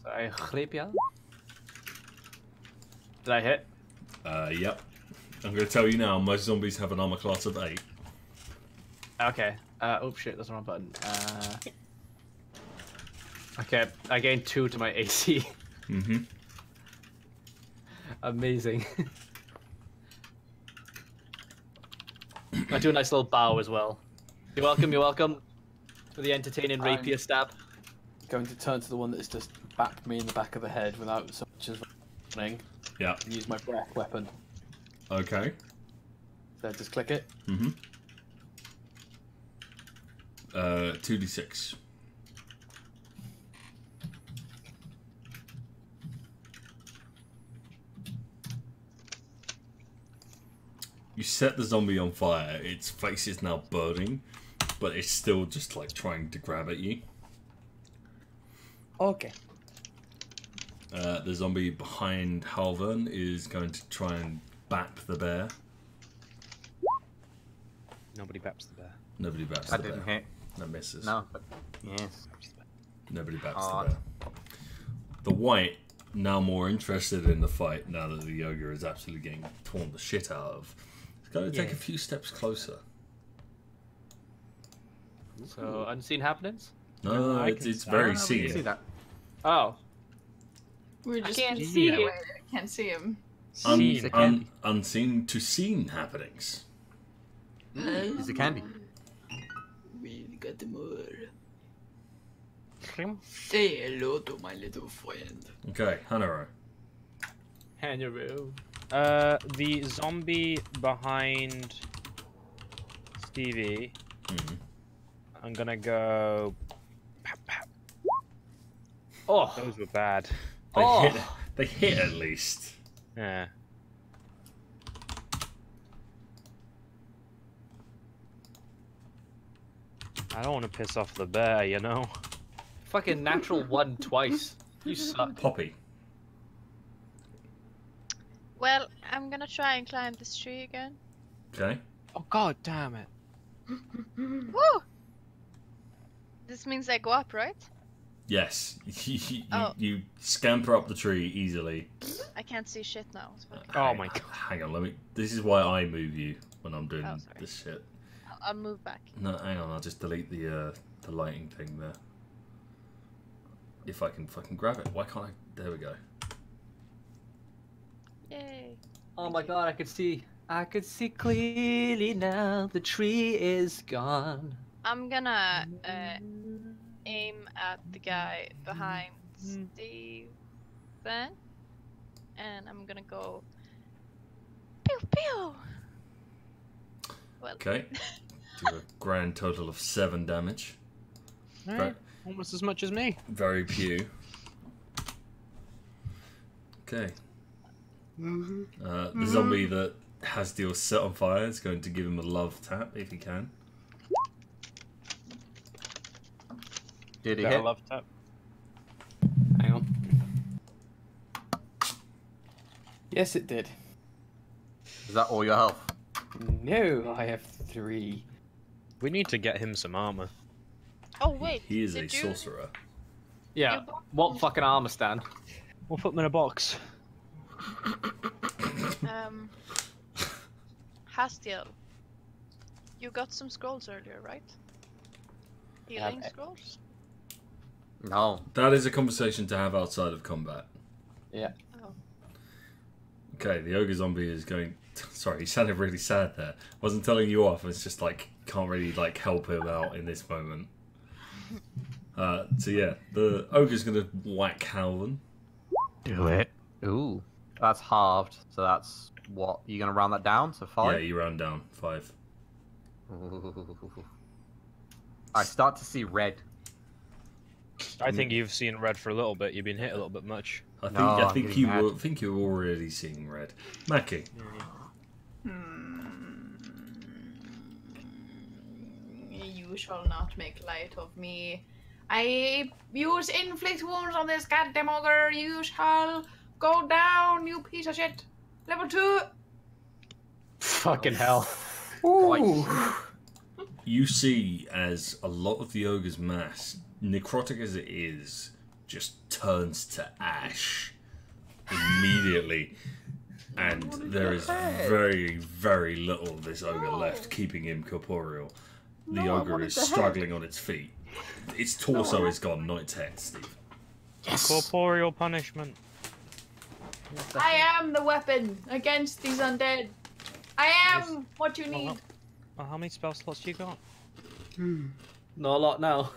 So I greep you. Did I hit? Uh, yep. I'm going to tell you now. Most zombies have an armor class of eight. Okay. Uh, oh shit, that's the wrong button. Uh, okay, I gained two to my AC. Mm-hmm. Amazing. I do a nice little bow as well. You're welcome, you're welcome. For the entertaining I'm- rapier stab. Going to turn to the one that's just backed me in the back of the head without so much as running Yeah. use my breath weapon. Okay. So just click it. Mm-hmm. Uh, 2d6. You set the zombie on fire. Its face is now burning, but it's still just like trying to grab at you. Okay. Uh, the zombie behind Hälvern is going to try and bap the bear. Nobody baps the bear. Nobody baps That the didn't bear. hit. That misses. No, but yes. Nobody bats Aw. the bear. The wight, now more interested in the fight, now that the ogre is absolutely getting torn the shit out of, is going to take a few steps closer. So, unseen happenings? No, No, I it's, can- it's I very don't know, we can seeing. see that. Oh. We're just can't see that you. way. I can't see him. Un- He's a un- unseen to seen happenings. He's a candy. We've got more. Say hello to my little friend. Okay, Hanoro. Hanaroo. Uh, the zombie behind Stevey. Mhm. I'm gonna go. Oh, Those were bad. They Oh. hit. They hit at least. Yeah. I don't want to piss off the bear, you know. fucking natural one twice. You suck. Poppy. Well, I'm gonna try and climb this tree again. Okay. Oh god damn it. Woo! This means I go up, right? Yes. you, you, Oh. you scamper up the tree easily. I can't see shit now. so Oh my god. Hang on, let me. This is why I move you when I'm doing Oh, this shit. I'll, I'll move back. No, hang on. I'll just delete the uh, the lighting thing there. If I can fucking grab it, why can't I? There we go. Yay! Oh my god, I could see. I could see clearly now. The tree is gone. I'm gonna uh, aim at the guy behind Steven, and I'm gonna go. Pew pew. Well, Okay. Do a grand total of seven damage. Alright. Almost as much as me. Very pew. Okay. Uh, the zombie that Hasdiel set on fire is going to give him a love tap if he can. Did he Got a hit? love tap. Hang on. Yes, it did. Is that all your health? No, I have three. We need to get him some armor. oh wait. He is a did you- sorcerer. Yeah. What fucking armor stand? We'll put him in a box. Um, Hasdiel, you got some scrolls earlier, right? Healing scrolls. No. That is a conversation to have outside of combat. Yeah. Oh. Okay, the ogre zombie is going. Sorry, he sounded really sad there. Wasn't telling you off. It's just like can't really like help him out in this moment. Uh, so yeah, the ogre's gonna whack Calvin. Do it. Ooh. That's halved. So that's what? You gonna round that down to Yeah, five? you round down five. Ooh. I start to see red. I mm. think you've seen red for a little bit. You've been hit a little bit much. I think No, I think you mad. were think you're already seeing red. Maki. Hmm. You shall not make light of me. I use inflict wounds on this goddamn ogre. You shall go down, you piece of shit. Level two. Fucking hell. Ooh. You see as a lot of the ogre's mass, necrotic as it is, just turns to ash immediately. And there is very, very little of this ogre left, keeping him corporeal. The No, ogre is the head. struggling on its feet. Its torso is gone, not its head, Steve. Corporeal punishment. I am the weapon against these undead. I am what you need. Well, how many spell slots you got? Hmm. Not a lot now.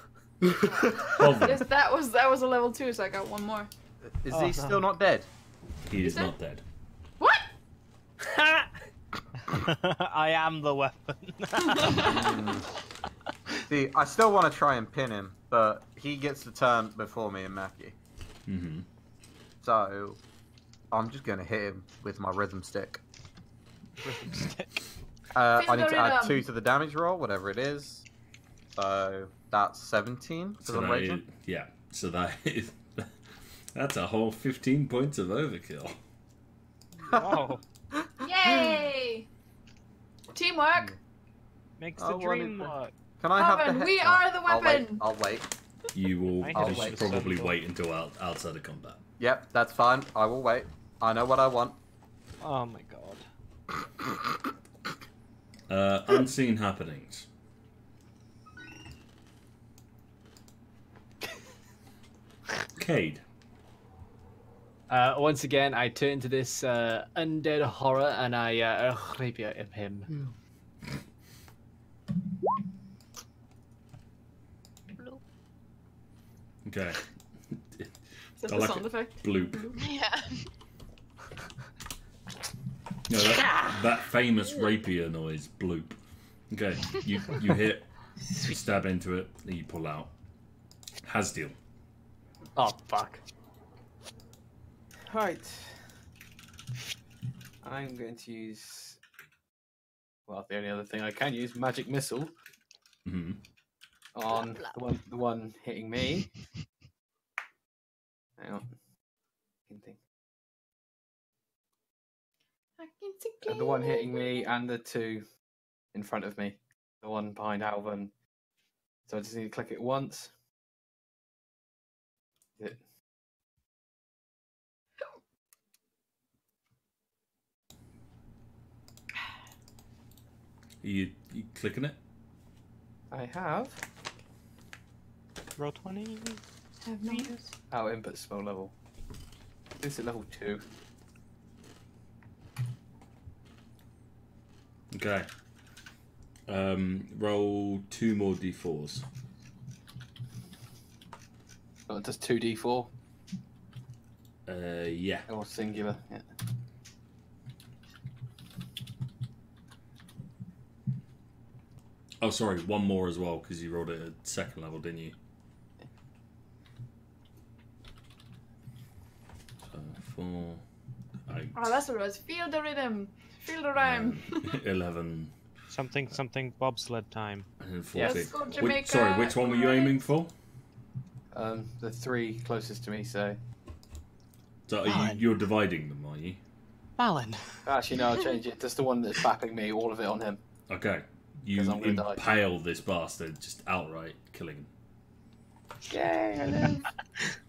Yes, that was that was a level two, so I got one more. Is Oh, he no. still not dead? He is Is it? not dead. What? I am the weapon. See, I still want to try and pin him, but he gets the turn before me and Maki. hmm So I'm just gonna hit him with my rhythm stick. Rhythm stick. Uh, I need to add two to the damage roll, whatever it is. So that's 17 because So I'm That, yeah, so that is, that's a whole fifteen points of overkill. oh, Yay! Teamwork. makes the wanted dream work. Can I have the head? we are the I'll wait. weapon. I'll wait. You will I you I'll wait. probably wait until out, outside of combat. Yep, that's fine. I will wait. I know what I want. Oh my god. Uh, unseen happenings. Kayd. Uh, once again, I turn to this uh, undead horror and I uh, rapier at him. Okay. Is that I the like sound it. effect? Bloop. Yeah. No, that, that famous rapier noise, bloop. Okay, you you hit, you stab into it, and you pull out. Hasdiel. Oh fuck! Alright. I'm going to use. Well, the only other thing I can use, magic missile, hmm on the one, the one hitting me. Hang on. Hinting. I can see Uh, the one hitting me and the two in front of me. The one behind Alvin. So I just need to click it once. Is it- Are you, you clicking it? I have. Roll20. Have not. Oh, input spell level. This is level two. Okay. Um, roll two more d4s. Oh, it does two d four Uh, yeah. or singular. Yeah. Oh, sorry, one more as well because you rolled it at second level, didn't you? So four, eight, Oh, that's what it was. Feel the rhythm. Feel the rhyme. eleven, Something, something bobsled time. and then Yes. fourteen. Go Which- Jamaica, sorry, which one were you aiming for? Um, the three closest to me. So So are you, you're dividing them, are you? Balin. actually, no, I'll change it. Just the one that's bapping me. All of it on him. Okay. You I'm die. impale this bastard, just outright killing him. Yay! I live.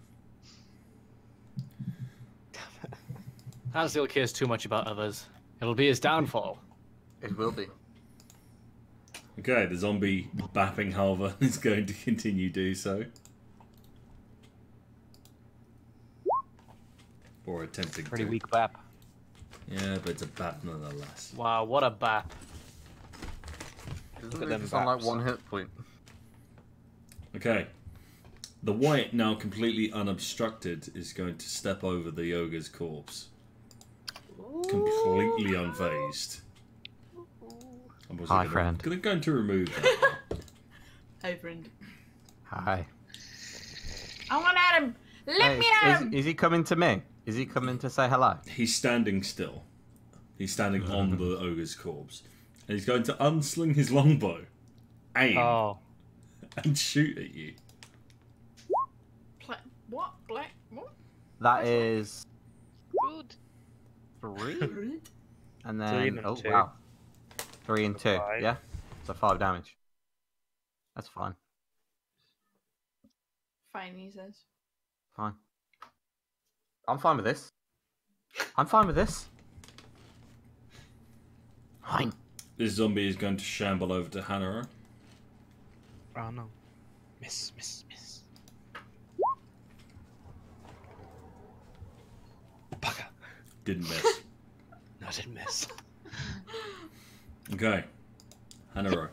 Hansel cares too much about others. It'll be his downfall. It will be. Okay, the zombie bapping Hälvern is going to continue do so. Or attempting Pretty to. weak bap. Yeah, but it's a bap nonetheless. Wow, what a bap! Look at them It's on like one hit point. Okay. The wight, now completely unobstructed, is going to step over the ogre's corpse. Completely unfazed. Hi, gonna, friend. Gonna, going to remove that. Hi, friend. Hi. I want at him. Let Hey, me at is, him. is he coming to me? Is he coming to say hello? He's standing still. He's standing on the ogre's corpse. And he's going to unsling his longbow, aim, Oh, and shoot at you. Pla- what? Black? What? That is Good. three, and Three then and oh two. wow, three and two. Five. Yeah, so five damage. That's fine. Fine, he says. Fine. I'm fine with this. I'm fine with this. Fine. This zombie is going to shamble over to Hanoro. oh no. Miss, miss, miss. Bugger. Didn't miss. No, I didn't miss. Okay. Hanoro.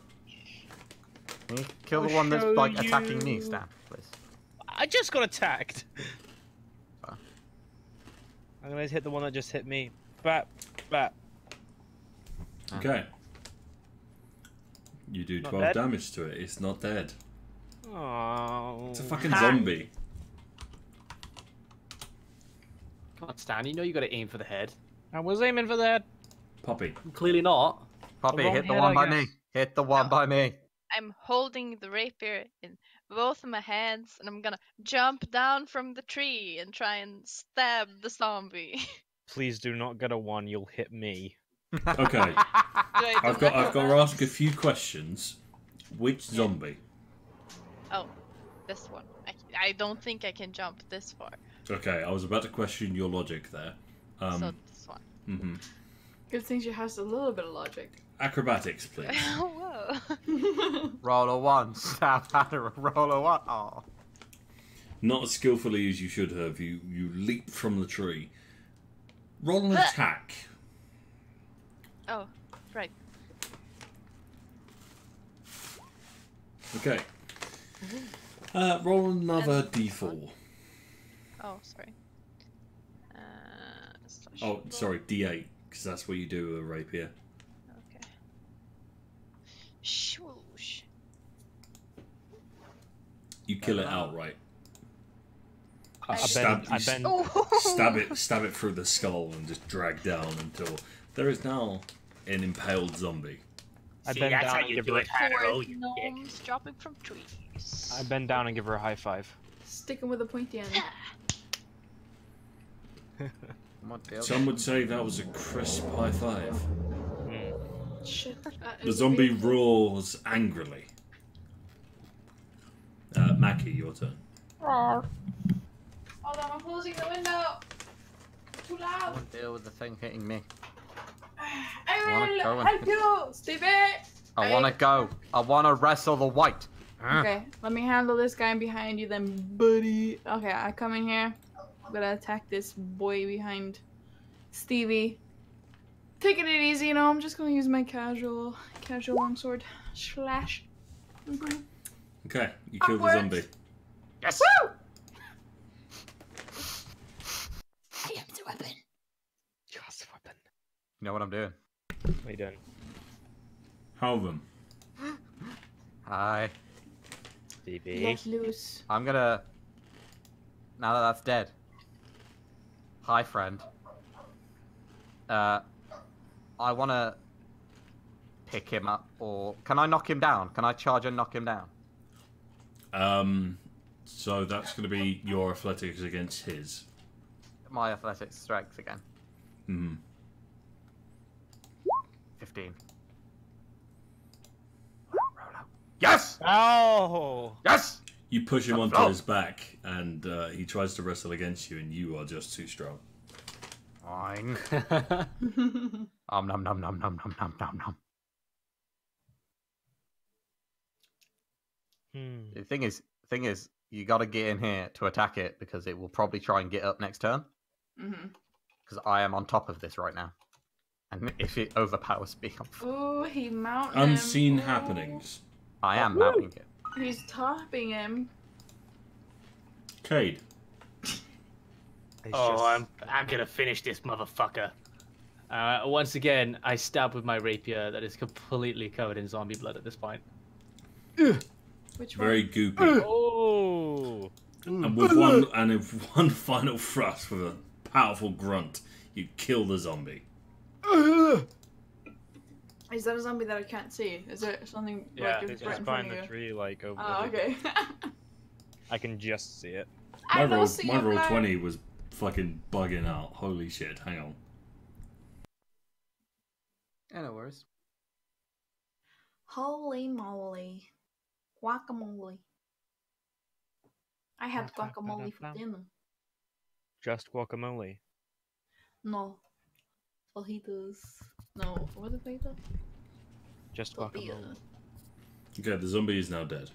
Can kill the one that's like attacking me, you. Stan, please? I just got attacked. Fine. I'm gonna hit the one that just hit me. Bat, bat. Ah. Okay. You do Not 12 dead? damage to it. It's not dead. Oh. It's a fucking zombie. Come on, Stan. You know you got to aim for the head. I was aiming for the head. Poppy. Clearly not. Poppy, wrong hit the head, one I by me. Hit the one by me. I'm holding the rapier in both of my hands, and I'm gonna jump down from the tree and try and stab the zombie. Please do not get a one. You'll hit me. Okay. I do I've got? I've got to ask a few questions. Which zombie? Oh, this one. I, I don't think I can jump this far. Okay, I was about to question your logic there. so Um, this one. Mm-hmm. Good thing she has a little bit of logic. Acrobatics, please. Whoa. Roll a one. Stab Hannah. Roll a one. Oh. Not as skillfully as you should have. You you leap from the tree. Roll an attack. Oh, right. Okay. Uh, roll another d4. Oh, sorry. Uh, Oh, sorry, d8, because that's what you do with a rapier. Okay. Swoosh. You kill it outright. I stab, bend- I bend- Oh. stab it, stab it through the skull, and just drag down until there is now an impaled zombie. I See, bend that's down how and you give do her. it, Hannah. Four Oh, gnomes dropping from trees. I bend down and give her a high five. Sticking with a pointy end. Some would say that was a crisp high five. Shit. The zombie roars angrily. Uh, Maki, your turn. Hold on, I'm closing the window. Too I loud. won't deal with the thing hitting me. I wanna will go and- help you, Stevey. I want to go. I want to wrestle the wight. Okay, let me handle this guy behind you then, buddy. Okay, I come in here. I'm gonna attack this boy behind Stevey. Taking it easy, you know. I'm just gonna use my casual, casual longsword slash. Mhm. Okay, you kill the zombie. Yes. Woo! I am the weapon. Just weapon. You know what I'm doing? What are you doing? Hälvern. Hi. Stevey. Let loose. I'm gonna. Now that that's dead. Hi, friend. Uh, I want to pick him up, or can I knock him down? Can I charge and knock him down? Um, so that's going to be your athletics against his. My athletics strength again. Hmm. Fifteen. Yes. Oh. Yes. You push him onto Oh. his back, and uh, he tries to wrestle against you, and you are just too strong. Fine. um num num num num num num num num. Hmm. The thing is, thing is, you got to get in here to attack it because it will probably try and get up next turn. Mm-hmm. Because I am on top of this right now, and if it overpowers me, I'm- Ooh, he mounted him. Unseen Ooh. happenings. I am mounting it. He's topping him. Kayd. Oh, I'm I'm gonna finish this motherfucker. Uh, once again, I stab with my rapier that is completely covered in zombie blood at this point. Which Very goopy. Oh. and with one and with one final thrust with a powerful grunt, you kill the zombie. Is that a zombie that I can't see? Is there something Yeah, like it's right just in behind the you? tree, like over. Oh, the okay. I can just see it. My I roll, my Roll20 was fucking bugging out. Holy shit! Hang on. Yeah, no worries. Holy moly. Guacamole. I had guacamole for dinner. Just guacamole. No. Fajitas. No, what are fajitas? Just Tortilla. guacamole. Okay, the zombie is now dead.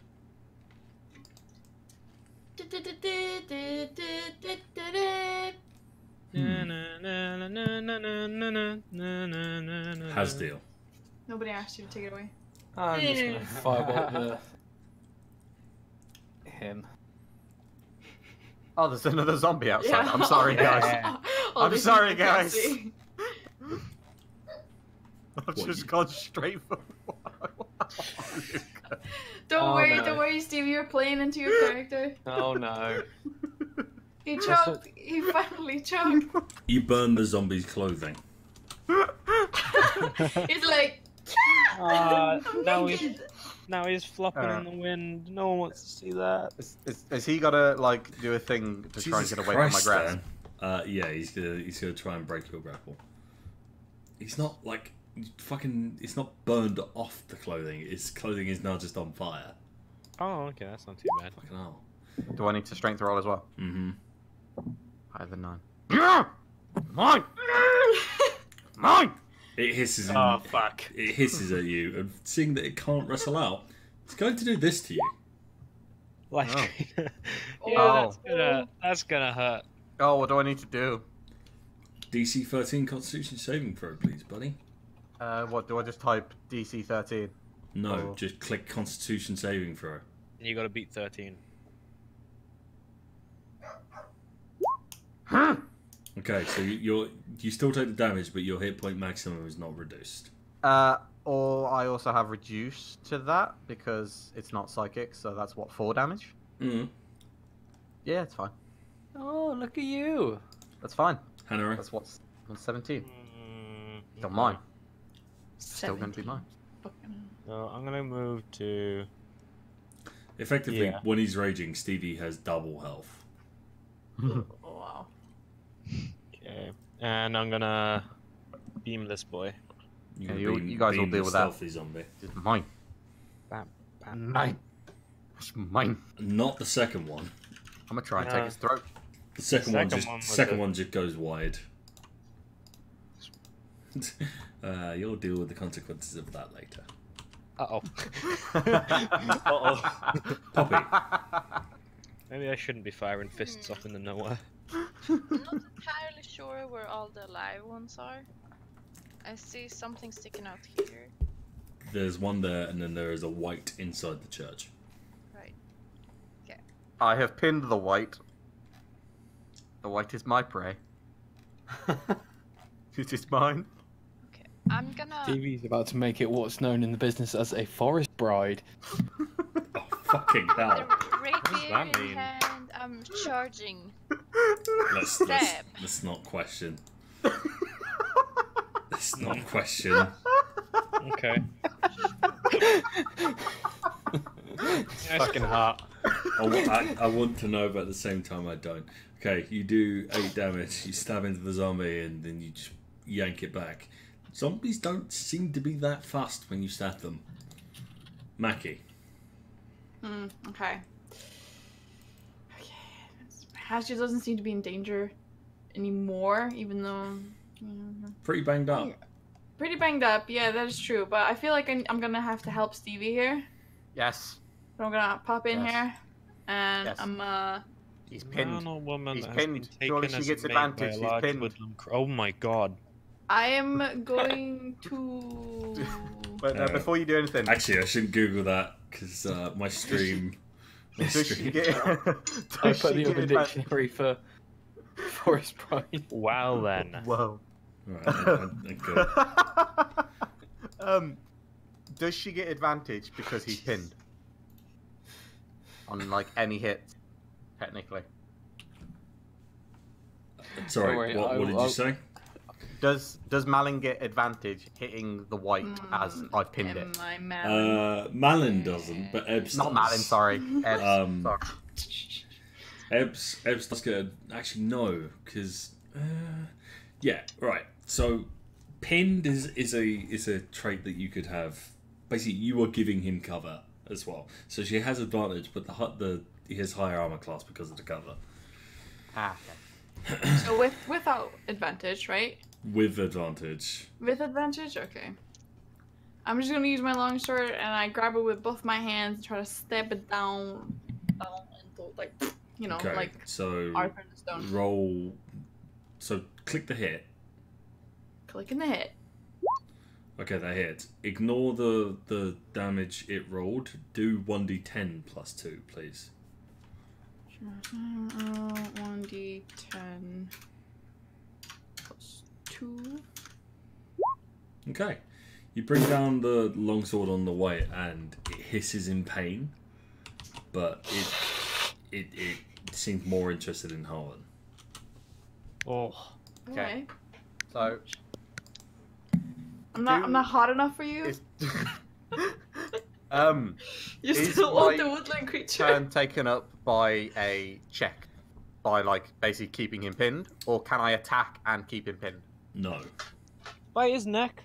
Hmm. Hasdiel. Nobody asked you to take it away. I'm just gonna firebolt the him. Oh, there's another zombie outside. Yeah. I'm sorry, guys. All oh, I'm sorry, guys. I've just gone straight for. Don't Oh, worry, no. don't worry, Steve. You're playing into your character. Oh no. He choked. He finally choked. You burn the zombie's clothing. He's like, Uh, now he's now he's flopping Uh. in the wind. No one wants to see that. Is, is, is he gotta like do a thing to try and get away Christ, from my grasp? Dan. Uh, yeah, he's gonna he's gonna try and break your grapple. He's not like fucking. It's not burned off the clothing. His clothing is now just on fire. Oh, okay, that's not too bad. Fucking hell. Do I need to strength roll as well? Mm-hmm. Higher than nine. Mine. Mine. It hisses. In, Oh fuck! It hisses at you, and seeing that it can't wrestle out, it's going to do this to you. Life Oh. drain. Oh. that's gonna that's gonna hurt. Oh, what do I need to do? DC 13 Constitution saving throw, please, buddy. Uh, what do I just type? DC 13. No, Oh. just click Constitution saving throw. You gotta beat thirteen. Okay, so you- you're you still take the damage, but your hit point maximum is not reduced. Uh, or I also have reduced to that because it's not psychic, so that's what four damage. Mm. Yeah, it's fine. Oh, look at you. That's fine. Hannah, That's what's on 17. Mm, Still mine. Still going to be mine. No, I'm gonna move to. effectively, Yeah. when he's raging, Stevey has double health. Oh, wow. Okay, and I'm gonna beam this boy. You, Yeah, you- beam- you guys will deal with that. stealthy zombie. It's mine. Bam, bam. Mine. It's mine. Not the second one. I'm gonna try and No. take his throat. The second, one Second just one was second a- one just goes wide. uh, you'll deal with the consequences of that later. Uh oh. uh oh. Poppy. Maybe I shouldn't be firing fists off in the nowhere. I'm not entirely sure where all the live ones are. I see something sticking out here. There's one there, and then there is a wight inside the church. Right. Okay. I have pinned the wight. The wight is my prey. it is mine. Okay. I'm gonna. TV's about to make it what's known in the business as a forest bride. Oh, fucking hell. what does that mean? hand. I'm charging. Let's, let's, Stab. let's not question. Let's not question. Okay. Fucking hot. I, wa- I, I want to know, but at the same time, I don't. Okay, you do eight damage. You stab into the zombie, and then you just yank it back. Zombies don't seem to be that fast when you stab them. Maki. Hmm, okay. Okay. Hatchet doesn't seem to be in danger anymore, even though. yeah, Pretty banged up. Pretty banged up, yeah, that is true. But I feel like I'm, I'm gonna have to help Stevey here. Yes. So I'm gonna pop in Yes. here, and Yes. I'm uh. He's pinned. Man or woman He's that has been pinned. Surely she gets a mate by advantage. He's pinned. woodland Oh my god. I am going to. But no, Uh, before you do anything, Actually, I shouldn't Google that because uh, my stream. My does she get? I put the get Urban? Dictionary for forest Pride. Wow then. Whoa. Right, I- I- I um, does she get advantage because he's pinned on like any hit? Technically, Sorry, Don't worry, what, I- what did I'll- you say? Does does Malin get advantage hitting the wight as Mm, I've pinned it? I mad? Uh, Malin doesn't, but Ebbz Not does. Malin, sorry. Ebbz, Um, sorry. Ebbz, Ebbz does get actually no, because uh, yeah, right. So pinned is is a is a trait that you could have. Basically, you are giving him cover as well, so she has advantage, but the the he has higher armor class because of the cover Ah, so with without advantage, right? With advantage. With advantage, okay. I'm just gonna use my long sword and I grab it with both my hands and try to stab it down, down into like, you know, okay, like so Arthur the stone. roll. So click the hit. Click in the hit. Okay, that hit. Ignore the the damage it rolled. Do one d ten plus two, please. Uh, one d ten two. Okay. You bring down the longsword on the way and it hisses in pain, but it it, it seems more interested in Hälvern. Oh. Okay. Okay. So I'm not. I'm not hot enough for you. is, um, You is still want the woodland creature. turn taken up by a check, by like basically keeping him pinned, or can I attack and keep him pinned? No. By his neck.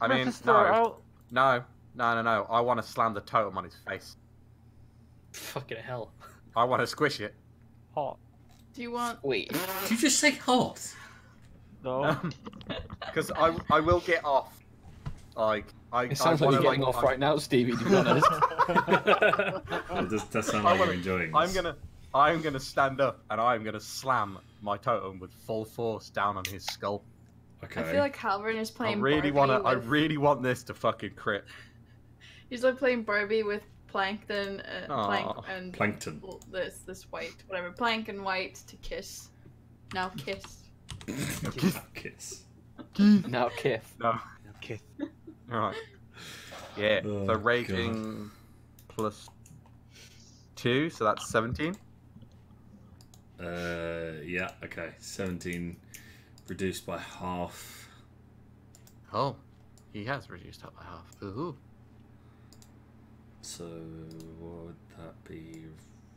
I mean, Just throw it no, out. no, no, no, no. I want to slam the totem on his face. Fucking hell. I want to squish it. Hot. Do you want? Wait. Did you just say hot? No. Um, because I, I will get off Like I. It sounds I like you're wanna, getting off right now, Stevey. To be honest. It does, does sound like wanna- you're enjoying I'm gonna, I'm gonna stand up and I'm gonna slam my totem with full force down on his skull. Okay. I feel like Hälvern is playing. I playing. really wanna, I really want this to fucking crit. He's like playing Barbie with Plankton, uh, Plank and Plankton. this this wight whatever Plank and wight to kiss. Now kiss. Kiss. now Kith. No. Kiss. Alright. Yeah. Oh, so God. raging plus two, so that's seventeen. Uh, yeah. Okay. Seventeen reduced by half. Oh, he has reduced that by half. Ooh. So what would that be?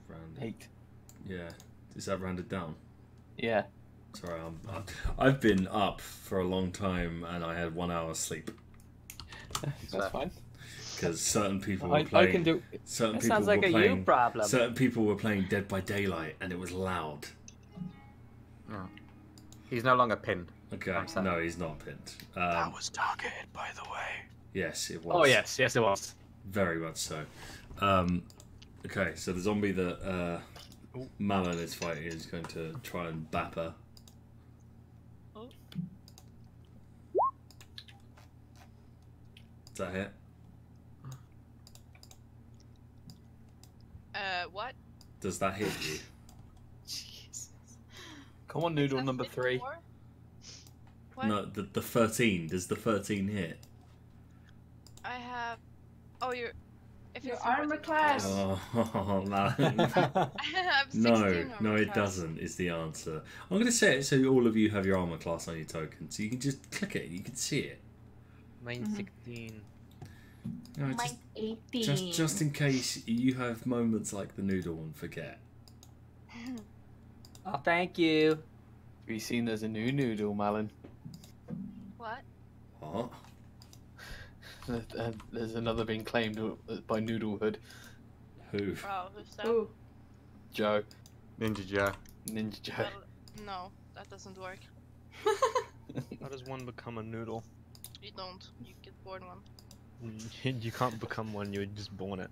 Rounded. Eight. Yeah. Is that rounded down? Yeah. Sorry, I'm, I- I've been up for a long time and I had one hour sleep That's fine. Because certain people were I, I can do. Certain That people sounds like were a you playing. problem. Certain people were playing Dead by Daylight and it was loud. Oh. He's no longer pinned. Okay, I'm sad. no, he's not pinned. Um, That was targeted, by the way. yes, it was. Oh yes, yes it was. Very much so. Um, okay, so the zombie that uh, Malin is fighting is going to try and bap her. Is that hit? Uh, what? Does that hit you? Jesus. Come on, noodle number three. What? No, the, the 13. Does the 13 hit? I have. Oh, you're. If Your it's armor class. Oh, Malin. I have 16 no, armor no, it class. doesn't, is the answer. I'm going to say it so all of you have your armor class on your token, so you can just click it, you can see it. Mine Mhm. 16. You know, just, eighteen. just, just in case you have moments like the noodle and forget. Oh, thank you. Have you seen there's a new noodle, Malin? What? What? There's another being claimed by Noodlehood. Who? Oh, who's that? Ooh. Joe. Ninja Joe. Ninja Joe. Well, no, that doesn't work. How does one become a noodle? You don't. You get born one. You can't become one, you're just born it.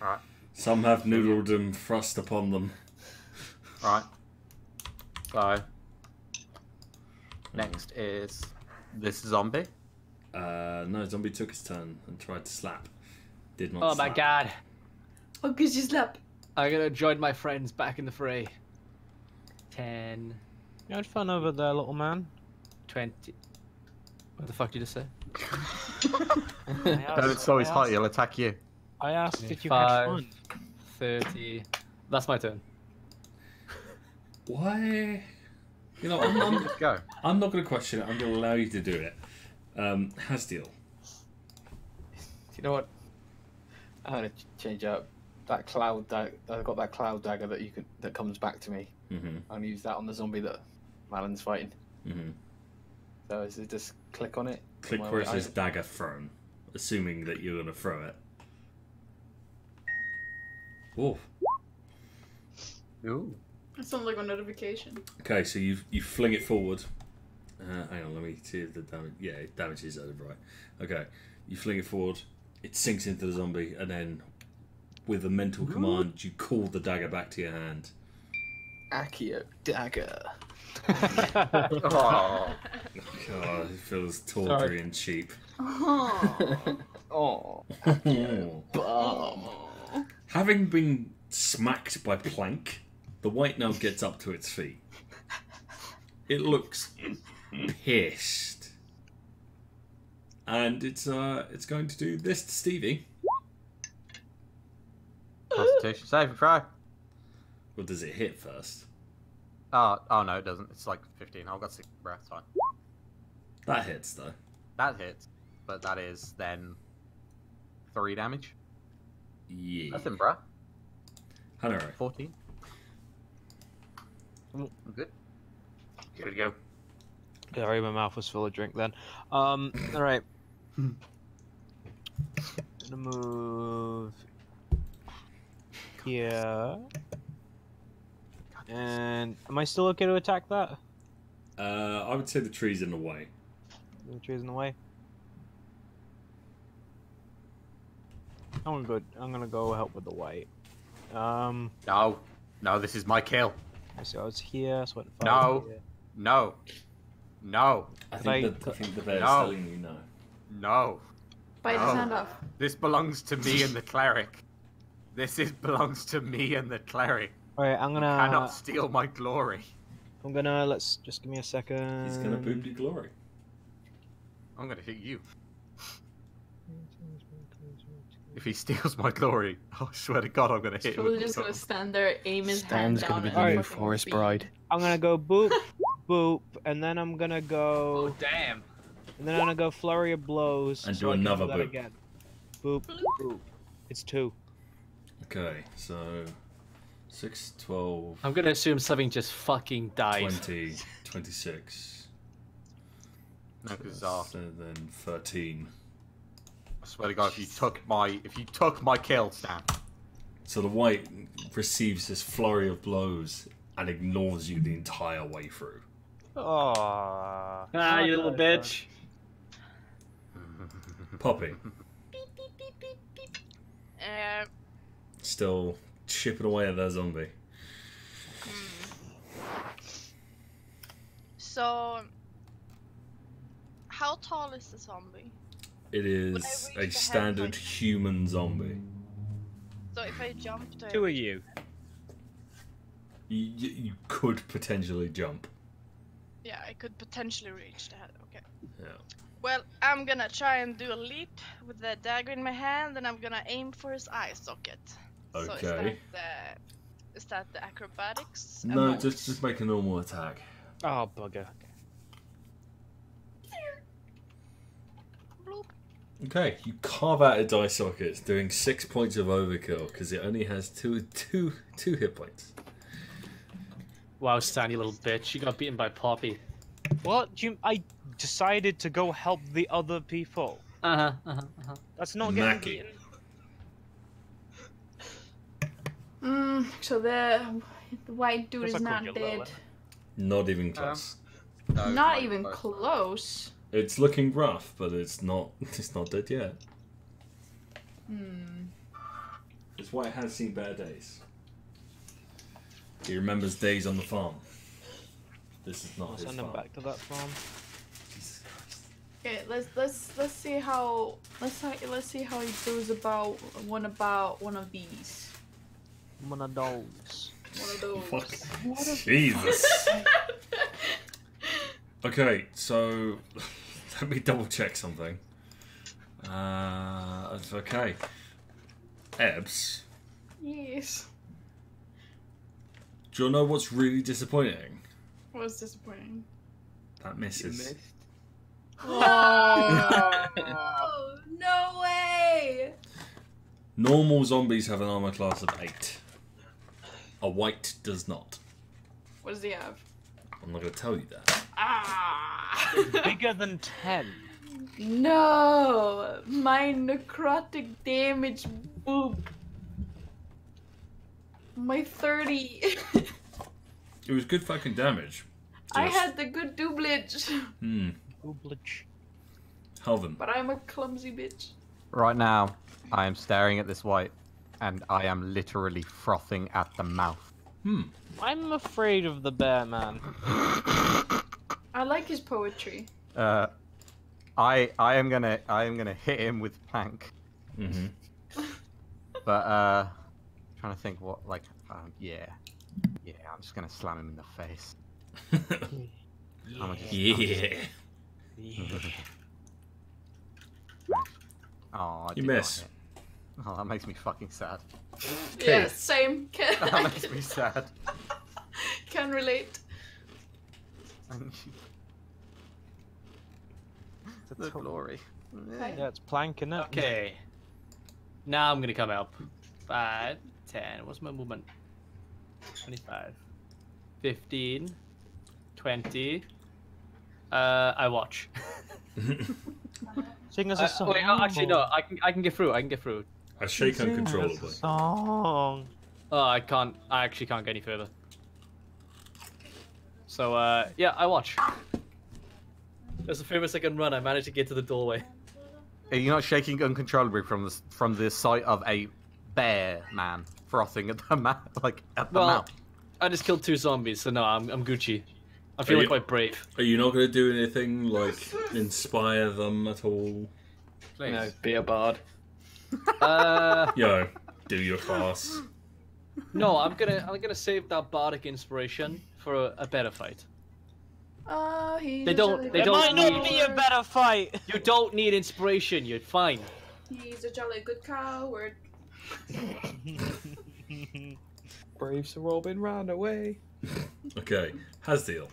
Alright. Some have noodledom thrust upon them. Right. So next is this zombie. Uh, no, zombie took his turn and tried to slap. Did not Oh my god. Oh, cause you slap. I'm gonna join my friends back in the fray. 10, You had fun over there, little man. 20. What the fuck did you just say? I Don't asked, so I he's hot, asked, he'll attack you. I asked if you had fun. 30. That's my turn. Why? You know, I'm, I'm, go. I'm not going to question it. I'm going to allow you to do it. Um, Hasdiel. You know what? I'm gonna change up that cloud. Dag- I've got that cloud dagger that you can that comes back to me. Mm-hmm. I'm gonna use that on the zombie that Malin's fighting. Mm-hmm. So is it just click on it? Click where it says dagger thrown, assuming that you're going to throw it. Oh, Ooh. That sounds like a notification. okay. So you you fling it forward. Uh, hang on, let me see if the damage. Yeah, it damages over right. Okay, you fling it forward. It sinks into the zombie, and then with a mental command, you call the dagger back to your hand. Accio dagger. Oh. God, it feels tawdry and cheap. Oh. Oh. oh. Having been smacked by Plank, the wight now gets up to its feet. It looks pissed. And it's uh it's going to do this to Stevey. Constitution saving throw. Or does it hit first? Oh, oh no, it doesn't. It's like 15. I've got six breath. Fine. That hits though. That hits, but that is then three damage. Yeah. Nothing, bruh. Hanoro. 14. Mm. Good. Here we go. Sorry, my mouth was full of drink then. Um, alright. Gonna move here. And am I still okay to attack that? Uh, I would say the tree's in the way. The tree's in the way. I'm gonna go. I'm gonna go help with the wight. Um. No, no. This is my kill. So I was here. So I no, here. no, no. I think, I, the, I think the bear's no. telling you no. No. Bite no. his hand off. This belongs to me and the cleric. This is belongs to me and the cleric. Alright, I'm gonna. cannot steal my glory. I'm gonna. Let's just give me a second. He's gonna boot your glory. I'm gonna hit you. If he steals my glory, I swear to God, I'm gonna He's hit him. probably with just gonna stand there, aim his Stan's hand gonna down be the your new forest feet. bride. I'm gonna go boop, boop, and then I'm gonna go. Oh damn! And then I'm gonna go flurry of blows. And so do I another boop. again. Boop, boop. It's two. Okay, so 6, 12, I'm gonna assume something just fucking died. 20, 26. No, 'cause it's R. So then 13. I swear to God, if you took my if you took my kill, Stan. So the wight receives this flurry of blows and ignores you the entire way through. Oh. Ah, you little bitch. Poppy, Uh, still chipping away at that zombie. Hmm. so, how tall is the zombie? It is a the head standard human zombie. So if I jump to Two of you. You, you, you could potentially jump. Yeah, I could potentially reach the head. Okay. Yeah. Well, I'm gonna try and do a leap with the dagger in my hand, and I'm gonna aim for his eye socket. So is that Okay. the, is that the acrobatics? No, amount? just just make a normal attack. Oh bugger. Okay, you carve out its eye sockets, doing six points of overkill because it only has two two two hit points. Wow, Stan, you little bitch. You got beaten by Poppy. What? You, I decided to go help the other people. Uh huh. Uh huh. Uh-huh. That's not getting beaten. Mm, so the, the wight dude Guess is not called you Lola. dead. Not even close. No, Not even close. It's looking rough, but it's not it's not dead yet. Hmm. It's why it has seen better days. He remembers days on the farm. This is not I'll his send him back to that farm. Okay, let's let's let's see how let's let's see how he goes about one about one of these. One of those. One of those. Fuck. Jesus. Okay, so let me double check something. Uh, it's okay. Ebbz. yes. do you know what's really disappointing? What's disappointing. That misses. Oh no way! Normal zombies have an armor class of 8. A wight does not. What does he have? I'm not going to tell you that. Ah! Bigger than ten. No! My necrotic damage boob. My 30. It was good fucking damage. I had the good doublage. Hmm. Doublage. Hälvern. But I'm a clumsy bitch. Right now, I am staring at this wight, and I am literally frothing at the mouth. Hmm. I'm afraid of the bear man. I like his poetry. Uh, I I am gonna I am gonna hit him with plank, Mm-hmm. but uh, trying to think what like um, yeah, yeah. I'm just gonna slam him in the face. I'ma just- Yeah. Oh, I You did not miss. Hit. Oh, that makes me fucking sad. Yeah, same. Can, That makes me sad. can relate. the glory. Yeah, it's planking it. Okay. Now I'm gonna come up. 5, 10. What's my movement? 25. 15. 20. Uh, I watch. Sing us Uh, a song. wait, oh, actually no. I can I can get through. I can get through. I shake Sing uncontrollably. Song. Oh, I can't. I actually can't get any further. So uh, yeah, I watch. There's a famous second run. I managed to get to the doorway. Are you not shaking uncontrollably from the from the sight of a bear man frothing at the mouth, like at the Well, mouth? I just killed two zombies, so no, I'm, I'm Gucci. I'm Are feeling you- quite brave. Are you not going to do anything like inspire them at all? You know, be a bard. Uh, Yo, do your class. no, I'm gonna I'm gonna save that bardic inspiration for a, a better fight. Oh, he's They don't- they good don't coward. need- Might not be a better fight. You don't need inspiration. You're fine. He's a jolly good coward. Brave Sir Robin ran away. Okay, Hasdiel.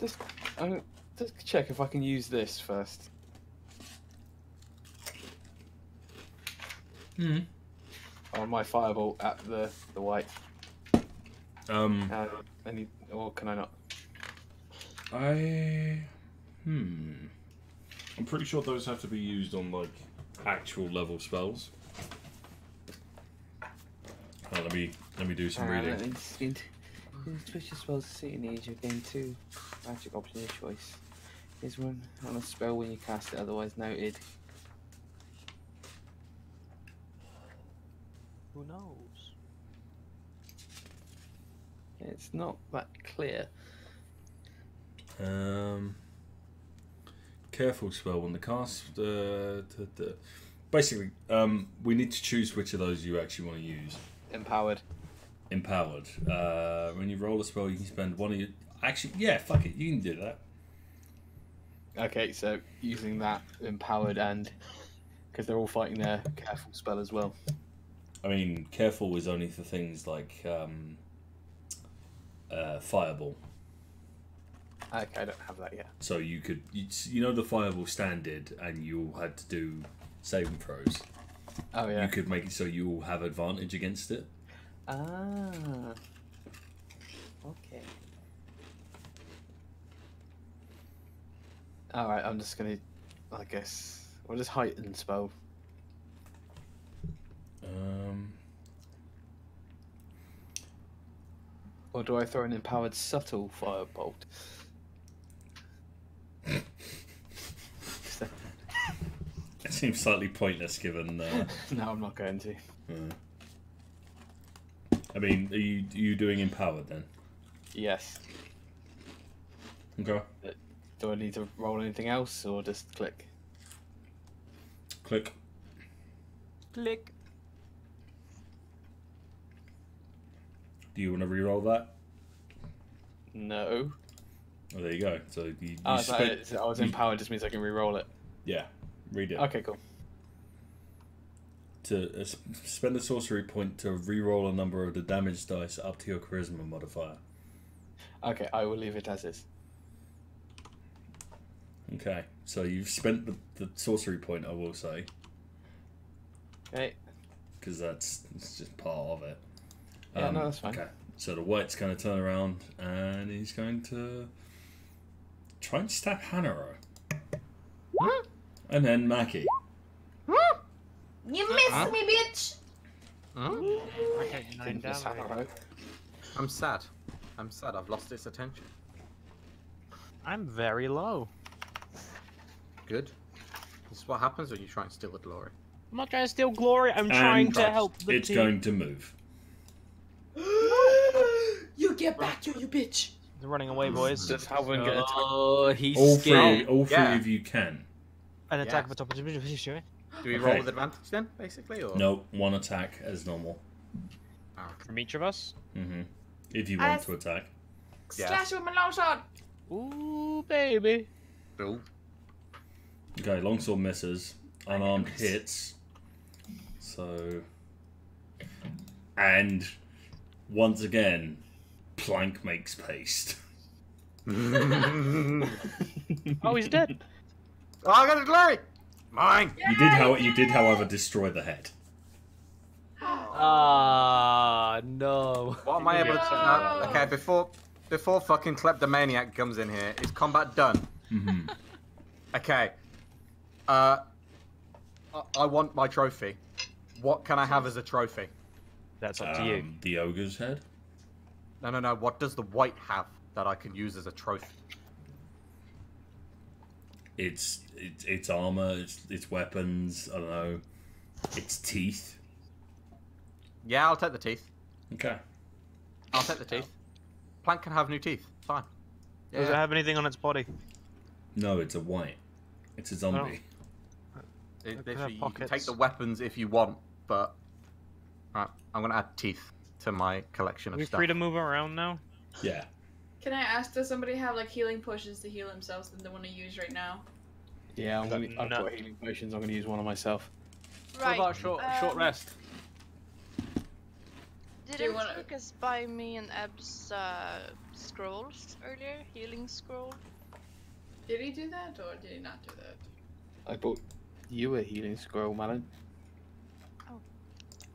Just, I'm gonna just check if I can use this first. Hmm. On my firebolt at the the wight. Um, Uh, any, or can I not? I. Hmm. I'm pretty sure those have to be used on like actual level spells. Oh, let me let me do some Uh, reading. it's- it- Switch your spells to suit your needs. You gain two magic options of choice. Is one on a spell when you cast it, otherwise noted. Who knows? It's not that clear. Um, careful spell when the cast. Uh, t- t- basically, um, we need to choose which of those you actually want to use. Empowered. Empowered. Uh, when you roll a spell, you can spend one of your. Actually, yeah, fuck it, you can do that. Okay, so using that empowered and because they're all fighting their careful spell as well. I mean, careful is only for things like um, uh, fireball. Okay, I don't have that yet. So you could, you, you know, the fireball standard, and you all had to do saving throws. Oh yeah. You could make it so you all have advantage against it. Ah. Okay. All right, I'm just gonna, I guess, what is heightened spell? Um, Or do I throw an empowered subtle firebolt? it seems slightly pointless given. Uh, no, I'm not going to. uh, I mean, are you are you doing empowered then? Yes. Okay. Do I need to roll anything else or just click? Click. Click. Do you want to re-roll that? No. Oh, there you go. So you, you Oh, so spent- it's- I was you- empowered just means I can re-roll it. Yeah, read it. Okay, cool. To uh, spend a sorcery point to re-roll a number of the damage dice up to your charisma modifier. Okay, I will leave it as is. Okay, so you've spent the, the sorcery point, I will say, Okay. because that's it's just part of it. Yeah, no, um, that's fine. Okay, so the wight's going to turn around and he's going to try and stab Hanoro. And then Maki. You missed Huh? me, bitch! Okay, nine Didn't miss damage. Hanoro. I'm sad. I'm sad. I've lost its attention. I'm very low. Good. This is what happens when you try and steal the glory. I'm not trying to steal glory. I'm trying to help the It's team. going to move. You get back, you, you bitch! They're running away, boys. Does Hälvern get attacked? Oh, he's All scared. three, all three Yeah. of you can. An attack Yeah. for top of the position. Do we Okay. roll with advantage then, basically, or No, one attack as normal. From each of us. hmm If you I- want to attack. Yeah. Slash you with my long sword! Ooh, baby. Bill? Okay, longsword misses. Unarmed hits. So. And once again, Plank makes paste. Oh, he's dead. Oh, I got the glory! Mine! You did how you did, however, destroy the head. Ah, no. What am I able to? No. Uh, okay, before before fucking kleptomaniac comes in here, is combat done? hmm Okay. Uh, I, I want my trophy. What can I have as a trophy? That's up to you. Um, the ogre's head. No, no, no. What does the wight have that I can use as a trophy? It's it's it's armor. It's it's weapons. I don't know. It's teeth. Yeah, I'll take the teeth. Okay. I'll take the teeth. Plant can have new teeth. Fine. Does it have anything on its body? No, it's a wight. It's a zombie. It, have literally, you can take the weapons if you want, but right, I'm gonna add teeth to my collection Are of we stuff. free to move around now? Yeah. Can I ask, does somebody have like healing potions to heal themselves that they want to use right now? Yeah, I'm gonna, I've got healing potions. I'm going to use one on myself. Right. What about short short um, rest? Didn't wanna- Lucas buy me and Eb's uh, scrolls earlier? Healing scroll? Did he do that or did he not do that? I bought you a healing scroll, Malin.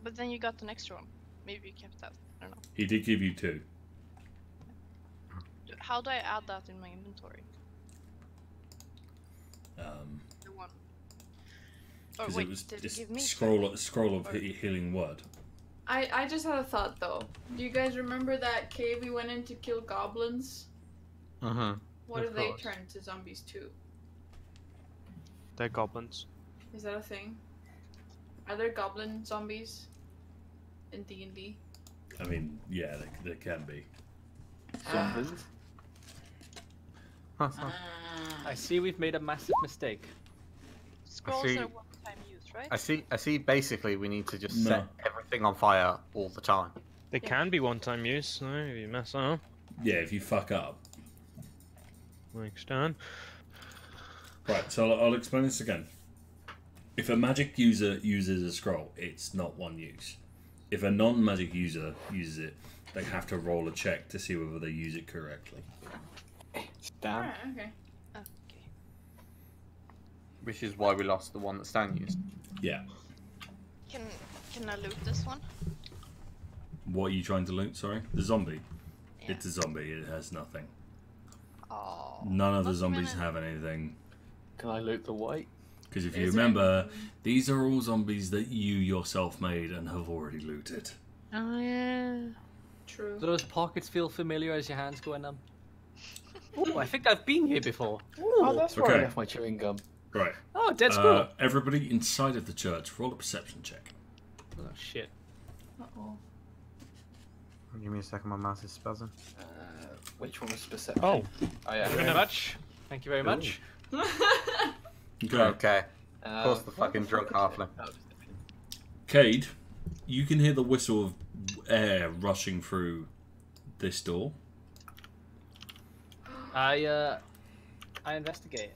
But then you got an extra one. Maybe you kept that. I don't know. He did give you two. How do I add that in my inventory? Um, The one. Or 'cause wait, it was did just it give me scroll scroll of Or- healing word. I, I just had a thought though. Do you guys remember that cave we went in to kill goblins? Mm-hmm. What Of if they turn to zombies too? They're goblins. Is that a thing? Are there goblin zombies in D and D? I mean, yeah, they, they can be. Zombies. Ah. Ah. I see we've made a massive mistake. Scrolls see- are one-time use, right? I see. I see. Basically, we need to just No. set everything on fire all the time. They can be one-time use. So if you mess up, Yeah, if you fuck up. like Stan. Right, so I'll, I'll explain this again. If a magic user uses a scroll, it's not one use. If a non-magic user uses it, they have to roll a check to see whether they use it correctly. Stan. Alright, okay. Okay. Which is why we lost the one that Stan used. Yeah. Can can I loot this one? What are you trying to loot? Sorry, the zombie. Yeah. It's a zombie. It has nothing. Oh. None of the zombies have anything. Can I loot the wight? Because if you Is remember, any- these are all zombies that you yourself made and have already looted. Oh yeah. True. Do those pockets feel familiar as your hands go in them? Oh, I think I've been here before. Oh, that's where I left my chewing gum. Right. Oh, dead squirrel. Uh, everybody inside of the church, roll a perception check. oh shit. Uh oh. Give me a second. My mouse is spazzing. Uh, which one was specific? Oh, oh yeah. Thank you very much. Thank you very much. Okay. Okay. Uh, Of course, the fucking drunk halfling. Oh, Kayd, you can hear the whistle of air rushing through this door. I uh, I investigate.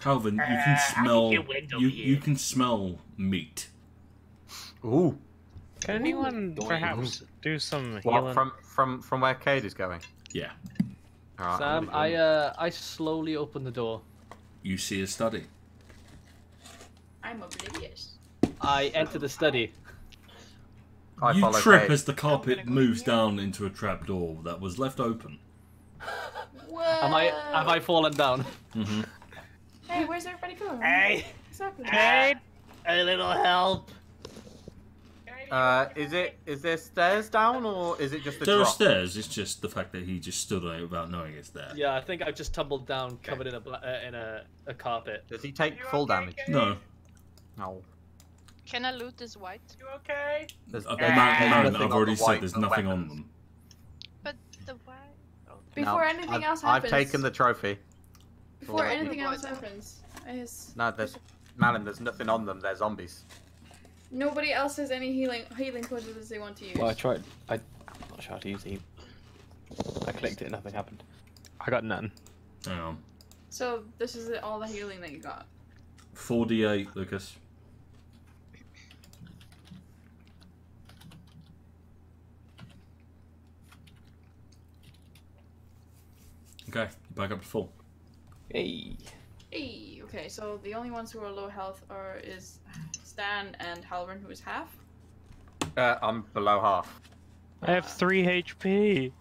Calvin, you Uh, can I smell. think it went over You, here. you can smell meat. Ooh. can anyone Doink. perhaps do some What healing? from from from where Kayd is going? Yeah. Alright, I'm Sam, gonna I go. uh, I slowly open the door. You see a study. I'm oblivious. I enter the study. I you follow trip Kayd. as the carpet go moves here. down into a trap door that was left open. What? Am I have I fallen down? hmm Hey, where's everybody going? Hey, What's? Kayd, a little help. Uh, is it is there stairs down or is it just a There are stairs. It's just the fact that he just stood on it without knowing it's there. Yeah, I think I've just tumbled down, covered in a uh, in a, a carpet. Does he take full damage? No. No. Can I loot this wight? You okay? There's, Uh, there's man, man, nothing I've already the said there's the nothing on them. But the wight. Before No, anything I've, else I've taken the trophy. Before Or- anything else happens, is No, there's Malin. There's nothing on them. They're zombies. nobody else has any healing healing potions they want to use. Well, I tried. I, I'm not sure how to use it. I clicked it, nothing happened. I got none. Hang on. So this is all the healing that you got. 4d8, Lucas. Okay, you're back up to full. Hey. Hey, okay, so the only ones who are low health are is Stan and Hälvern, who is half. Uh, I'm below half. I have three HP.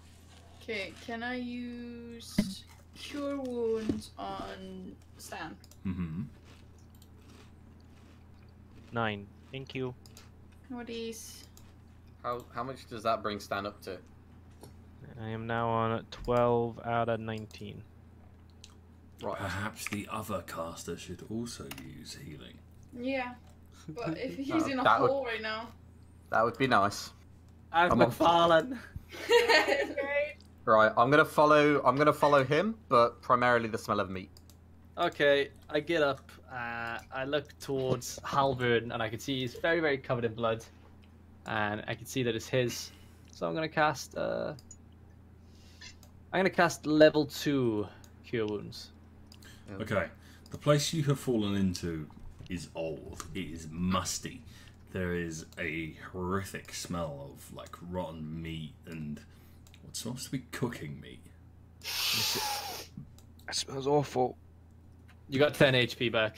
Okay, can I use cure wounds on Stan? Mm-hmm. Nine. Thank you. What is? How how much does that bring Stan up to? I am now on 12 out of 19. Right. Perhaps the other caster should also use healing. Yeah. But if he's Oh, in a that would- hole right now. That would be nice. Ag I'm on- McFarlane. Right, I'm gonna follow. I'm gonna follow him, but primarily the smell of meat. Okay, I get up. Uh, I look towards Hälvern, and I can see he's very, very covered in blood, and I can see that it's his. So I'm gonna cast. Uh, I'm gonna cast level two cure wounds. Um, okay, the place you have fallen into is old. It is musty. There is a horrific smell of like rotten meat and what's supposed to be cooking meat. That smells awful. You got 10 HP back.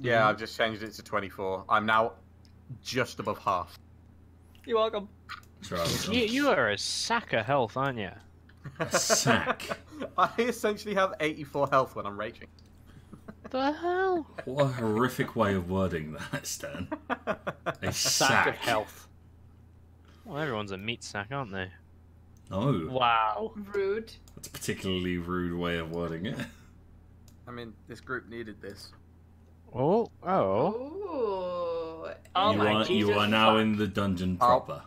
Yeah, I've just changed it to 24. I'm now just above half. You're welcome. So I was You, you are a sack of health, aren't you? A sack. I essentially have 84 health when I'm raging. The hell? What a horrific way of wording that, Stan. A Sack, sack. of health. Well, everyone's a meat sack, aren't they? No, Wow. Rude. that's a particularly rude way of wording it. I mean, this group needed this. Oh, oh. Ooh. Oh you my are you are now fuck. in the dungeon Oh. proper.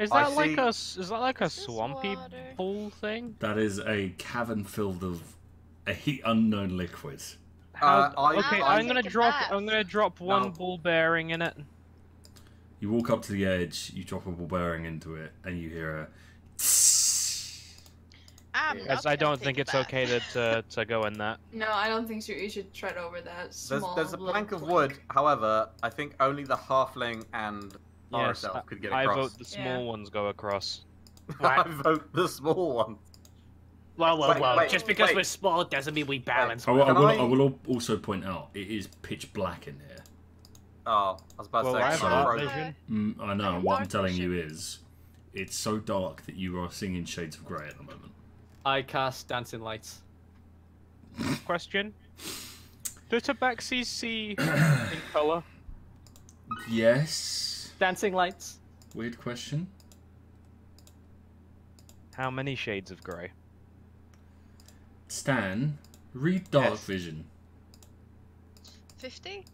Is I that like see- a s- is that like a swampy water? pool thing? That is a cavern filled of a unknown liquid. Uh, I- okay, How I'm gonna I take a drop. bath? I'm gonna drop one No. ball bearing in it. You walk up to the edge, you drop a ball bearing into it, and you hear a. I'm As I don't think a it's bath. okay to, to to go in that. No, I don't think so. You should tread over that There's, small. there's a plank of plank. wood. However, I think only the halfling and Yes, Araself could get I across. vote the small Yeah. ones go across. I vote the small one. Well, well, Wait, well. wait, just because wait. we're small doesn't mean we balance. I will, I will, I- I will also point out it is pitch black in here. Oh, I was about to say. I have so- vision. Mm, I know. have What I'm dark telling you is, it's so dark that you are singing Shades of Grey at the moment. I cast Dancing Lights. Question: Do tabaxis see in color? Yes. Dancing Lights. Weird question. How many shades of grey? Stan, read Dark Yes. Vision. Fifty.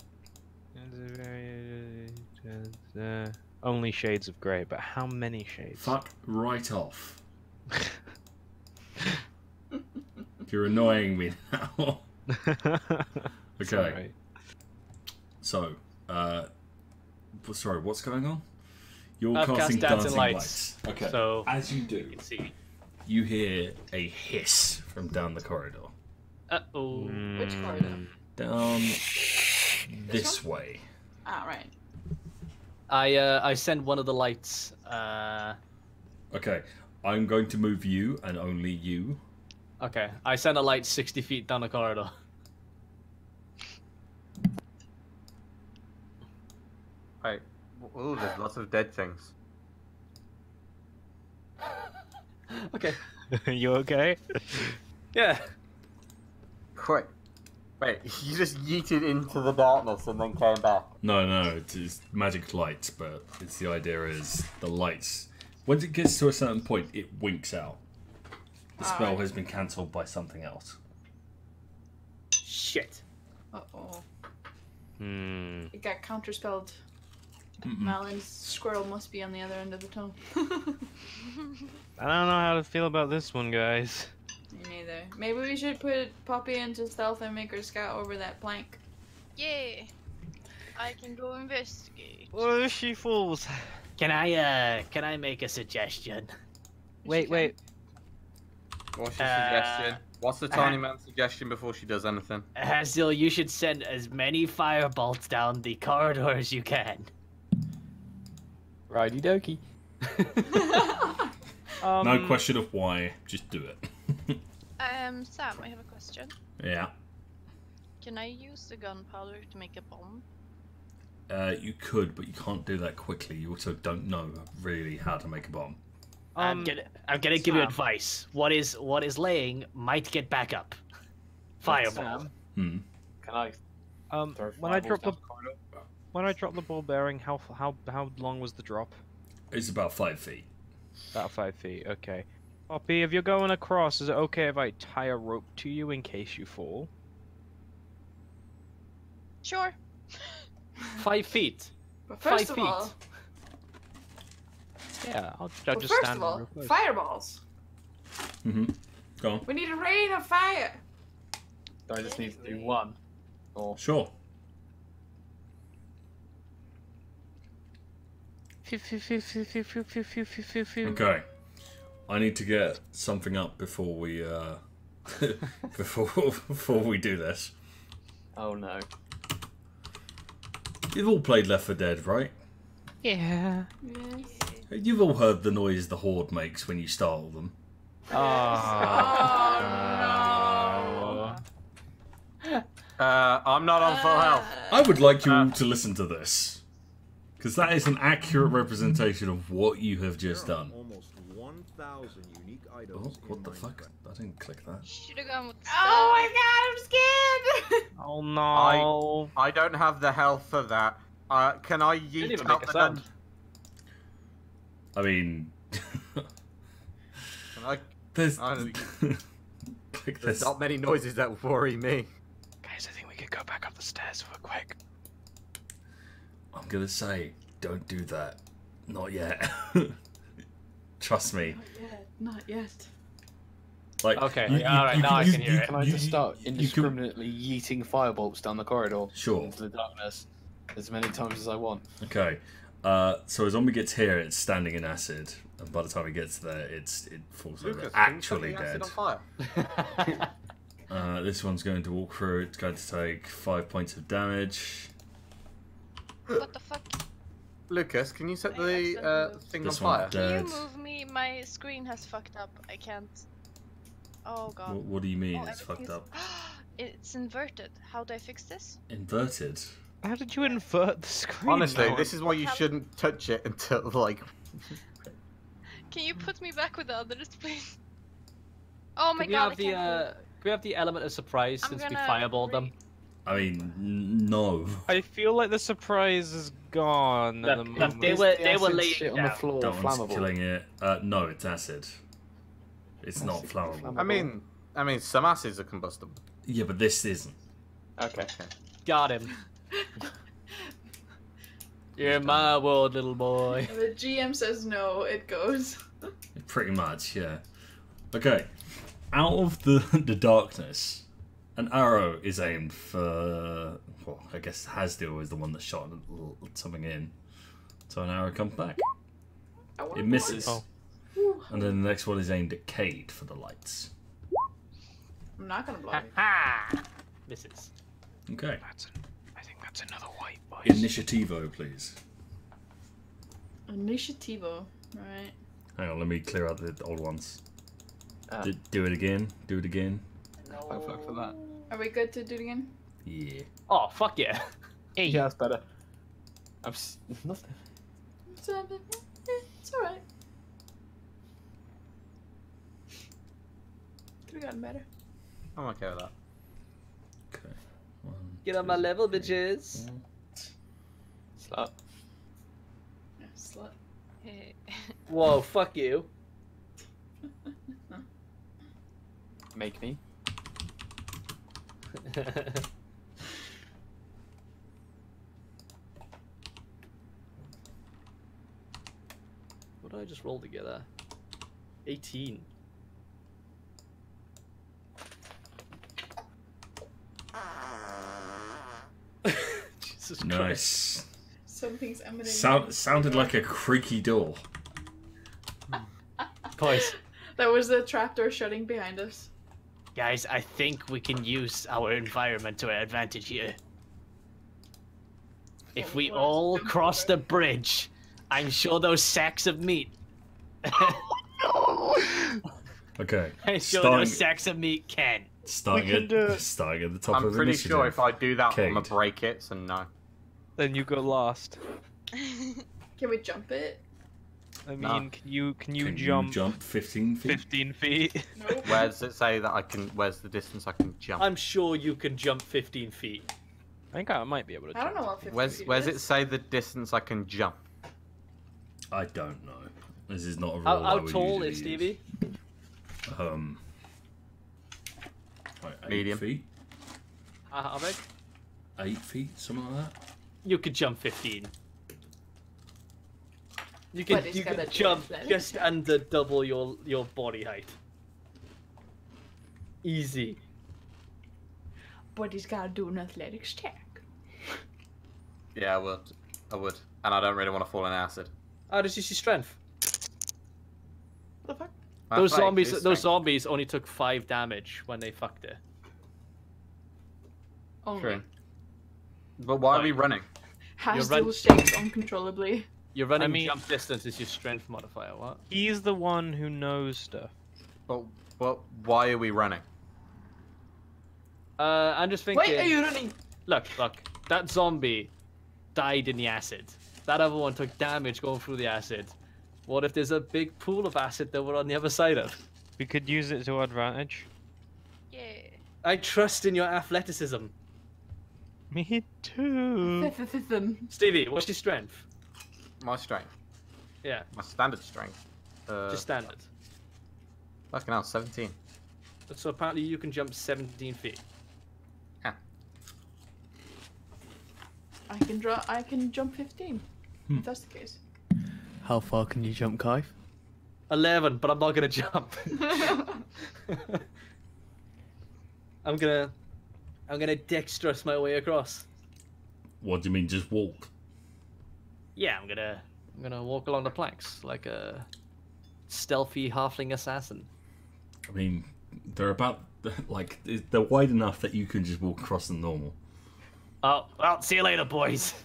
Uh, only shades of grey, but how many shades? Fuck right off. You're annoying me now. Okay. alright. So, uh, w- sorry, what's going on? You're I've casting cast Dancing dancing Lights, lights. Okay. so- as you do, You see. you hear a hiss from down the corridor. Uh oh. Which Hmm. corridor? Down this one? way. Ah, right. I uh, I send one of the lights. Uh, Okay, I'm going to move you and only you. okay, I send a light sixty feet down the corridor. Wait. Ooh, there's lots of dead things. Okay. you okay? Yeah. Wait. Wait, you just yeeted into the darkness and then came back. No, no, it's, it's magic lights, but it's the idea is the lights. Once it gets to a certain point, it winks out. The spell Alright. has been cancelled by something else. Shit. Uh oh. Hmm. It got counterspelled. Mm-mm. Malin's squirrel must be on the other end of the tunnel. I don't know how to feel about this one, guys. Me neither. Maybe we should put Poppy into stealth and make her scout over that plank. Yay! I can go investigate. What if she falls? Can I uh can I make a suggestion? Wait, wait. What's your Uh, suggestion? What's the tiny man's suggestion before she does anything? Hazel, you should send as many firebolts down the corridor as you can. Righty dokey. Um, no question of why, just do it. Um, Sam, I have a question. yeah. Can I use the gunpowder to make a bomb? Uh, you could, but you can't do that quickly. You also don't know really how to make a bomb. I'm Um, gonna I'm gonna give you advice. What is what is laying might get back up. Fireball. Sam, Hmm. can I Um, throw when I fireballs dropped the down the corridor? When I dropped the ball bearing, how how how long was the drop? It's about five feet. About five feet. Okay. Poppy, if you're going across, is it okay if I tie a rope to you in case you fall? Sure. Five feet. But Five first of feet. all, Yeah, I'll, I'll but just first stand of all, real close. fireballs. Mm-hmm. Go on. We need a rain of fire. Do I just need to do one? Or Sure. Okay. I need to get something up before we uh before before we do this. oh no. You've all played Left 4 Dead, right? Yeah. Yes. You've all heard the noise the horde makes when you startle them. Uh, I'm not on full health. I would like you all to listen to this. Because that is an accurate representation of what you have just done. Almost 1,000 unique items. Oh, what the fuck? I didn't click that. Should have gone with Oh my god, I'm scared. Oh no. I I don't have the health for that. Uh, can I Didn't yeet even out make a the sound. I mean, Can I, there's. I- like there's there's not many noises that worry me. Guys, I think we could go back up the stairs real quick. I'm gonna say, don't do that. Not yet. Trust me. Not yet. Not yet. Like, Okay, you- yeah, you- alright, you now can- I you- can hear you- it. Can I just start you can- indiscriminately yeeting firebolts down the corridor Sure. into the darkness as many times as I want? Okay. Uh, so a zombie gets here, it's standing in acid, and by the time it gets there, it's it falls over, Lucas, can you set actually the acid dead. on fire? Uh, this one's going to walk through. It's going to take five points of damage. What the fuck? Lucas, can you set I the uh, thing This on fire? one Can you move me? My screen has fucked up. I can't. Oh god. What, what do you mean Oh, it's fucked up? It's inverted. How do I fix this? Inverted. How did you invert the screen? Honestly, now? this is why you shouldn't touch it until like. Can you put me back with the others, please? Oh my Can we god, I have the can't uh, can we have the element of surprise I'm since we gonna fireballed them? I mean, n- no. I feel like the surprise is gone at the Look, look, moment. they were they were acid laying shit on the floor That one's flammable? killing it. Uh, no, it's acid. It's not flammable. flammable. I mean, I mean, some acids are combustible. Yeah, but this isn't. Okay. Got him. You're in my world, little boy. The GM says no, it goes. Pretty much, yeah. Okay. Out of the the darkness, an arrow is aimed for. Well, I guess Hasdiel is the one that shot something in. So an arrow comes back. It misses. Oh. And then the next one is aimed at Kayd for the lights. I'm not gonna blow it. Ha! Misses. Okay. That's an, I think that's another wight boy. Initiativo, please. Initiativo. Right. Hang on, let me clear out the old ones. Ah. D- do it again. Do it again. Oh, fuck for that. Are we good to do it again? Yeah. Oh fuck yeah! Hey. Yeah, that's better. I'm s- nothing. It's, it's alright. Could have gotten better. I'm okay with that. Okay. One, Get on my level, three, bitches. four. Slut. Yeah, slut. Hey. Whoa, fuck you. Make me. what did I just roll together? 18. Jesus Christ. Nice. Something's emanating. Sound sounded like a creaky door. Hmm. Boys, That was the trapdoor shutting behind us. Guys, I think we can use our environment to our advantage here. If we all cross the bridge, I'm sure those sacks of meat. Okay. I'm sure Starting, those sacks of meat can. starting, We can at, do it. starting at the top I'm of pretty sure if I do that, I'm gonna break it. So no. Then you go last. Can we jump it? I mean, No. can you can you Can jump you jump 15 feet? 15 feet? Nope. Where does it say that I can? Where's the distance I can jump? I'm sure you can jump 15 feet. I think I might be able to I don't jump. know what 50 Where's feet Where's it is. say the distance I can jump? I don't know. This is not a rule How, I how would tall usually is Stevey? use. Um. Like eight Medium. feet. Uh, how big? eight feet, something like that. You could jump 15. You can, you can jump athletics just under double your, your body height. Easy. But he's gotta do an athletics check. Yeah, I would. I would. And I don't really want to fall in acid. Oh, this is your strength. What the fuck? Those zombies, those strength. zombies only took five damage when they fucked it. Only. True. But why are we running? Has You're right. those shakes uncontrollably. Your running mean- jump distance is your strength modifier. What? He's the one who knows stuff. But, but why are we running? Uh, I'm just thinking. Wait, are you running? Look, look. That zombie died in the acid. That other one took damage going through the acid. What if there's a big pool of acid that we're on the other side of? We could use it to our advantage. Yeah. I trust in your athleticism. Me too. Stevey, what's your strength? My strength. Yeah, My standard strength. Uh, just standard. Fucking hell, 17. So apparently you can jump 17 feet. I can draw. I can jump 15. Hmm. If that's the case. How far can you jump, Kai? 11, but I'm not gonna jump. I'm gonna, I'm gonna dexterous my way across. What do you mean, just walk? Yeah, I'm gonna, I'm gonna walk along the planks like a stealthy halfling assassin. I mean, they're about like they're wide enough that you can just walk across them normal. Oh, well, see you later, boys.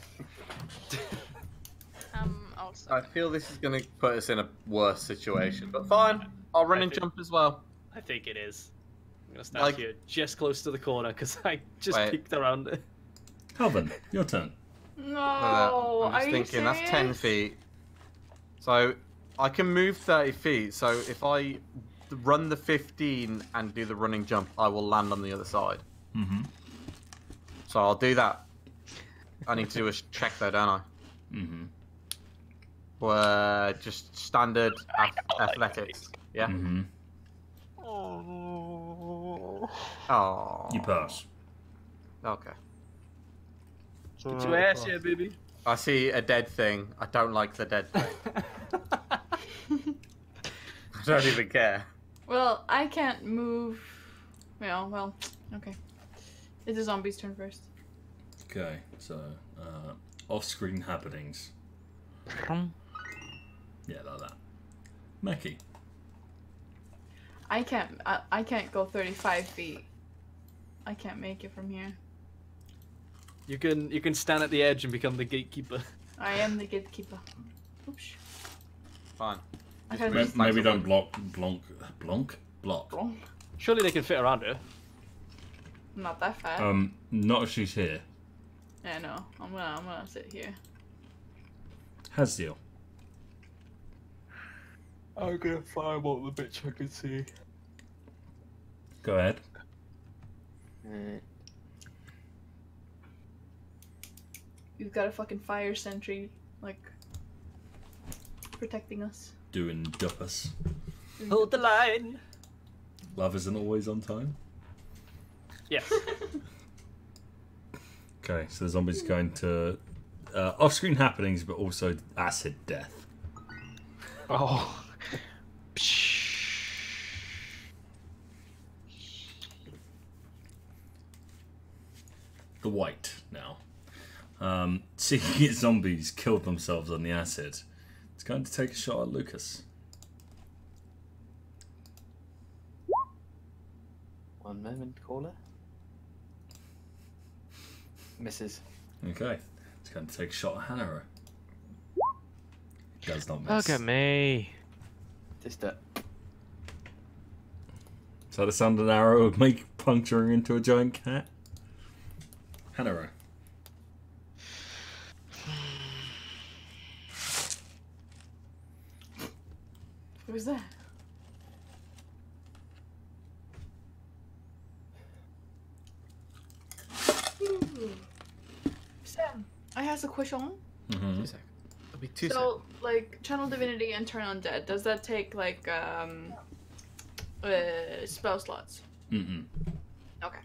Um, also. I feel this is going to put us in a worse situation, but fine. I'll run I and think- jump as well. I think it is. I'm gonna stand Like- here just close to the corner because I just Wait. peeked around it. Calvin, your turn. No. I'm are just you thinking that's 10 feet. So I can move 30 feet. So if I run the 15 and do the running jump, I will land on the other side. Mm-hmm. So I'll do that. I need to do a check though, don't I? Mm-hmm. Uh, just standard ath- athletics. Yeah. Mm-hmm. Oh. You pass. Okay. Get your ass here, baby. I see a dead thing. I don't like the dead thing. I don't even care. Well, I can't move. Well, well, okay. It's the zombie's turn first. Okay, so uh, off-screen happenings. Yeah, like that. Maki. I can't. I, I can't go 35 feet. I can't make it from here. You can you can stand at the edge and become the gatekeeper. I am the gatekeeper. Oops. Fine. I gotta Maybe, maybe don't block, blonk, blonk, block. Wrong. Surely they can fit around her. Not that fat. Um, not if she's here. yeah, no. I'm gonna. I'm gonna sit here. Hasdiel. I'm gonna fireball the bitch I can see. Go ahead. You've got a fucking fire sentry, like protecting us. Doing duppus. Hold the line. Love isn't always on time. Yes. Okay, so the zombie's going to uh, off-screen happenings, but also acid death. Oh. The wight now. Um, seeing its zombies killed themselves on the acid, it's going to take a shot at Lucas. One moment, caller. Misses. Okay, it's going to take a shot at Hannah. Does not miss. Look at me. Just a. Is that the sound an arrow would make puncturing into a giant cat? Hannah. Who's that? Sam, I have a question. Mm-hmm. It'll be two so, like, channel divinity and turn undead, does that take like um, uh, spell slots? Mm-mm. Okay.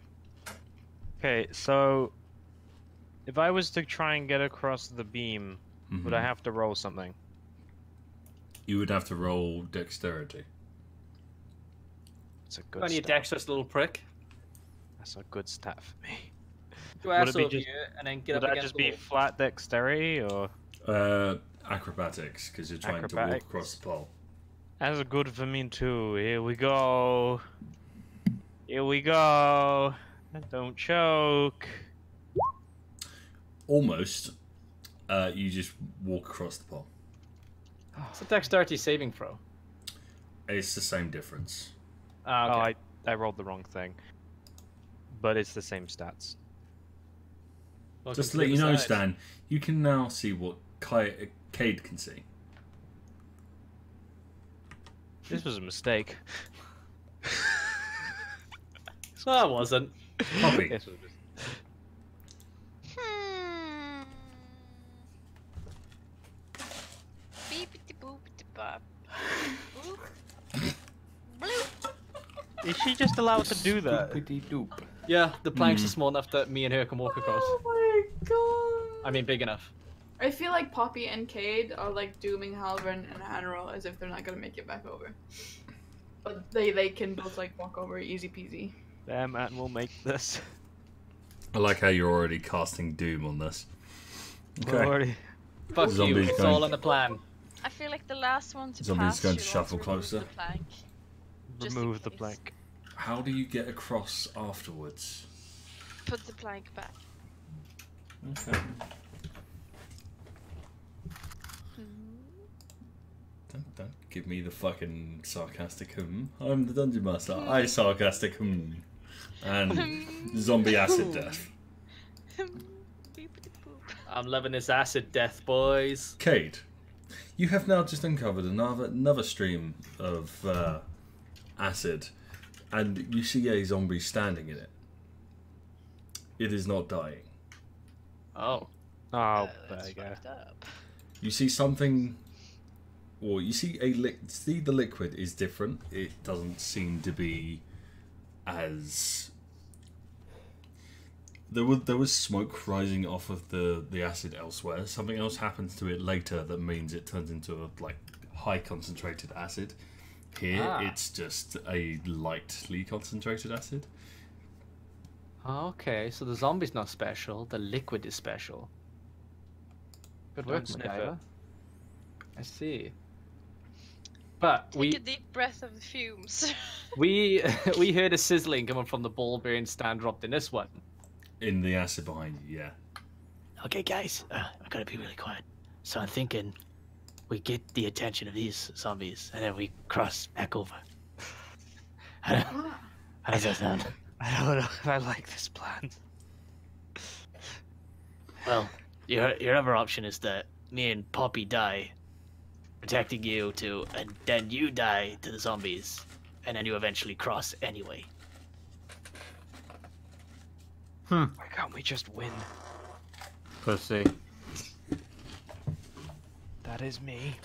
Okay, so If I was to try and get across the beam, would I Mhm. have to roll something? You would have to roll dexterity. It's a good Only a dexterous little prick. That's a good stat for me. Do Would it be just- and then get would up that just the be wall. flat dexterity or? Uh, acrobatics, because you're trying to walk across the pole. That's a good for me too. Here we go. Here we go. Don't choke. Almost. Uh, you just walk across the pole. It's a dexterity saving throw. It's the same difference. Ah, Oh. I, I rolled the wrong thing. But it's the same stats. Welcome Just to to let you know, side. Stan, you can now see what Kai- Kayd can see. This was a mistake. No, it wasn't. Poppy. This was a mis- Hmm. Beepity boopity bop. Boop. Bloop. Is she just allowed to do that? Yeah, the planks Hmm. are small enough that me and her can walk across. Oh my god. I mean, big enough. I feel like Poppy and Kayd are like dooming Hälvern and Hanoro as if they're not gonna make it back over. But they they can both like walk over easy peasy. Damn, man, we'll make this. I like how you're already casting doom on this. We're already- Fuck you, Zombies it's going- all in the plan. I feel like the last one to Somebody's pass going to shuffle also remove closer. The plank. Remove the plank. How do you get across afterwards? Put the plank back. Okay. Hmm. Don't, don't give me the fucking sarcastic hum. I'm the dungeon master. Hmm. I sarcastic hum. And hmm. zombie acid death. I'm loving this acid death, boys. Kayd, you have now just uncovered another another stream of uh, acid, and you see a zombie standing in it. It is not dying. Oh. Oh, oh there you go. You see something, or you see a li- see the liquid is different. It doesn't seem to be as there was there was smoke rising off of the the acid elsewhere. Something else happens to it later that means it turns into a like high concentrated acid. Here, Ah. it's just a lightly concentrated acid. Okay, so the zombie's not special, the liquid is special. Good Don't work, sniff it. MacGyver. I see. But Take we a deep breath of the fumes. we we heard a sizzling coming from the ball bearing stand dropped in this one. In the acid behind you, yeah. Okay, guys, uh, I gotta be really quiet. So I'm thinking we get the attention of these zombies and then we cross back over. How, how does that sound? I don't know if I like this plan. Well, your your other option is that me and Poppy die, protecting you two, and then you die to the zombies, and then you eventually cross anyway. Hmm. Why can't we just win? Pussy. That is me.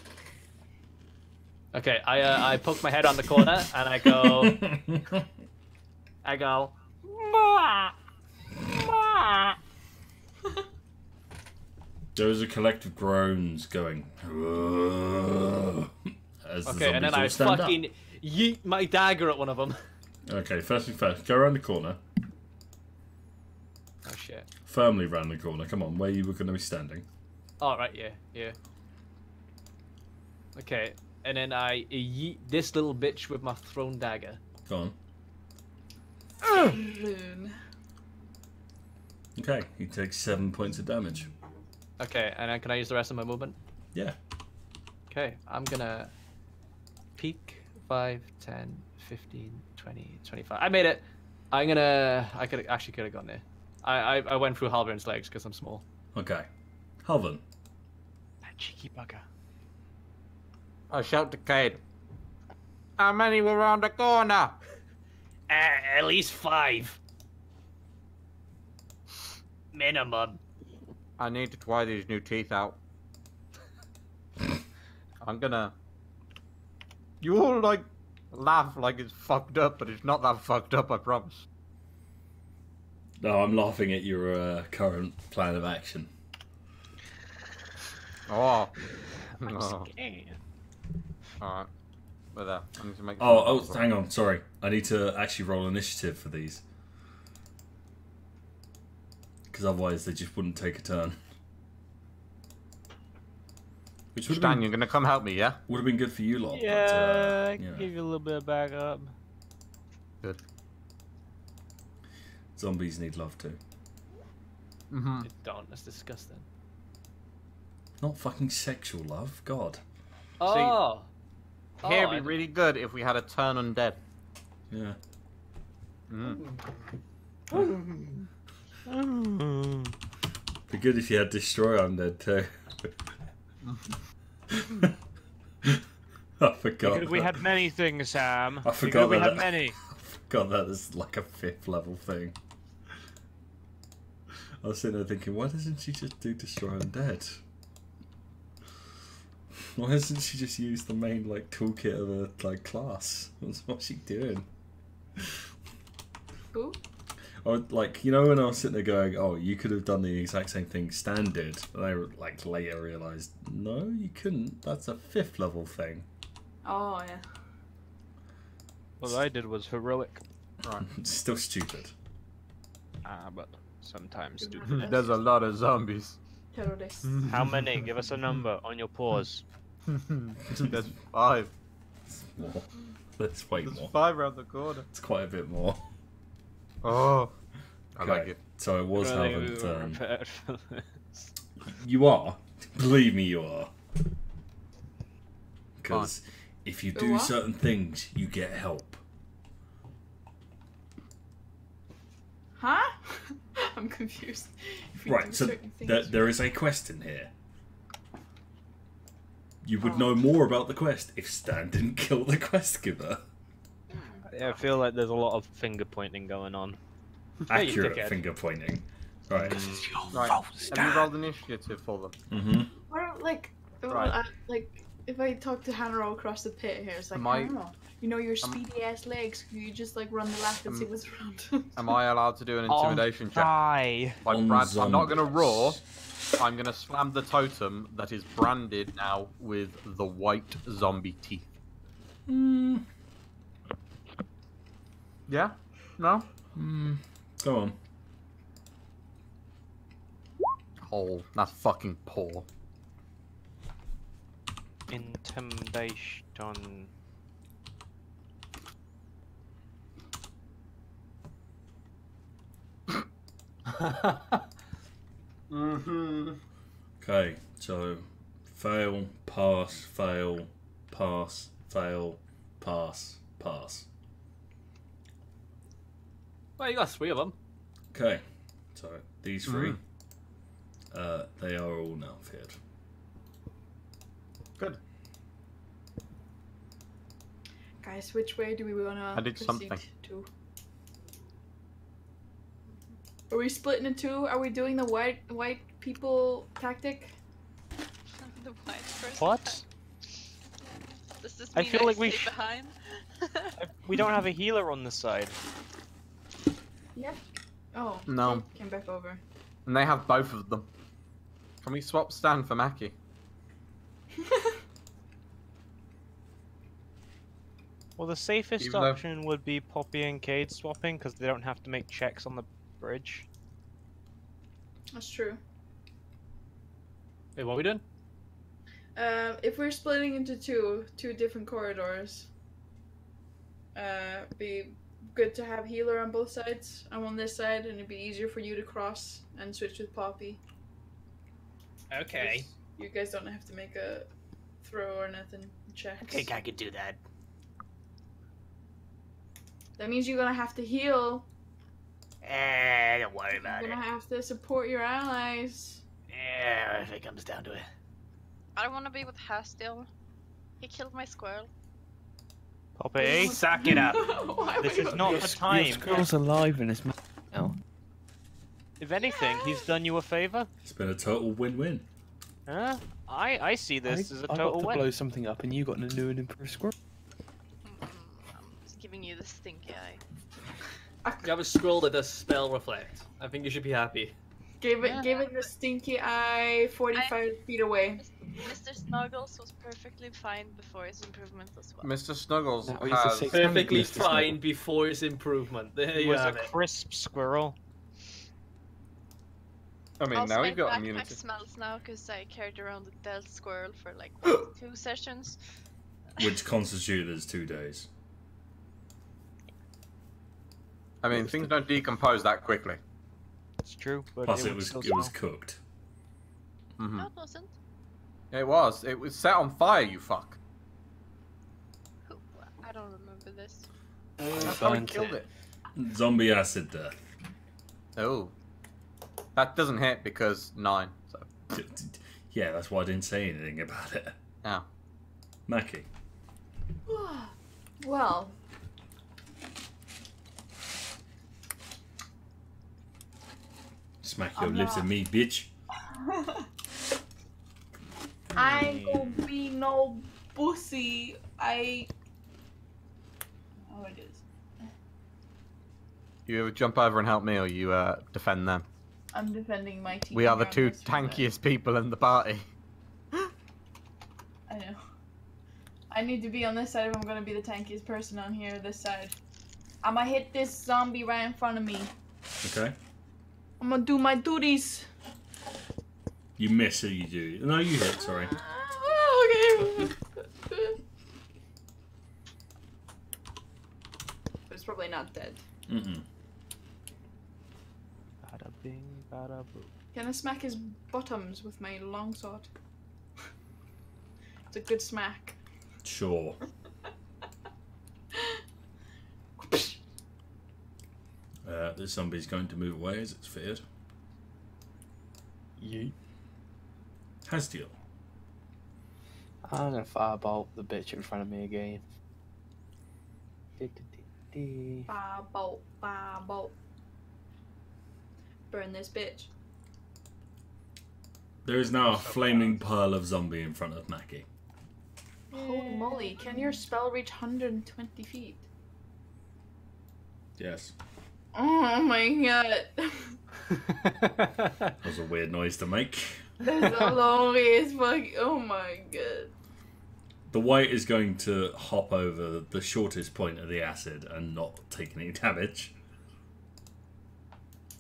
Okay, I uh, I poke my head on the corner and I go I go Those are collective groans going. As the Okay, and then I zombies all stand up. fucking yeet my dagger at one of them. Okay, first thing first, go around the corner. Oh shit. Firmly round the corner. Come on, where you were going to be standing. All right, yeah, yeah. Okay, and then I yeet this little bitch with my thrown dagger. Go on. Rune. Okay, he takes seven points of damage. Okay, and then can I use the rest of my movement? Yeah. Okay, I'm gonna peek 5, 10, 15, 20, 25. I made it. I'm gonna. I could actually could have gone there. I I, I went through Hälvern's legs because I'm small. Okay. Hälvern. That cheeky bugger. I shout to Kayd. How many were around the corner? Uh, at least five. Minimum. I need to try these new teeth out. I'm gonna. You all like laugh like it's fucked up, but it's not that fucked up. I promise. No, I'm laughing at your uh, current plan of action. Oh. I'm oh. scared. Alright. We're there. I need to make Oh, oh, that's hang on. Sorry, I need to actually roll initiative for these, because otherwise they just wouldn't take a turn. Which would have Stan, been, you're gonna come help me, yeah? would have been good for you lot. Yeah, but, uh, I you can know, give you a little bit of backup. Good. zombies need love too. Mm-hmm. Don't. That's disgusting. Not fucking sexual love. God. Oh. Here, Oh, it'd I- be really good if we had a turn undead. Yeah. Mm. Be good if you had destroy undead too. I forgot. Because we had many things, Sam. I Because forgot we had many. God, that is like a fifth level thing. I was sitting there thinking, why doesn't she just do destroy undead? Why doesn't she just use the main like toolkit of a like class? What's what's she doing? Who? Or like you know when I was sitting there going, oh, you could have done the exact same thing standard," and I like later realised, no, you couldn't. That's a fifth level thing. Oh yeah. What I did was heroic. Right. Still stupid. Ah, but sometimes stupid. There's a lot of zombies. Terrorist. How many? Give us a number on your paws. There's five. More. There's way There's more. five around the corner. It's quite a bit more. Oh. I like it. So it was Really, Hälvern's we were turn. prepared for this. You are. Believe me, you are. Because if you do certain things, you get help. Huh? I'm confused. If we do Right, so things, th- there is a quest in here. You would Oh. know more about the quest if Stan didn't kill the quest giver. Yeah, I feel like there's a lot of finger pointing going on. Accurate dickhead. finger pointing. Right. Right. Have you rolled initiative for them? Mm-hmm. Or like, well, Right. I, like if I talk to Hannah all across the pit here, it's like Am I- Hannah, you know your am- speedy ass legs. Can you just like run the lap and see Am- what's around? Am I allowed to do an Oh, intimidation check? Die. Like On Brad, I'm not gonna roar. I'm gonna slam the totem that is branded now with the white zombie teeth. Mm, Yeah? No? mm, go on. Oh, that's fucking poor. Intimidation. mm-hmm. Okay, so fail, pass, fail, pass, fail, pass, pass. Well, you got three of them. Okay, so these 3 Mhm. uh, they are all now feared. Good. Guys, which way do we wanna I did proceed something. to? Are we splitting in two? Are we doing the white white people tactic? the white person. What? Does this I mean feel like we stay sh- behind? We don't have a healer on this side. Yep. Oh. No. Came back over. And they have both of them. Can we swap Stan for Maki? Well, the safest Even though- option would be Poppy and Kayd swapping because they don't have to make checks on the bridge. That's true. Wait, what are we doing? Uh, if we're splitting into two, two different corridors, uh, be good to have healer on both sides. I'm on this side, and it'd be easier for you to cross and switch with Poppy. Okay. You guys don't have to make a throw or nothing. check. I think I could do that. That means you're gonna have to heal. Eh, don't worry about You're about it. gonna have to support your allies. Yeah, if it comes down to it. I don't want to be with Hasdiel. He killed my squirrel. Poppy, Suck it up. this is not the time. Your squirrel's alive in his mouth now. If anything, he's done you a favor. It's been a total win-win. Huh? I I see this I, as a total win. I got to win. blow something up and you got a new and improved squirrel. Mm, I'm just giving you the stinky eye. You have a scroll that does spell reflect. I think you should be happy. Give it, give it the stinky eye. Forty-five feet away. Mr. Snuggles was perfectly fine before his improvement as well. Mr. Snuggles That was has Perfectly Mr. fine Snuggle. before his improvement. There It you was a it. crisp squirrel. I mean, also, now you've got backpack immunity. smells now because I carried around the dead squirrel for like what, two sessions. Which constituted as two days. I mean, things don't decompose that quickly. It's true, but Plus, it, it was still it was smell. cooked. hmm No, it wasn't. It was. It was set on fire. You fuck. I don't remember this. That's how he killed it. it. Zombie acid death. Oh, that doesn't hit because nine. So Yeah, that's why I didn't say anything about it. now, Maki. Well, Smack your I'm lips not- at me, bitch. I ain't gonna be no pussy. I. Oh, it is. you ever jump over and help me, or you uh, defend them? I'm defending my team. We are the two this one, tankiest people in the party. I know. I need to be on this side if I'm gonna be the tankiest person on here. This side. I'm gonna hit this zombie right in front of me. Okay. I'm gonna do my duties. You miss or you do. No, you hit, sorry. Oh, okay. but it's probably not dead. Mm-mm. Bada bing, bada boo. Can I smack his bottoms with my longsword? it's a good smack. Sure. Uh, this zombie's going to move away as it's feared. Yeet. Hasdiel. I'm gonna firebolt the bitch in front of me again. Dee-dee-dee-dee. Bolt, bah bolt. Burn this bitch. There is now a flaming pile of zombie in front of Maki. Holy moly, can your spell reach 120 feet? Yes. Oh my god. That was a weird noise to make. That's a long as fuck. Oh my god. The wight is going to hop over the shortest point of the acid and not take any damage.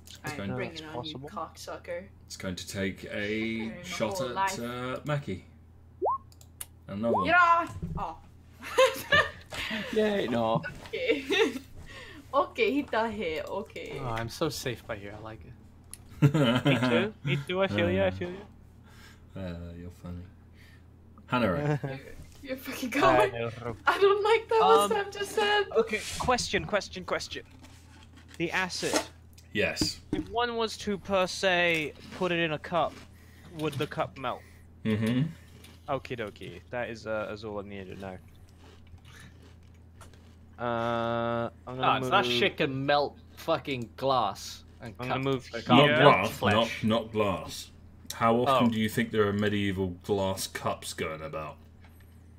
It's I'm going, bringing that's on possible. you cocksucker. it's going to take a shot at life. uh, Maki. Another one. Yeah! Oh. Yay, no. okay. okay, hit that hit. Okay. Oh, I'm so safe by here. I like it. Me too. Me too. I feel you. I feel you. Uh, you're funny. Hannah, You're fucking I going. I don't like that what Um, Sam just said. Okay, question, question, question. The acid. yes. If one was to per se put it in a cup, would the cup melt? Mm-hmm. Okie dokie. That is uh, is all I needed to know. Uh, I'm gonna Ah, move. so that shit can melt fucking glass. And I'm gonna cut- move here. can't Not Yeah. melt glass. Not, flesh. not glass. How often Oh. do you think there are medieval glass cups going about?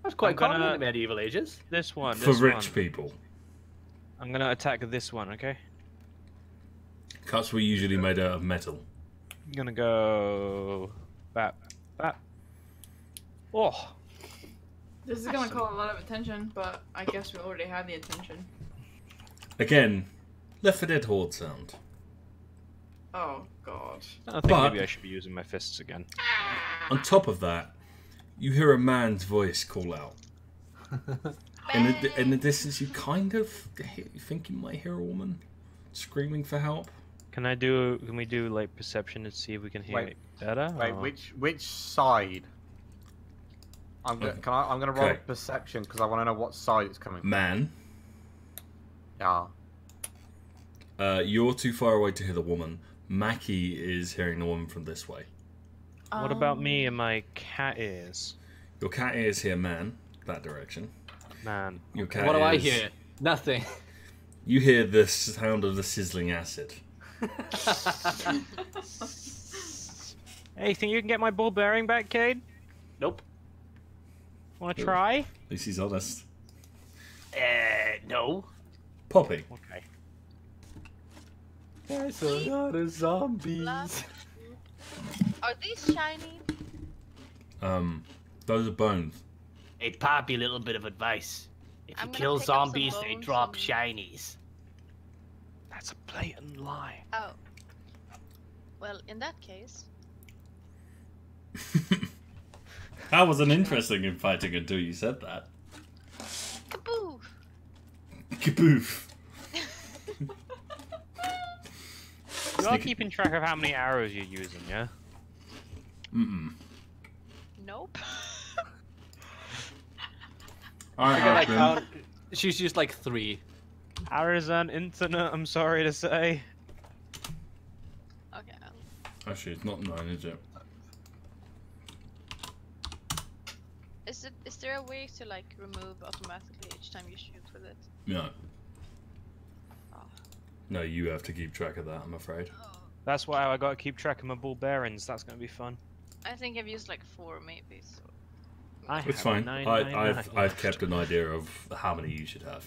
That's quite I'm common gonna- in the medieval ages. This one. For rich one. people. I'm gonna attack this one. Okay. Cups were usually made out of metal. I'm gonna go. Bap. Bap. Oh. This is gonna call a lot of attention, but I guess we already have the attention. Again, Left 4 Dead Horde sound. Oh god. I think But- maybe I should be using my fists again. On top of that, you hear a man's voice call out. In the, in the distance, you kind of you think you might hear a woman screaming for help. Can I do? Can we do like perception to see if we can hear Wait. it better? Wait, or- which which side? I'm gonna, Okay. can I, I'm gonna roll Okay. perception because I want to know what side it's coming from. Man, Yeah. uh, you're too far away to hear the woman. Maki is hearing the woman from this way. What about me and my cat ears? Your cat ears hear man, that direction. Man. Your cat What do I hear? Nothing. You hear the sound of the sizzling acid. Hey, think you can get my ball bearing back, Kayd? Nope. Wanna try? At least he's honest. Uh, no. Poppy, Okay. There's a lot of zombies. Are these shiny? Um, those are bones. Hey, Poppy, a little bit of advice. If I'm you kill pick up some zombies, they drop and- shinies. That's a blatant lie. Oh. Well, in that case, That wasn't interesting in fighting until you said that. kaboo! Kaboof. You are keeping track of how many arrows you're using, yeah? Mm-mm. Nope. I I think have been. count. She's used like three. Arrows and internet, I'm sorry to say. Okay. Actually, it's not nine, is it? Is it? Is there a way to like remove automatically each time you shoot with it? No. Oh. No, you have to keep track of that. I'm afraid. Oh. That's why I gotta keep track of my ball bearings. That's gonna be fun. I think I've used like four maybe. So. I It's have fine. nine, I, nine, I've nine. I've kept an idea of how many you should have.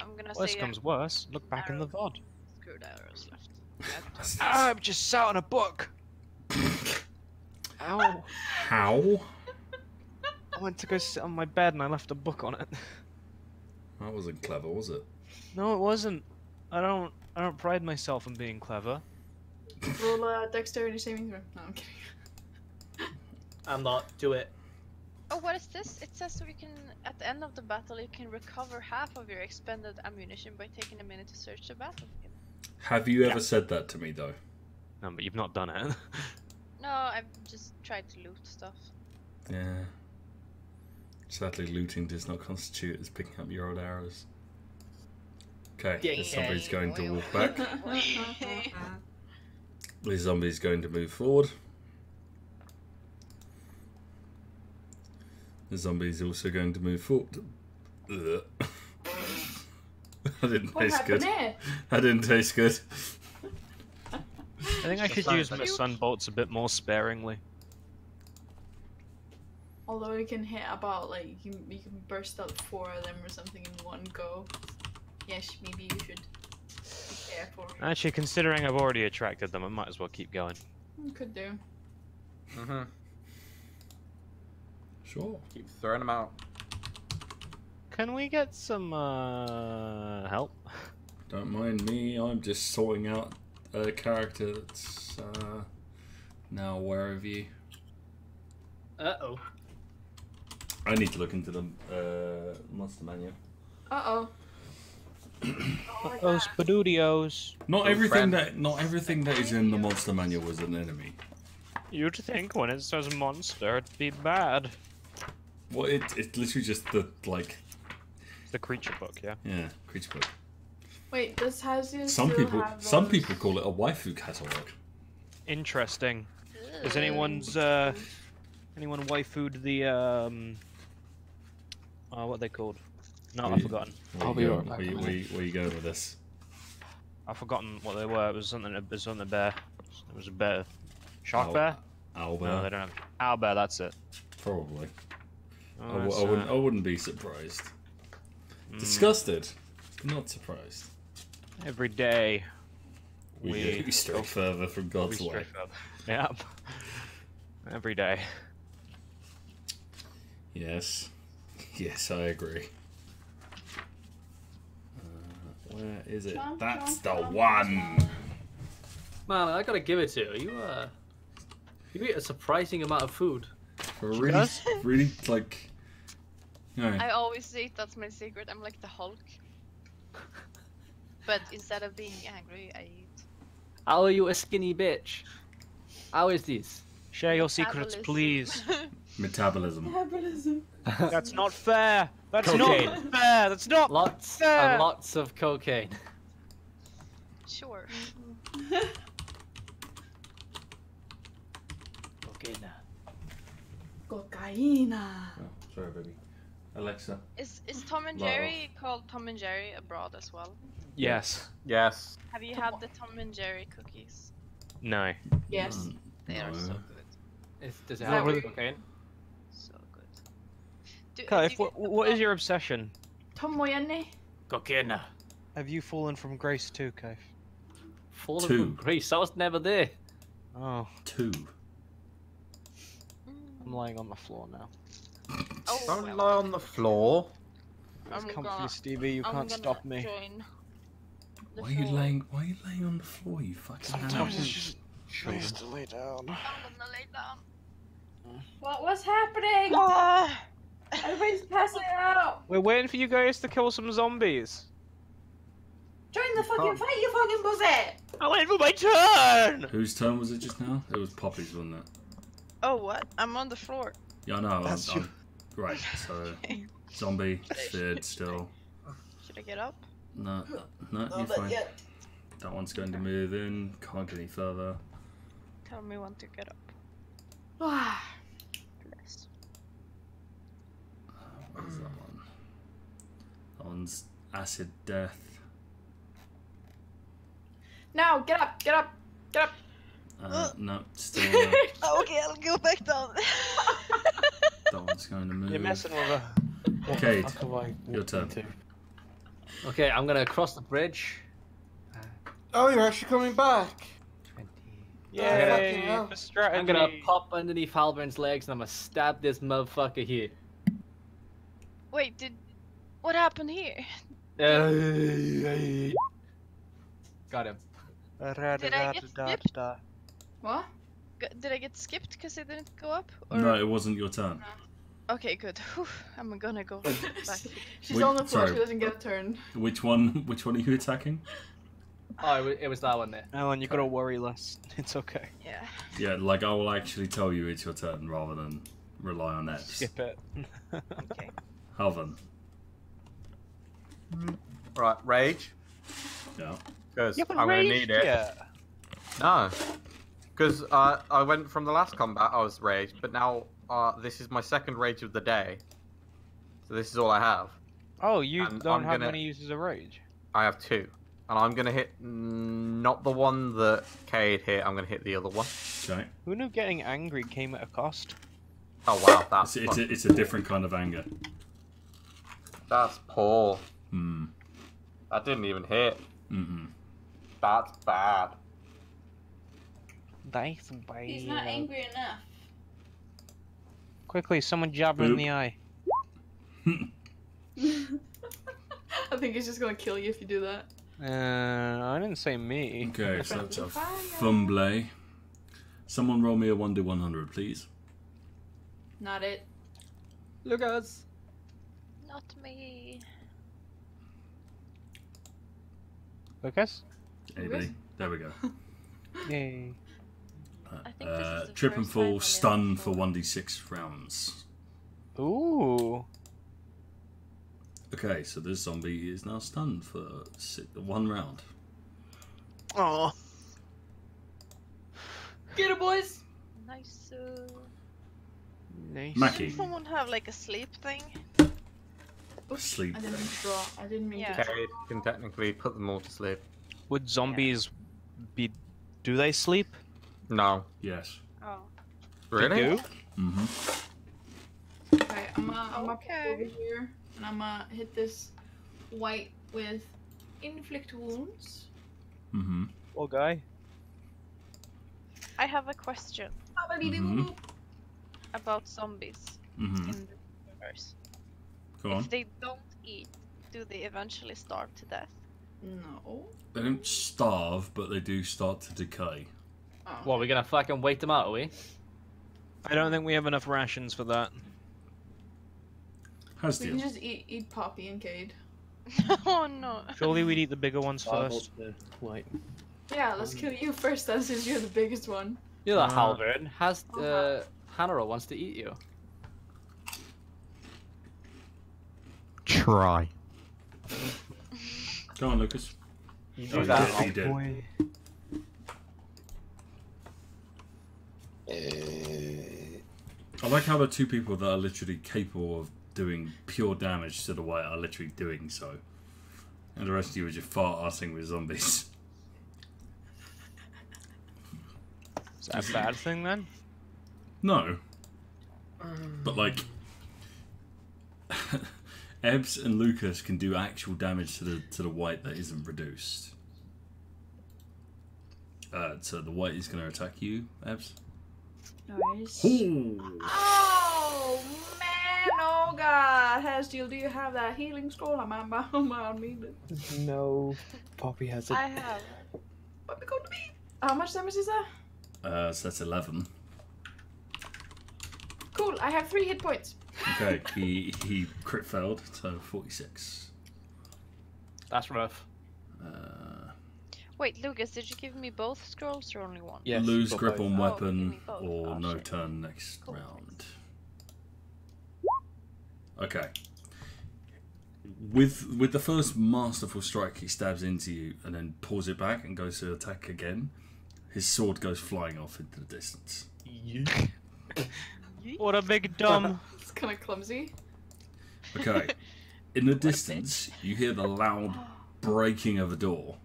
I'm gonna Worse say comes um, worse. Look back in the VOD. screwed arrows left. Ah, I'm just sat on a book. Ow. How? I went to go sit on my bed and I left a book on it. That wasn't clever, was it? No, it wasn't. I don't. I don't pride myself on being clever. Roll a uh, dexterity saving throw. No, I'm kidding. I'm not. Do it. Oh, what is this? It says so you can, at the end of the battle, you can recover half of your expended ammunition by taking a minute to search the battlefield. Have you ever said that to me though? No, but you've not done it. No, I've just tried to loot stuff. Yeah. Sadly, looting does not constitute as picking up your old arrows. Okay, Dang this zombie's going to walk back. This zombie's going to move forward. The zombie's also going to move forward. Ugh. that didn't What taste good. there? That didn't taste good. I think I should use my sun bolts a bit more sparingly. Although you can hit about like you can, you can burst out four of them or something in one go. Yes, maybe you should be careful. Actually, considering I've already attracted them, I might as well keep going. Could do. Mm-hmm. Sure. Keep throwing them out. Can we get some uh, help? Don't mind me, I'm just sorting out a character that's uh, now aware of you. Uh oh. I need to look into the uh, monster manual. Uh oh. Those Spadudios. Not everything friend. that not everything that is in the monster manual is an enemy. You'd think when it says monster, it'd be bad. Well, it, it's literally just the like the creature book, yeah. yeah creature book. Wait, does Hazu Some people have some people call it a waifu catalog. Interesting. Has anyone's uh, anyone waifued the um, uh, what are they called? No, Where I've forgotten. Where you going- Where you, where, you, where you going with this? I've forgotten what they were. It was something. It was something a bear. It was a bear. Shark Owl- bear. Owl No, bear? they don't have. Owl bear. That's it. Probably. Oh, I, w- that's, I wouldn't. I wouldn't be surprised. mm, Disgusted, not surprised. Every day. We, We we stray further from we God's stray way. further. Yep. Every day. Yes, yes, I agree. Uh, where is it? Chomp, That's chomp, the chomp, one. Man, I gotta give it to you. You uh, you eat a surprising amount of food. For really, really like. No. I always say that's my secret. I'm like the Hulk. But instead of being angry, I eat. How are you a skinny bitch? How is this? Share your secrets, please. Metabolism. Metabolism. That's not fair. That's Cocaine. not fair. That's not Lots fair. and lots of cocaine. Sure. Cocaine. Cocaina. Oh, sorry, baby. Alexa. Is is Tom and Love. Jerry called Tom and Jerry abroad as well? Yes. Yes. Have you had the Tom and Jerry cookies? No. Yes. Mm. They are oh, so good. Is, does it Is have that cocaine? So good. Do, Clive, what, what is your obsession? Tom Moyenne. Cocaine. Have you fallen from grace too, Kaif? Fallen Two. from grace. I was never there. Oh, Two. I'm lying on the floor now. Don't lie on the floor. It's I'm comfy, gonna- Stevey. You I'm can't stop me. join the Why are you laying? Why are you laying on the floor? You fucking. Sometimes animal? it's just nice to lay down. I'm gonna lay down. What was happening? Ah! Everybody's passing out. We're waiting for you guys to kill some zombies. Join the fucking Can't. fight, you fucking pussy. I wait for my turn. Whose turn was it just now? It was Poppy's, wasn't it? Oh, what? I'm on the floor. Yeah, I know. I'm, That's I'm, right. So zombie sphered still. Should I get up? No, no, you're fine. That one's going to move in. Can't get any further. Tell me when to get up. Where's that one? That one's acid death. now, get up, get up, get up. Uh, no, still. Uh, Oh, okay, I'll go back down. that one's going to move. You're messing with her. Kayd, Fuck your turn. into? Okay, I'm gonna cross the bridge. Oh, you're actually coming back. Yay, fucking hell. for strategy. I'm gonna pop underneath Hälvern's legs and I'm gonna stab this motherfucker here. Wait, did what happened here? Got him. Did I get skipped? What? G- Did I get skipped because it didn't go up? No, it wasn't your turn. Okay, good. Whew, I'm gonna go back. She's Wait, on the floor, sorry. she doesn't get a turn. Which one? Which one are you attacking? Oh, it was, it was that one there. Alan, you gotta worry less. It's okay. Yeah. Yeah, like I will actually tell you it's your turn rather than rely on that. Skip it. Okay. Hälvern. Right, rage. Yeah. Because You I'm gonna need it. yet. No. Because uh, I went from the last combat, I was raged, but now uh, this is my second rage of the day. So this is all I have. Oh, you And don't I'm have gonna- many uses of rage. I have two. And I'm gonna hit mm, not the one that Kayd hit, I'm gonna hit the other one. Okay. Who knew getting angry came at a cost? Oh wow, that's It's, it's, a, it's a different kind of anger. That's poor. Hmm. That didn't even hit. Mm-mm. That's bad. That's bad. He's not angry enough. Quickly, someone jab him in the eye. I think he's just gonna kill you if you do that. Uh, I didn't say me. Okay, so that's a fumble. Someone roll me a 1 to 100, please. Not it. Lucas. Not me. Lucas? Anybody? There we go. Yay. I think this Uh, is trip and fall, stun for 1d6 rounds. Ooh. Okay, so this zombie is now stunned for si- one round. Oh. Get it, boys! Nice. Uh... Nice. Maki. Doesn't someone have like a sleep thing? Sleep. I didn't mean to draw. I didn't mean Yeah. to. Kayd can technically put them all to sleep. Would zombies be. Do they sleep? No. Yes. Oh. Really? do? Mm-hmm. Okay, I'm gonna, I'm Okay. over here and I'm gonna hit this wight with inflict wounds. Mm-hmm. Poor guy. I have a question Mhm. about zombies Mm-hmm. in the universe. Go on. If they don't eat, do they eventually starve to death? No. They don't starve, but they do start to decay. Oh. What, we gonna fucking wait them out, are we? I don't think we have enough rations for that. How's We the can just eat eat Poppy and Kayd. oh no. Surely we'd eat the bigger ones Five first. or the. Yeah, let's kill you first then since you're the biggest one. You're the Uh, Halberd. Has uh, Hanoro wants to eat you. Try. Go on, Lucas. You Oh, do you that. you did. Boy. I like how the two people that are literally capable of doing pure damage to the wight are literally doing so. And the rest of you are just fart assing with zombies. Is that a bad thing then? No. But like Ebbz and Lucas can do actual damage to the to the wight that isn't reduced. Uh, so the wight is going to attack you, Ebbz. Nice. Ooh. Oh man, oh god. Hasdiel, do you have that healing scroll? I'm on, I'm on me. No, Poppy has it. I have. What we going to be? How much damage is that? Uh, so that's eleven. Cool, I have three hit points. Okay, he he crit failed, so forty six. That's rough. Uh, Wait, Lucas, did you give me both scrolls or only one? lose grip on Oh, weapon give me both. or Oh, no shit. turn next round. Okay. With with the first masterful strike, he stabs into you and then pulls it back and goes to attack again. His sword goes flying off into the distance. What a big dumb. It's kind of clumsy. Okay. In the distance, you hear the loud breaking of a door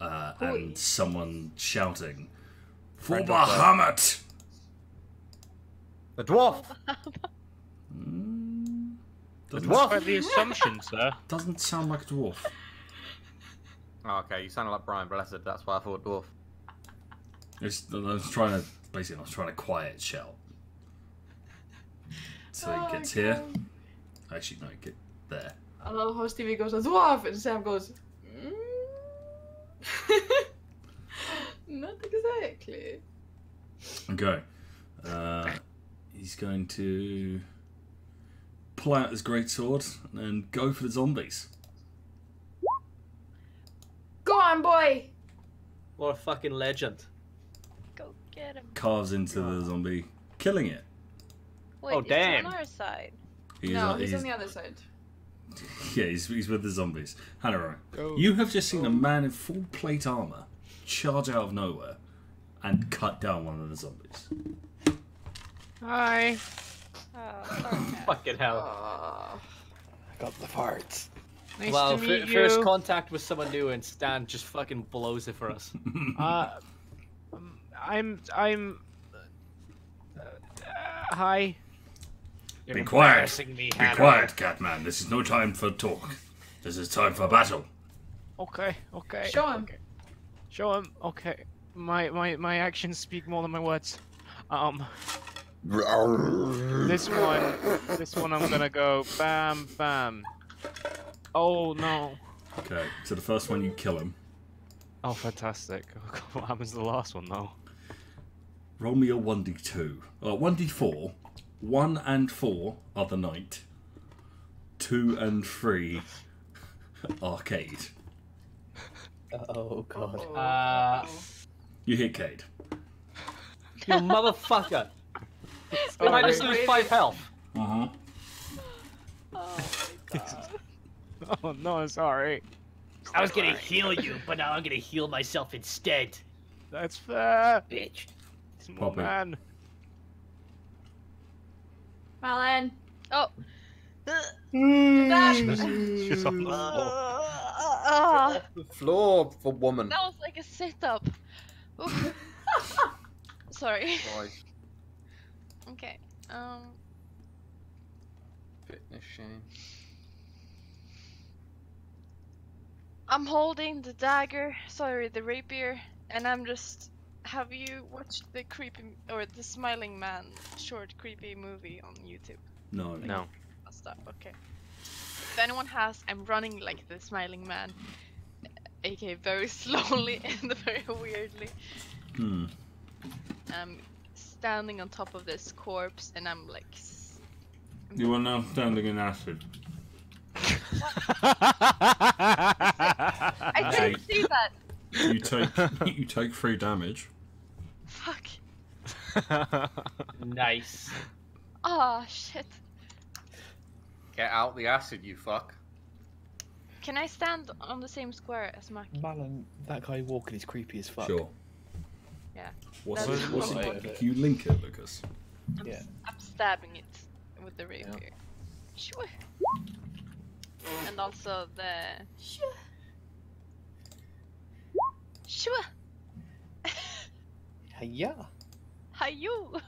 uh, and someone shouting, For Friend of the- Bahamut! The dwarf. Doesn't, Despite the assumption, sir. doesn't sound like a dwarf. Oh, okay, you sounded like Brian Blessed. That's why I thought dwarf. It's, I was trying to basically I was trying to quiet shout. So Oh, he gets here. Actually, no, get there. I love how Stevey goes, a dwarf, and Sam goes, mm. Not exactly. Okay. Uh, he's going to pull out his great sword and go for the zombies. Go on, boy! What a fucking legend. Go get him. Carves into the zombie, killing it. Wait, Oh, it's damn. on our side. He's, no, uh, he's, he's- on the other side. Yeah, he's, he's with the zombies. Hanoro, Go. you have just seen a man in full plate armor charge out of nowhere and cut down one of the zombies. Hi. Oh, Fucking hell. I got the farts. Nice well, to fir- meet first you. contact with someone new and Stan just fucking blows it for us. Uh, um, I'm I'm. Uh, uh, hi. You're Be quiet. Me, Be quiet, Catman. This is no time for talk. This is time for battle. Okay. Okay. Show him. Okay. Show him. Okay. My my my actions speak more than my words. Um. This one. This one. I'm gonna go. Bam. Bam. Oh no. Okay, so the first one you kill him. Oh, fantastic. What happens to the last one though? Roll me a 1d2. Uh, 1d4. 1 and 4 are the knight. 2 and 3 arcade. Oh god. Uh, You hit Kayd. you motherfucker. Did I just lose five health? Uh Uh-huh. Oh no, sorry. I was gonna heal you, but now I'm gonna heal myself instead. That's fair. Bitch. Small Poppy. man. Well then. Oh. Dash. She's on the Uh, floor. uh, The floor for woman. that was like a sit up. Sorry. Right. Okay. Um. Fitness shame. I'm holding the dagger, sorry, the rapier, and I'm just. Have you watched the creepy or the Smiling Man short creepy movie on YouTube? No. No. Stop. Okay. If anyone has, I'm running like the Smiling Man, aka very slowly and very weirdly. Hmm. I'm standing on top of this corpse, and I'm like. You are now standing in acid. I didn't see that. You take you take three damage. Fuck. Nice. Oh shit. Get out the acid, you fuck. Can I stand on the same square as Mac? Malin, that guy walking is creepy as fuck. Sure. Yeah. What's That's it, what's the it, point. Can you link it, Lucas? I'm, Yeah. I'm stabbing it with the rapier. Sure. And also the. Sure. Sure. Hey, yeah. Hi you.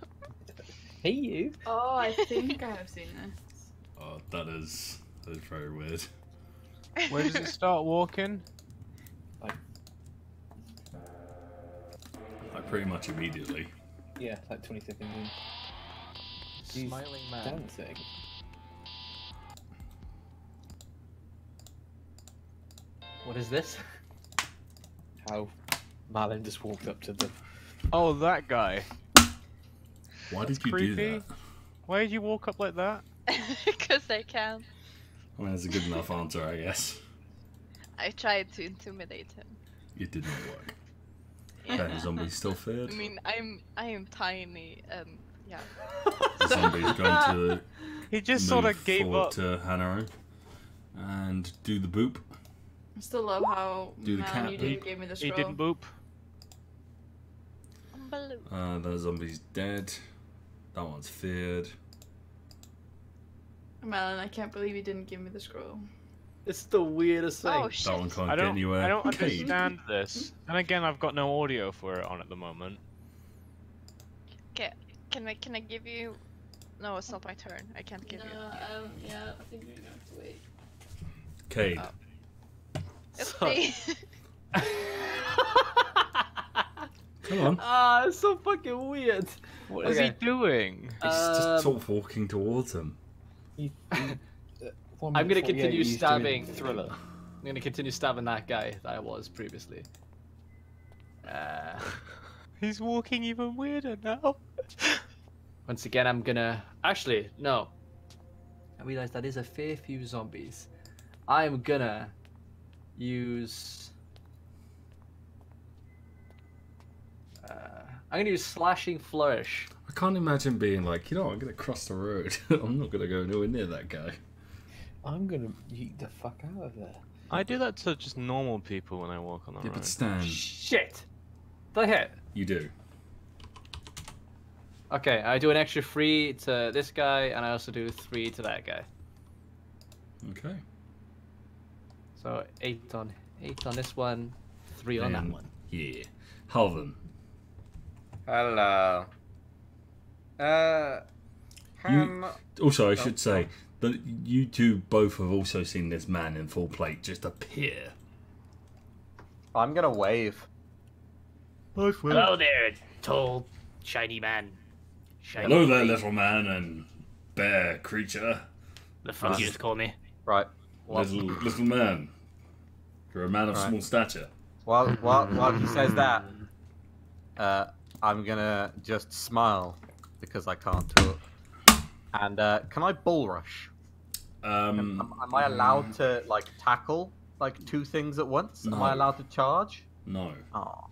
Hey, you. Oh, I think I have seen this. Oh, that is That is very weird. Where does it start walking? Like pretty much immediately. Yeah, like 20 seconds in. He's Smiling man. dancing. What is this? How Malin just walked up to the. Oh, that guy. Why That's did you creepy. do that? Why did you walk up like that? Because I can. I mean, that's a good enough answer, I guess. I tried to intimidate him. It did not work. Yeah. Okay, the zombie's still feared. I mean, I'm I am tiny. Um, yeah. The zombie's going to. He just sort move of gave forward up. to Hanaro and do the boop. I still love how Do the man cat you beat. didn't give me the He didn't boop. Uh, the zombie's dead. That one's feared. Malin, I can't believe you didn't give me the scroll. It's the weirdest thing. Oh That one can't I get don't. anywhere. I don't understand this. And again, I've got no audio for it on at the moment. Okay. Can I can I give you? No, it's not my turn. I can't give you. um, yeah, I think you're gonna have to wait. Kayd. It's So- me. Come on. Ah, it's so fucking weird. What is he doing? He's just Um, sort of walking towards him. I'm gonna continue stabbing. Thriller. I'm gonna continue stabbing that guy that I was previously. Uh, He's walking even weirder now. once again, I'm gonna. Actually, no. I realize that is a fair few zombies. I'm gonna use. Uh, I'm gonna use slashing flourish. I can't imagine being like, you know, I'm gonna cross the road. I'm not gonna go nowhere near that guy. I'm gonna eat the fuck out of there. I do that to just normal people when I walk on the Yeah, road. but Stan, Shit! Did I hit? you do. Okay, I do an extra three to this guy, and I also do three to that guy. Okay. So eight on eight on this one, three on that one. Yeah. Hälvern. Hello. Uh. You, also, I should say that you two both have also seen this man in full plate just appear. I'm gonna wave. Hello there, tall, shiny man. Shiny Hello there, little man and bear creature. The fuck you just call me? Right. Well, Little little man. You're a man of Right. small stature. while, while, while he says that, uh, I'm gonna just smile because I can't talk. And uh, can I bull rush? Um, Am, am I allowed to like tackle like two things at once? Am I allowed to charge? No. Ah.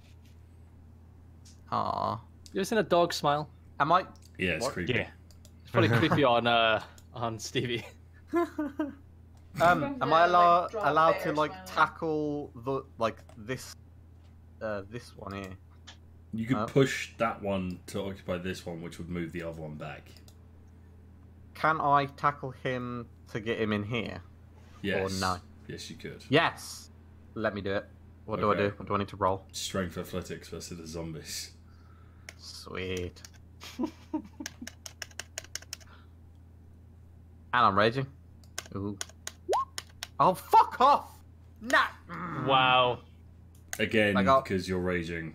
Ah. You ever seen a dog smile? Am I? Yeah, it's What? creepy. Yeah. It's probably creepy on uh on Stevey. Um, am I Yeah, allow- like, allowed to like smiling. tackle the like this, uh, this one here? You could Uh, push that one to occupy this one, which would move the other one back. Can I tackle him to get him in here? Yes. Or no? Yes, you could. Yes. Let me do it. What do I do? What do I need to roll? Strength athletics versus the zombies. Sweet. and I'm raging. Ooh. Oh, fuck off! Nah. Wow. Again, I got- because you're raging.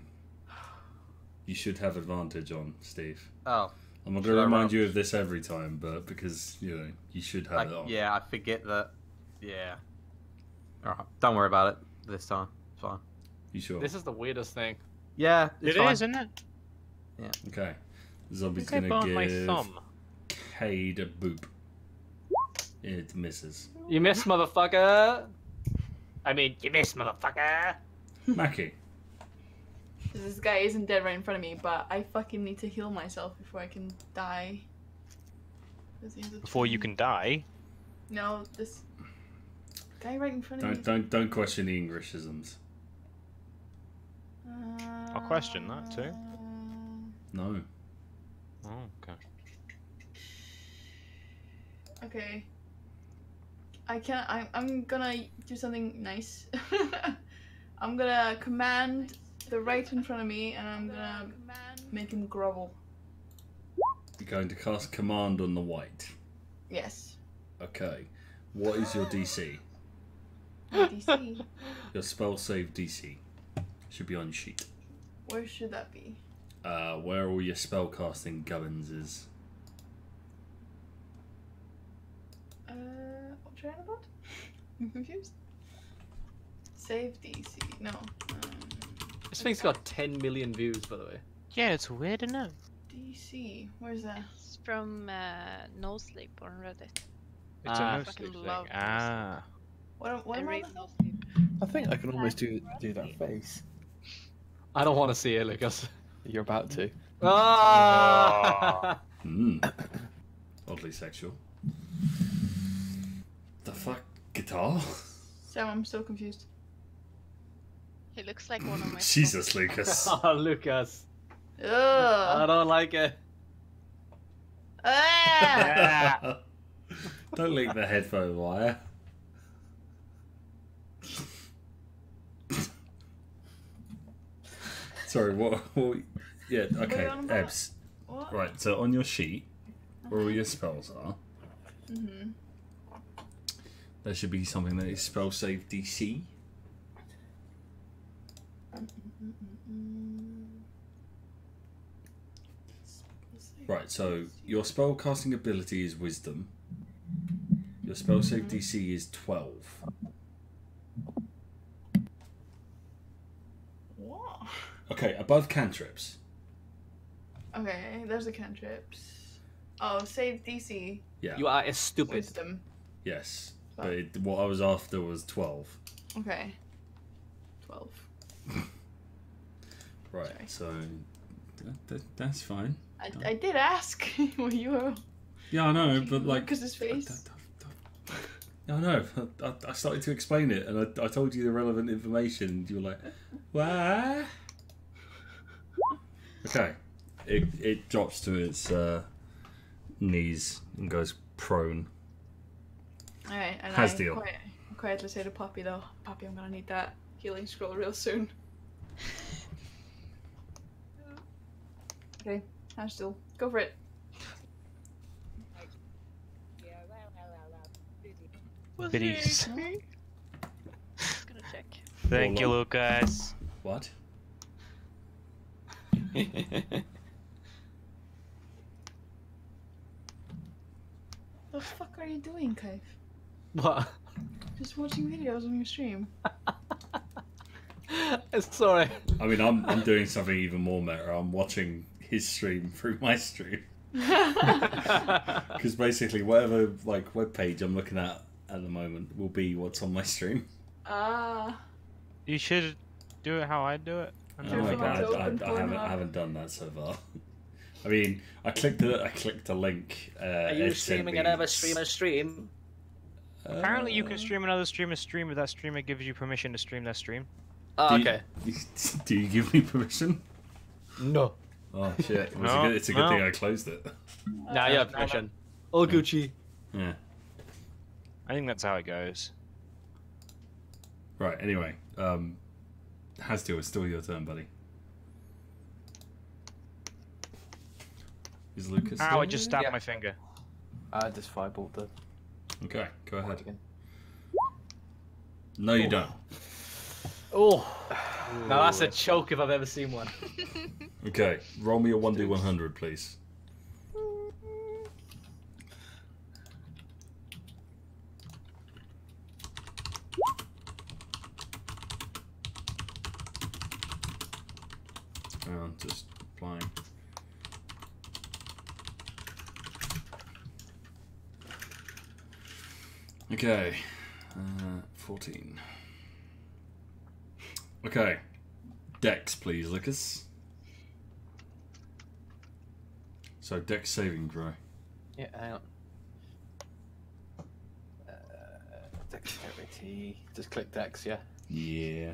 You should have advantage on Steve. Oh. I'm not going to remind you of this every time, but because you know you should have I, it on. yeah, I forget that. Yeah. Alright, don't worry about it this time. It's fine. You sure? This is the weirdest thing. Yeah, it's is, fine. isn't it? Yeah. Okay. The zombie's I think I gonna burned my give thumb. Kayd a boop. It misses. You miss, motherfucker. I mean, you miss, motherfucker. Maki. This guy isn't dead right in front of me, but I fucking need to heal myself before I can die. Does he have the Before you can die. No, this guy right in front of Don't me. don't don't question the Englishisms. I'll question that too. Uh, no. Oh, okay. Okay. I can I'm I'm gonna do something nice. I'm gonna command the right in front of me and I'm gonna make him grovel. You're going to cast command on the wight. Yes. Okay. what is your DC? My DC. Your spell save DC should be on your sheet. Where should that be? Uh, where all your spell casting gubbins is. Uh, what train about? I'm confused. Save DC. No. Um, This thing's got 10 million views, by the way. Yeah, it's weird enough. DC. Where's that? It's from uh, No Sleep on Reddit. It's Ah. a no sleep thing. Ah. What, what I am I? read No Sleep. I think I can almost do do that face. I don't want to see it, Lucas. You're about to. Ah! Hmm. Oddly sexual. The fuck? Guitar? So I'm so confused. He looks like one of my. Jesus, Lucas. oh, Lucas. I don't like it. Ah! Don't leak the headphone wire. Sorry, what, what? Yeah, okay, you on about? Ebbz. Right, so on your sheet, where all your spells are, Mm-hmm. there should be something that is spell save DC. Right, so your spell casting ability is Wisdom. Your spell save mm-hmm. DC is 12. What? Okay, above cantrips. Okay, there's the cantrips. Oh, save DC. Yeah. You are a stupid. Wisdom. Yes. But it, what I was after was 12. Okay. Twelve. Right, so that, that, that's fine. I, I did ask what you were. Yeah, I know, but like. Lucas's face. I know. I, I started to explain it and I, I told you the relevant information and you were like, what? Okay. It, it drops to its uh, knees and goes prone. All right, and Hasdiel. I quiet, quietly say to Poppy though, Poppy, I'm gonna need that healing scroll real soon. okay, Hasdiel, go for it. Biddies. Just gonna check. Thank you, Lucas. What? The fuck are you doing, Kaif? What? Just watching videos on your stream. Sorry. I mean, I'm, I'm doing something even more meta. I'm watching his stream through my stream. Because basically, whatever like web page I'm looking at at the moment will be what's on my stream. Ah. You should do it how I do it. Oh my god, I, I, I haven't I haven't done that so far. I mean, I clicked the I clicked a link. Uh, Are you Ed sent streaming another streamer stream? Apparently, you can stream another streamer's stream if that streamer gives you permission to stream their stream. Oh, Do you- okay. do you give me permission? No. Oh shit! It's, No, a good, it's a good no. thing I closed it. Now you have permission. All Gucci. Yeah. I think that's how it goes. Right. Anyway, um, Hasdiel, it's still your turn, buddy. Is Lucas? Ow, still? I just stabbed Yeah. my finger. I just fireballed the. Okay, go ahead. No, you don't. Oh. Now that's a choke if I've ever seen one. Okay, roll me a one d one hundred, please. Oh, just applying. Okay, uh, 14. Okay, Dex, please, Lucas. So, Dex saving throw. Yeah, hang on. Uh, dexterity. Just click dex, yeah. Yeah.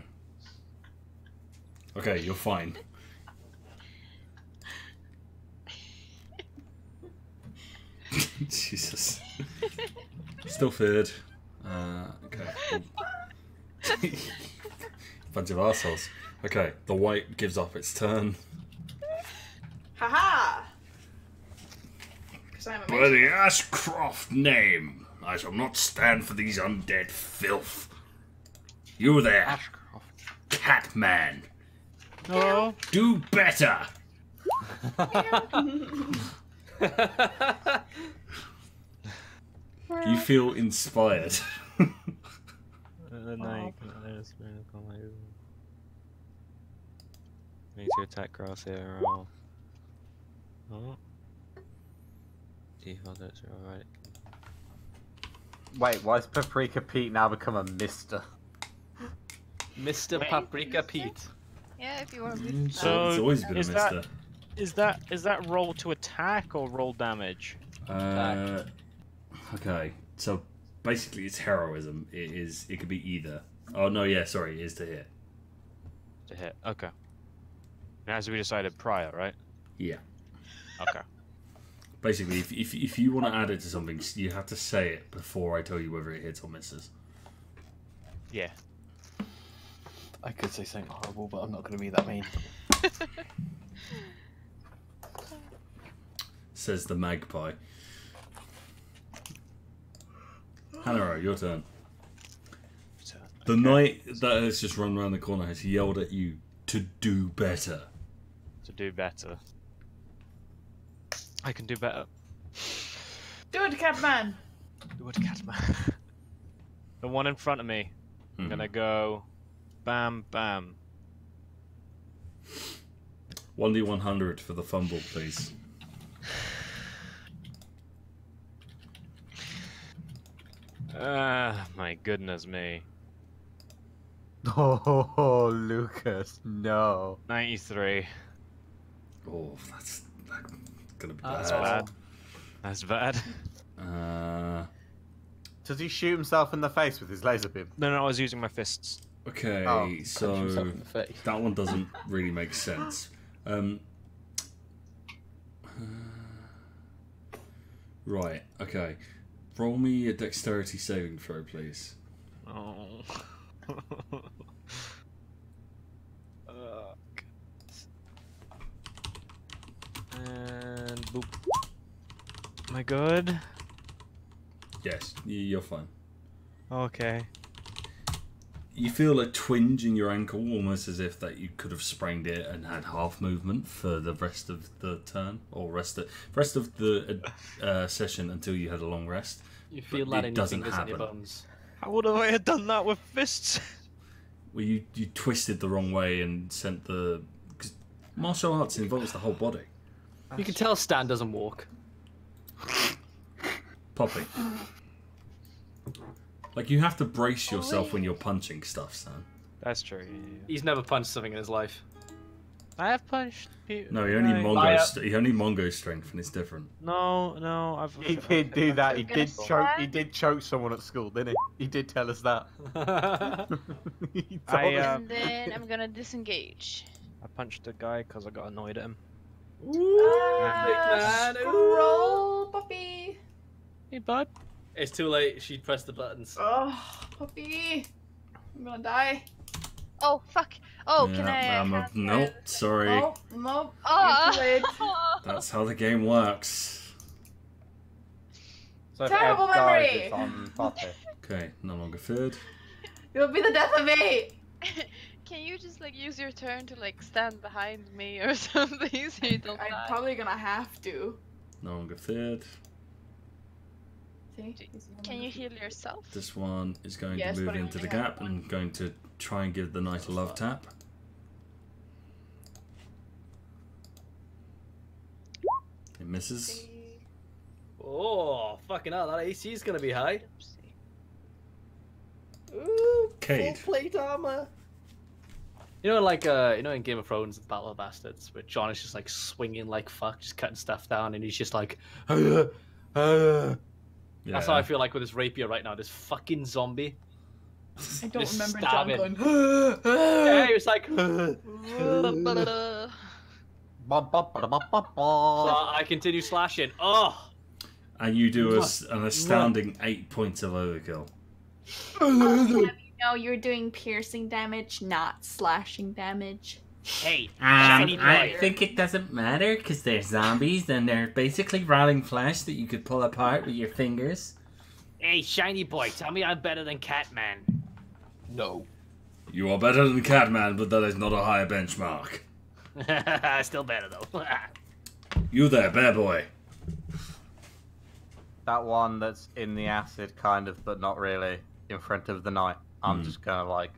Okay, you're fine. Jesus. Still third. Uh, okay. Bunch of assholes. Okay, the wight gives up its turn. Haha! Because I'm By the Ashcroft name. I shall not stand for these undead filth. You there, Catman. No. Do better. You feel inspired. Uh, no, you can let us move on my own. Need to attack Crosshair or. Oh. Default that's alright. Wait, why has Paprika Pete now become a Mister? Mr. Paprika Pete. Yeah, if you want to be. So It's always been a is that mister. is that is that roll to attack or roll damage? Uh, okay, so basically it's heroism. It is. It could be either. Oh no, yeah, sorry, it is to hit. To hit. Okay. As we decided prior, right? Yeah. Okay. Basically, if, if, if you want to add it to something, you have to say it before I tell you whether it hits or misses. Yeah. I could say something horrible, but I'm not going to be that mean. Says the magpie. Hanoro, your turn. The knight that has just run around the corner has yelled at you to do better. To do better. I can do better. Do it, Catman. Do it, Catman. the one in front of me. I'm gonna go. Bam, bam. 1d100 for the fumble, please. Ah, my goodness me. Oh, Lucas, no. 93. Oh, that's, that's gonna be That's bad. bad. That's bad. Uh, Does he shoot himself in the face with his laser beam? No, no, I was using my fists. okay, Oh, so yourself in the face. that one doesn't really make sense. Um, right, okay. Roll me a dexterity saving throw, please. Oh. Uh, and boop. Am I good? Yes, you're fine. Okay. You feel a twinge in your ankle, almost as if that you could have sprained it and had half movement for the rest of the turn, or rest of rest of the uh, uh, session until you had a long rest. You feel But that it in your doesn't fingers and your happen. bones. How would I have done that with fists? Well, you you twisted the wrong way and sent the 'cause martial arts involves the whole body. You can tell Stan doesn't walk. Poppy. Like you have to brace yourself when you're punching stuff, Stan. That's true. He's never punched something in his life. I have punched people. No, he only Right. Mongo. St- he only Mongo strength, and it's different. No, no, I've. He did do that. He did choke. He did choke someone at school, didn't he? He did tell us that. He told I, us. uh, And then I'm gonna disengage. I punched a guy because I got annoyed at him. Ah, scroll, Poppy. Hey, bud. It's too late. She pressed the buttons. Oh, Poppy. I'm gonna die. Oh fuck! Oh, can I? Yeah, um, have nope, sorry. Oh, no. Oh. Late. That's how the game works. So Terrible Ed dies, memory. it's on Okay, no longer feared. You'll be the death of me. Can you just like use your turn to like stand behind me or something so you don't I'm die? probably gonna have to. No longer feared. See? Can you heal yourself? This one is going Yes, to move into the only have gap and going to try and give the knight a love tap. It misses. Oh, fucking hell, that AC is gonna be high. Ooh, Kayd. full plate armor. You know, like uh, you know, in Game of Thrones, the Battle of Bastards, where John is just like swinging like fuck, just cutting stuff down, and he's just like, "Uh, uh." that's how I feel like with this rapier right now. This fucking zombie. I don't Just remember stab John it. going. yeah, he was like. so I continue slashing. Oh, And you do a s an astounding eight points of overkill. No, you're doing piercing damage, not slashing damage. hey, Um, I think it doesn't matter because they're zombies and they're basically rotting flesh that you could pull apart with your fingers. Hey, shiny boy, tell me I'm better than Catman. No. You are better than Catman, but that is not a high benchmark. Still better though. You there, bear boy. That one that's in the acid, kind of, but not really, in front of the knight. I'm Hmm. just gonna like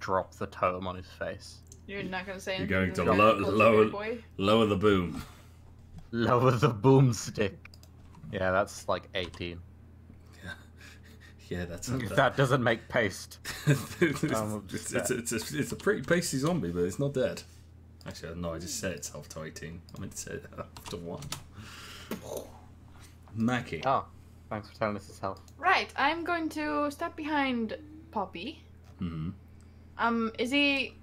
drop the totem on his face. You're not gonna say You're going to lo- lower, big boy? lower the boom. Lower the boomstick. Yeah, that's like 18. Yeah, yeah that's If that doesn't make paste. it's, it's, it's, it's, a, it's a pretty pasty zombie, but it's not dead. Actually, no, I just set itself to 18. I meant to say it up to 1. Maki. Oh, thanks for telling us his health. Right, I'm going to step behind Poppy. hmm Um, is he?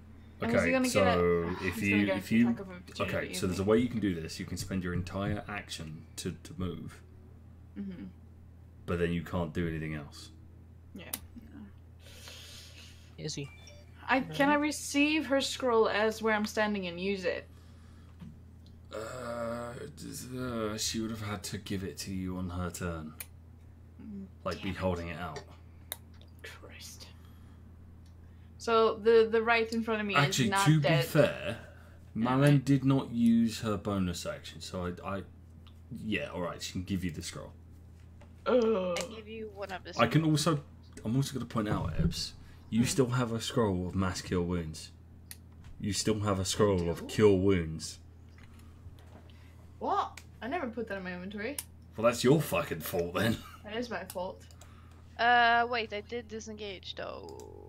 is he Okay, gonna so get a, if he's you gonna get if you attack of opportunity, okay, so there's a way you can do this. You can spend your entire action to, to move, he? Mhm. but then you can't do anything else. Yeah. Is he? I can I receive her scroll as where I'm standing and use it? Uh, uh, she would have had to give it to you on her turn, like be holding it out. Christ. So the the right in front of me Actually, is not to dead. be fair, Malin did not use her bonus action, so I, I yeah, all right, she can give you the scroll. Ugh. I give you one of the. I can also, I'm also going to point out, Ebbz, you Hmm. still have a scroll of mass cure wounds. You still have a scroll of cure wounds. What? I never put that in my inventory. Well, that's your fucking fault then. That is my fault. Uh, wait, I did disengage though.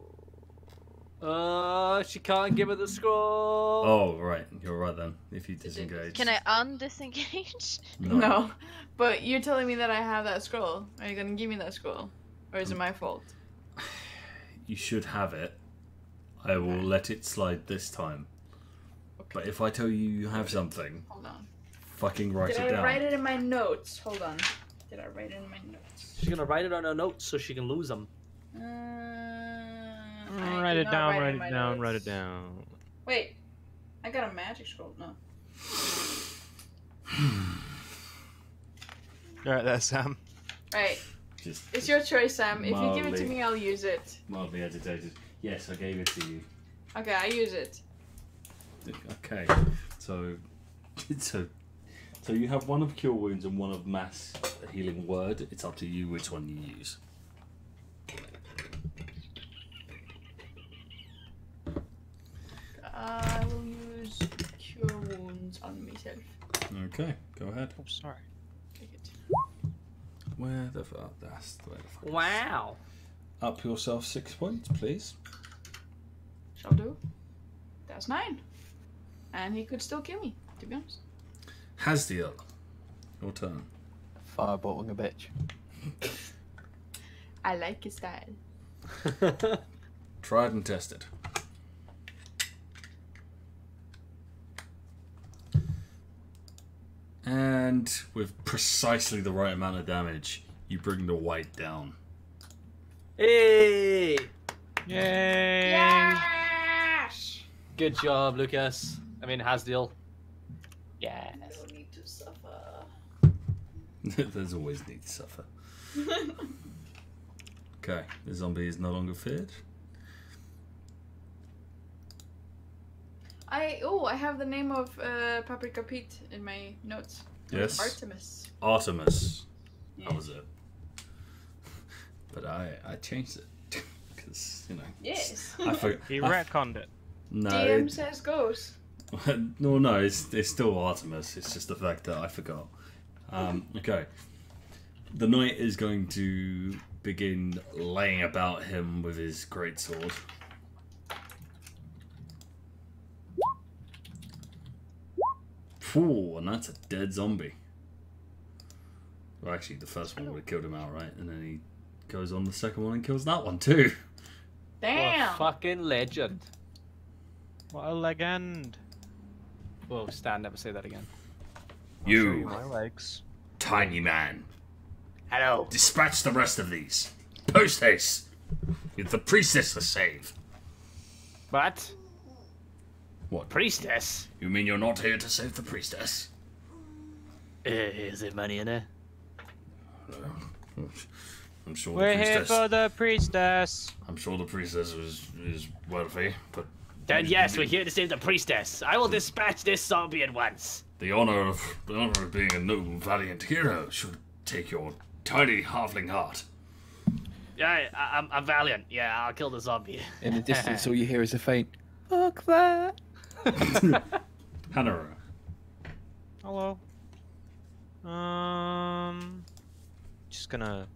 Uh, she can't give her the scroll. Oh, right, you're right then. If you disengage, Can I undisengage? No. But you're telling me that I have that scroll. Are you gonna give me that scroll? Or is it my fault? you should have it. I will let it slide this time. But if I tell you you have something, Hold on. fucking write Did it I down. write it in my notes? Hold on. Did I write it in my notes? She's gonna write it on her notes so she can lose them. Uh, I Write it down, write write it down, notes. write it down. Wait. I got a magic scroll. No. Alright, there, Sam. Um, right. Just It's your choice, Sam. If you give it to me, I'll use it. mildly agitated. Yes, I gave it to you. Okay, I use it. Okay, so so so you have one of cure wounds and one of mass healing word. It's up to you which one you use. I will use cure wounds on myself. Okay, go ahead. Oh, sorry. Take it. Where the fuck? That's the way the fuck. Wow. Up yourself six points, please. Shall do. That's nine. And he could still kill me, to be honest. Has the Hasdiel, your turn. Firebolting a bitch. I like his style. Tried and tested. And with precisely the right amount of damage, you bring the wight down. Hey! Yay! Yes! Good job, Lucas. I mean, Hasdiel. Yeah. I don't need to suffer. There's always need to suffer. Okay, the zombie is no longer feared. I oh I have the name of uh, Paprika Pete in my notes. Yes. Artemis. Artemis. Yeah. That was it. But I I changed it because you know. Yes. I forgot. He retconned it. No, DM says goes. no, no, it's, it's still Artemis. It's just the fact that I forgot. Um, okay. The knight is going to begin laying about him with his greatsword. Phew, and that's a dead zombie. Well, actually, the first one would have killed him outright, and then he goes on the second one and kills that one too. Damn. What a fucking legend. What a legend. Whoa, Stan, never say that again. You, My legs. tiny man. Hello. Dispatch the rest of these. Post haste. With the priestess to save. What? What? Priestess? You mean you're not here to save the priestess? Uh, is there money in there? I'm sure We're the here for the priestess. I'm sure the priestess is is wealthy, but Then yes, we're here to save the priestess. I will dispatch this zombie at once. the honor of the honor of being a noble, valiant hero should take your tiny halfling heart. Yeah, I, I'm, I'm valiant. Yeah, I'll kill the zombie. In the distance, all you hear is a faint. Fuck that. Hanoro. Hello. Um, just gonna,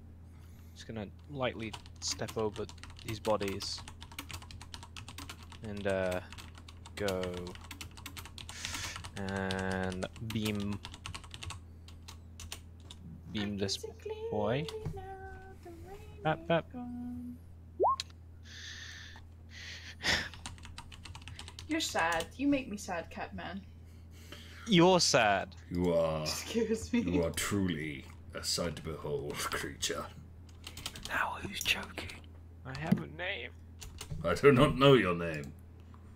just gonna lightly step over these bodies and uh, go and beam, beam this boy. Bap, bap. You're sad. You make me sad, Catman. You're sad. You are Excuse me. you are truly a sight to behold creature. Now who's choking? I have a name. I do not know your name.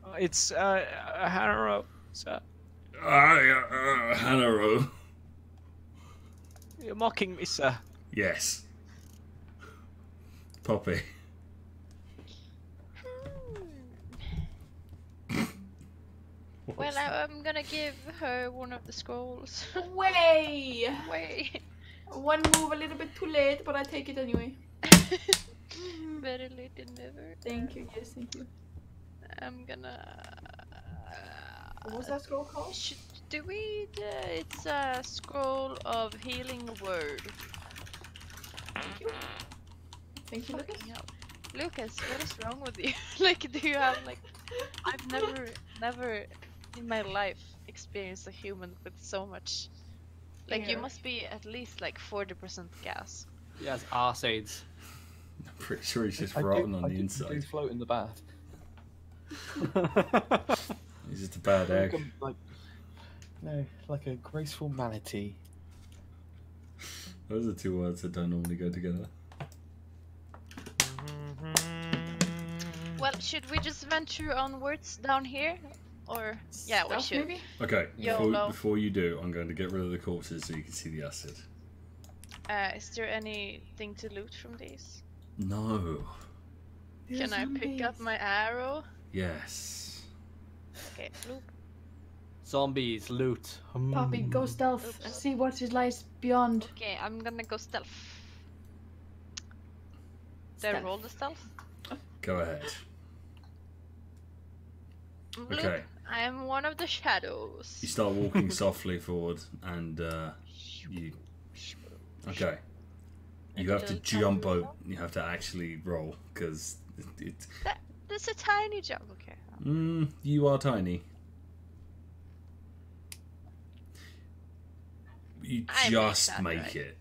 Uh, It's uh, uh Harrow. sir. I, uh, Hanoro. You're mocking me, sir. Yes. Poppy. Well, I, I'm gonna give her one of the scrolls. Way! Way. One move a little bit too late, but I take it anyway. Better late than never. Thank you, yes, thank you. I'm gonna. What was that scroll called? Should, do we? Uh, it's a scroll of healing word. Thank you. Thank you, Lucas. Fucking hell. Lucas, what is wrong with you? like, do you have like? I've never, never in my life experienced a human with so much. Like, you must be at least like forty percent gas. He has arse aids. I'm pretty sure he's just I do- rotten on I the do- inside. do float in the bath. He's just a bad Like, egg. a- like, no, like a graceful manatee. Those are two words that don't normally go together. Well, should we just venture onwards down here, or yeah, we Stealth, should. maybe? Okay, before, YOLO. before you do, I'm going to get rid of the corpses so you can see the acid. Uh, is there anything to loot from these? No. Can I pick up my arrow? Yes. Okay, loop. Zombies, loot. Poppy, go stealth and see what it lies beyond. Okay, I'm gonna go stealth. Did I Stealth. roll the stealth? Go ahead. Bloop. Okay. I am one of the shadows. You start walking softly forward, and uh, you. Okay. You have to jump tiny out. You have to actually roll because it, it, That, that's a tiny jump. Okay. mm, you are tiny. You I make just that make right. it.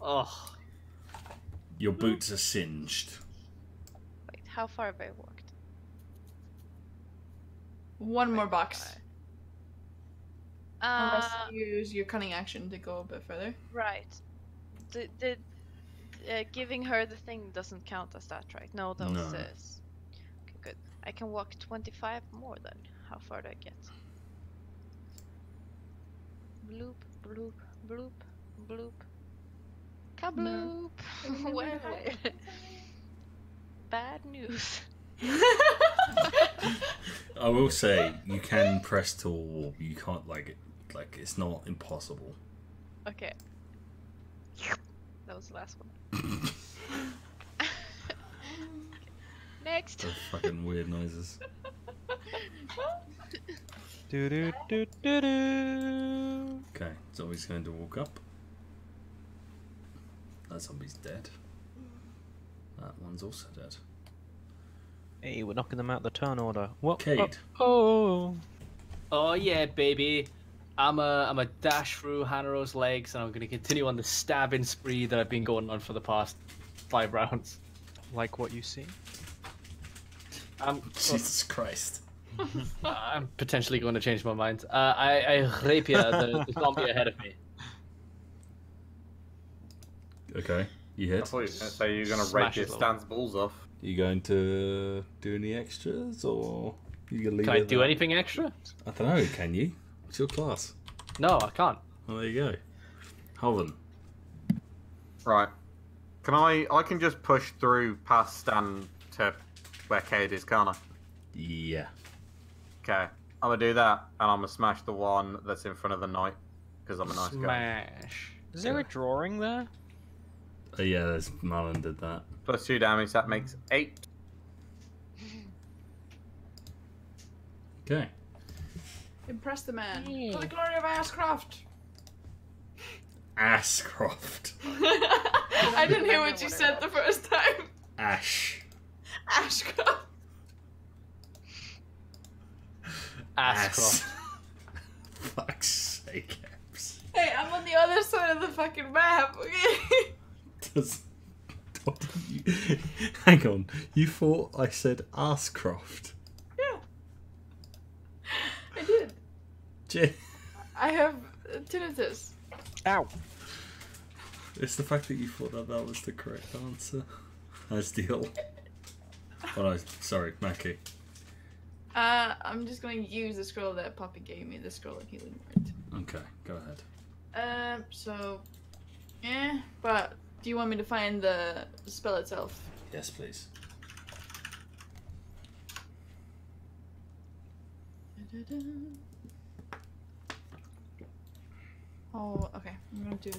Oh, Your boots are singed. Wait, how far have I walked? One more box. Unless Uh, you use your cunning action to go a bit further. right. The the uh, giving her the thing doesn't count as that, right? No, those No. is. Okay, good. I can walk 25 more then. How far do I get? Bloop, bloop, bloop, bloop. Kabloop! well, bad news. I will say you can press to a wall. You can't like it. Like it's not impossible. Okay. That was the last one. Next. Those fucking weird noises. Do do do do do. Okay, zombie's going to walk up. That zombie's dead. That one's also dead. Hey, we're knocking them out the turn order. What? Kayd. Oh. oh yeah, baby. I'm a I'm a dash through Hanoro's legs, and I'm gonna continue on the stabbing spree that I've been going on for the past five rounds. Like what you see? I'm Jesus Christ. I'm potentially going to change my mind. Uh, I I rapier the, the zombie ahead of me. Okay, you I hit. thought you were going to say you're going to Smash rape your it. Stan's balls off. You going to do any extras or you gonna leave Can it I do that? anything extra? I don't know. Can you? What's your class? No, I can't. Well, there you go. Hoven. Right. Can I? I can just push through past Stan to where Kayd is, can't I? Yeah. Okay. I'm gonna do that, and I'm gonna smash the one that's in front of the knight because I'm a nice guy. Smash. Is there a drawing there? Uh, yeah, there's Malin did that. Plus two damage. That makes eight. Okay. Impress the man. Hmm. For the glory of Ashcroft. Ashcroft. I didn't hear what you said the first time. Ash. Ashcroft. Ashcroft. Fuck's sake, Ebbz. Hey, I'm on the other side of the fucking map. Okay. Does- what did you- Hang on. You thought I said Ashcroft? yeah. I did. J- I have uh, tinnitus. Ow. It's the fact that you thought that that was the correct answer. Hasdiel. Oh no, sorry, Maki. Uh, I'm just going to use the scroll that Poppy gave me, the scroll of healing word. Okay, go ahead. Um, so, yeah, but do you want me to find the spell itself? Yes, please. Oh, okay. I'm gonna do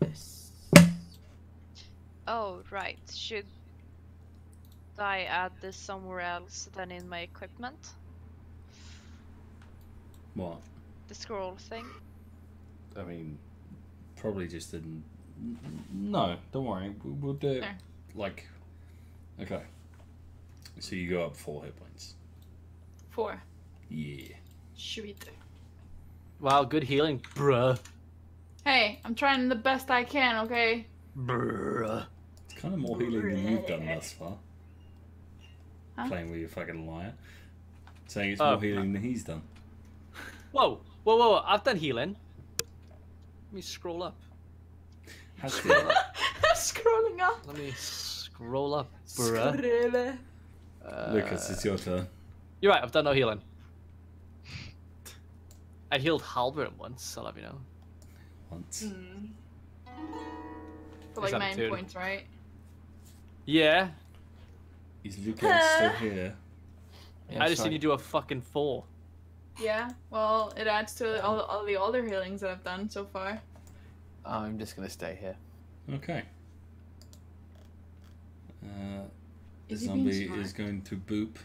this. Oh, right. Should I add this somewhere else than in my equipment? What? The scroll thing? I mean, probably just didn't. No, don't worry. we- We'll do it There. like. Okay. So you go up four hit points. Four. Yeah. Sweet. Wow, good healing, bruh. Hey, I'm trying the best I can, okay? Bruh. It's kind of more healing than you've done thus far. Huh? Playing with your fucking lyre. Saying it's more oh. healing than he's done. Whoa, whoa, whoa! I've done healing. Let me scroll up. Has to. Scrolling up. Let me scroll up, bruh. Scroll. Uh, Lucas, it's your turn. You're right. I've done no healing. I healed Hälvern once. I'll have you know. Once. Hmm. For like that a nine turn? points, right? Yeah. Is Lucas still here? I just need you to do a fucking four. Yeah. Well, it adds to all, all the other healings that I've done so far. I'm just gonna stay here. Okay. Uh, the Is zombie is going to boop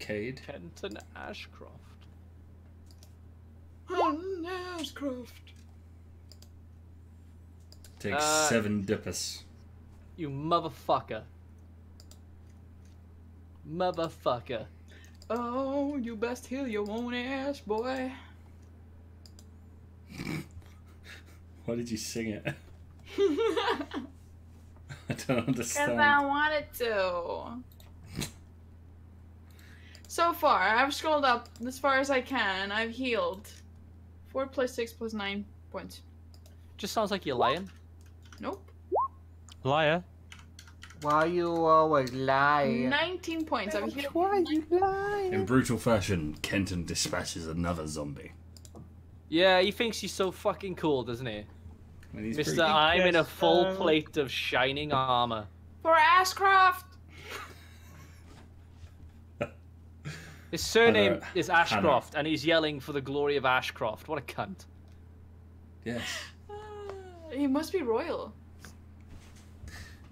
Kayd. Kenton Ashcroft. Oh, Ashcroft. Takes Uh, seven dippers. You motherfucker. Motherfucker. Oh, you best heal your own ass, boy. Why did you sing it? I don't understand. Because. I wanted to. So far, I've scrolled up as far as I can. I've healed. 4 plus 6 plus 9 points. Just sounds like you're lying. Nope. Liar. Why are you always lying? 19 points. I've healed. Why you lying? In brutal fashion, Kenton dispatches another zombie. Yeah, he thinks he's so fucking cool, doesn't he? And he's Mister, pretty- I'm in a full um, plate of shining armor. For Ashcroft! His surname Hannah- is Ashcroft, and he's yelling for the glory of Ashcroft. What a cunt. Yes. He must be royal.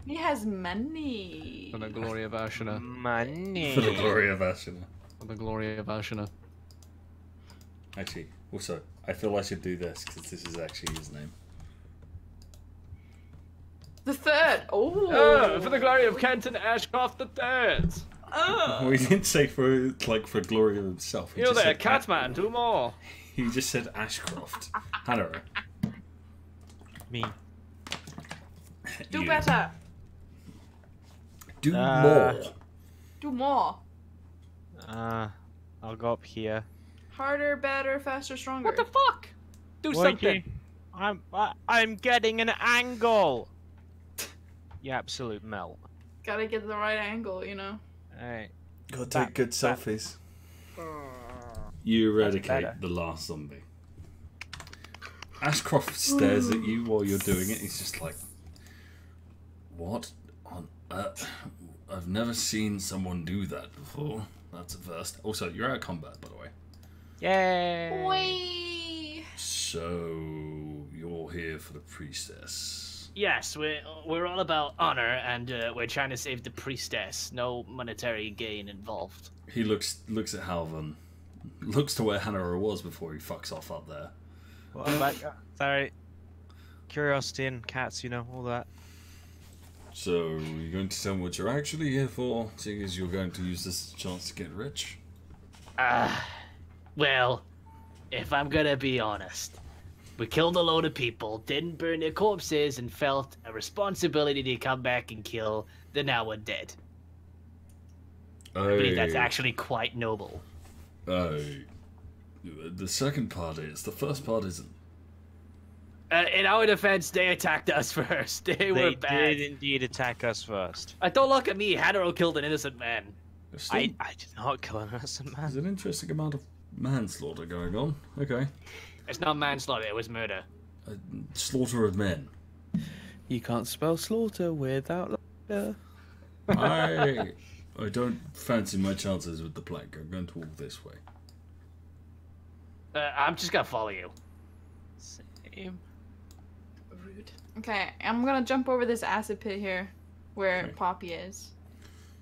He has money. For the glory of Ashina. Money. For the glory of Ashina. For the glory of Ashina. Actually, also, I feel I should do this because this is actually his name. The third. Oh. Oh, for the glory of Kenton Ashcroft the Third. Oh. We didn't say for like for glory of himself. He You just there, said Catman, do more. He just said Ashcroft. Hannah. Me. Do you. better. Do Uh, more. Do more. Uh, I'll go up here. Harder, better, faster, stronger. What the fuck? Do Wait, something. you- I'm I, I'm getting an angle. You absolute melt. Gotta get the right angle, you know. Alright. Gotta That- take good that- selfies. You eradicate the last zombie. Ashcroft stares at you while you're doing it. He's just like, What on earth? I've never seen someone do that before. That's a first. Also, you're out of combat, by the way. Yay! Whee! So you're here for the priestess. Yes, we're we're all about honor, and uh, we're trying to save the priestess. No monetary gain involved. He looks looks at Hälvern, looks to where Hannah was before he fucks off up there. Well, I'm back. Sorry. Curiosity and cats, you know, all that. So you're going to tell me what you're actually here for, seeing as you're going to use this chance to get rich? Ah, well, if I'm gonna be honest, we killed a load of people, didn't burn their corpses, and felt a responsibility to come back and kill the now undead. I believe that's Oh. actually quite noble. Oh, the second part is. The first part isn't. Uh, in our defense, they attacked us first. They, They were bad. They did indeed attack us first. Uh, don't look at me. Hadaro killed an innocent man. Still, I, I did not kill an innocent There's man. an interesting amount of manslaughter going on. Okay. It's not manslaughter. It was murder. Uh, slaughter of men. You can't spell slaughter without laughter. I I don't fancy my chances with the plank. I'm going to walk this way. Uh, I'm just gonna follow you. Same. Rude. Okay, I'm gonna jump over this acid pit here, where Okay. Poppy is.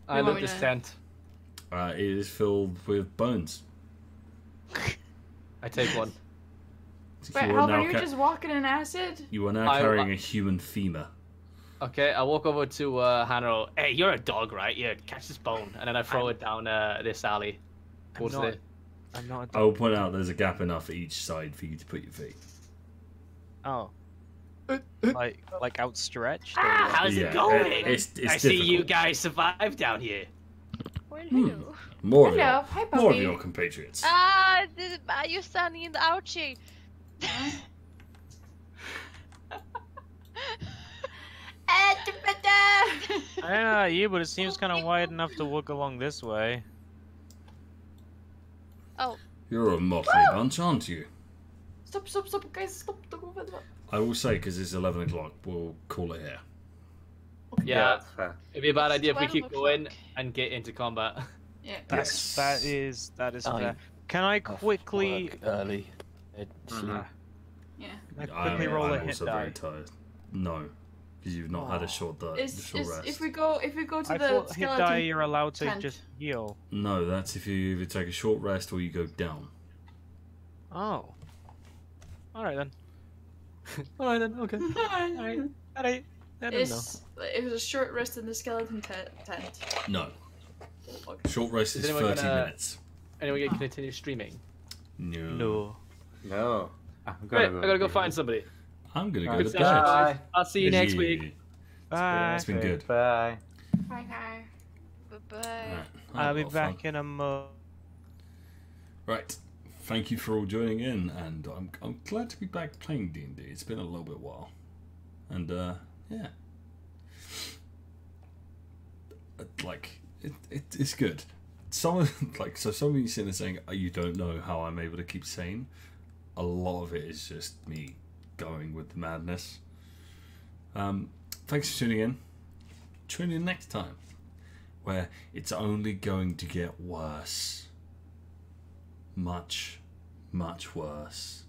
I You want loot me this to- tent. Uh, it is filled with bones. I take one. Wait, you, are you're ca- just walking in acid? you are now I- carrying a human femur. Okay, I walk over to uh, Hanoro. Hey, you're a dog, right? Yeah, catch this bone. and then I throw it down uh, this alley. I'm Towards not, the... I'm not a I will point out there's a gap enough at each side for you to put your feet. Oh. like, like outstretched? or Ah, what? how's Yeah, it going? it- it's- it's I see you difficult. guys survived down here. Hello. More of your, hi, more of your compatriots. Ah, this, uh, you're standing in the ouchie. I don't know about you, but it seems kind of wide enough to walk along this way. Oh, You're a motley bunch, aren't you? Stop, stop, stop, guys, stop, don't go. I will say, because it's 11 o'clock, we'll call it here. Yeah, that's fair. it'd be a bad idea if we keep going and get into combat. Yeah. That's, That is that is I fair. Can I quickly early. It's, Mhm. Yeah. can I I'm, quickly roll a I'm hit also die? very tired. No, because you've not had a short, di- Is, short is, rest. if we go, if we go to I the thought hit skeleton die you're allowed to tent. just heal. No, that's if you either take a short rest or you go down. Oh. Alright then. Alright then, okay. Alright. Alright. I don't know. It was a short rest in the skeleton te- tent. No. Short rest Is is, 30 gonna- minutes. Anyone can continue streaming? No. No. No. I'm Great, gonna I gotta go find somebody. I'm gonna go to session, bed. guys. I'll see you next week. Bye. It's been good. Bye. Bye, guy. bye bye. Alright. I'll be well, fun. back in a mo. Right. Thank you for all joining in, and I'm, I'm glad to be back playing D&D. It's been a little bit while. And, uh, yeah. Like, it, it, it's good. Some like, so some of you sitting there saying, oh, you don't know how I'm able to keep sane. A lot of it is just me going with the madness. Um, thanks for tuning in. Tune in next time, where it's only going to get worse much, much worse.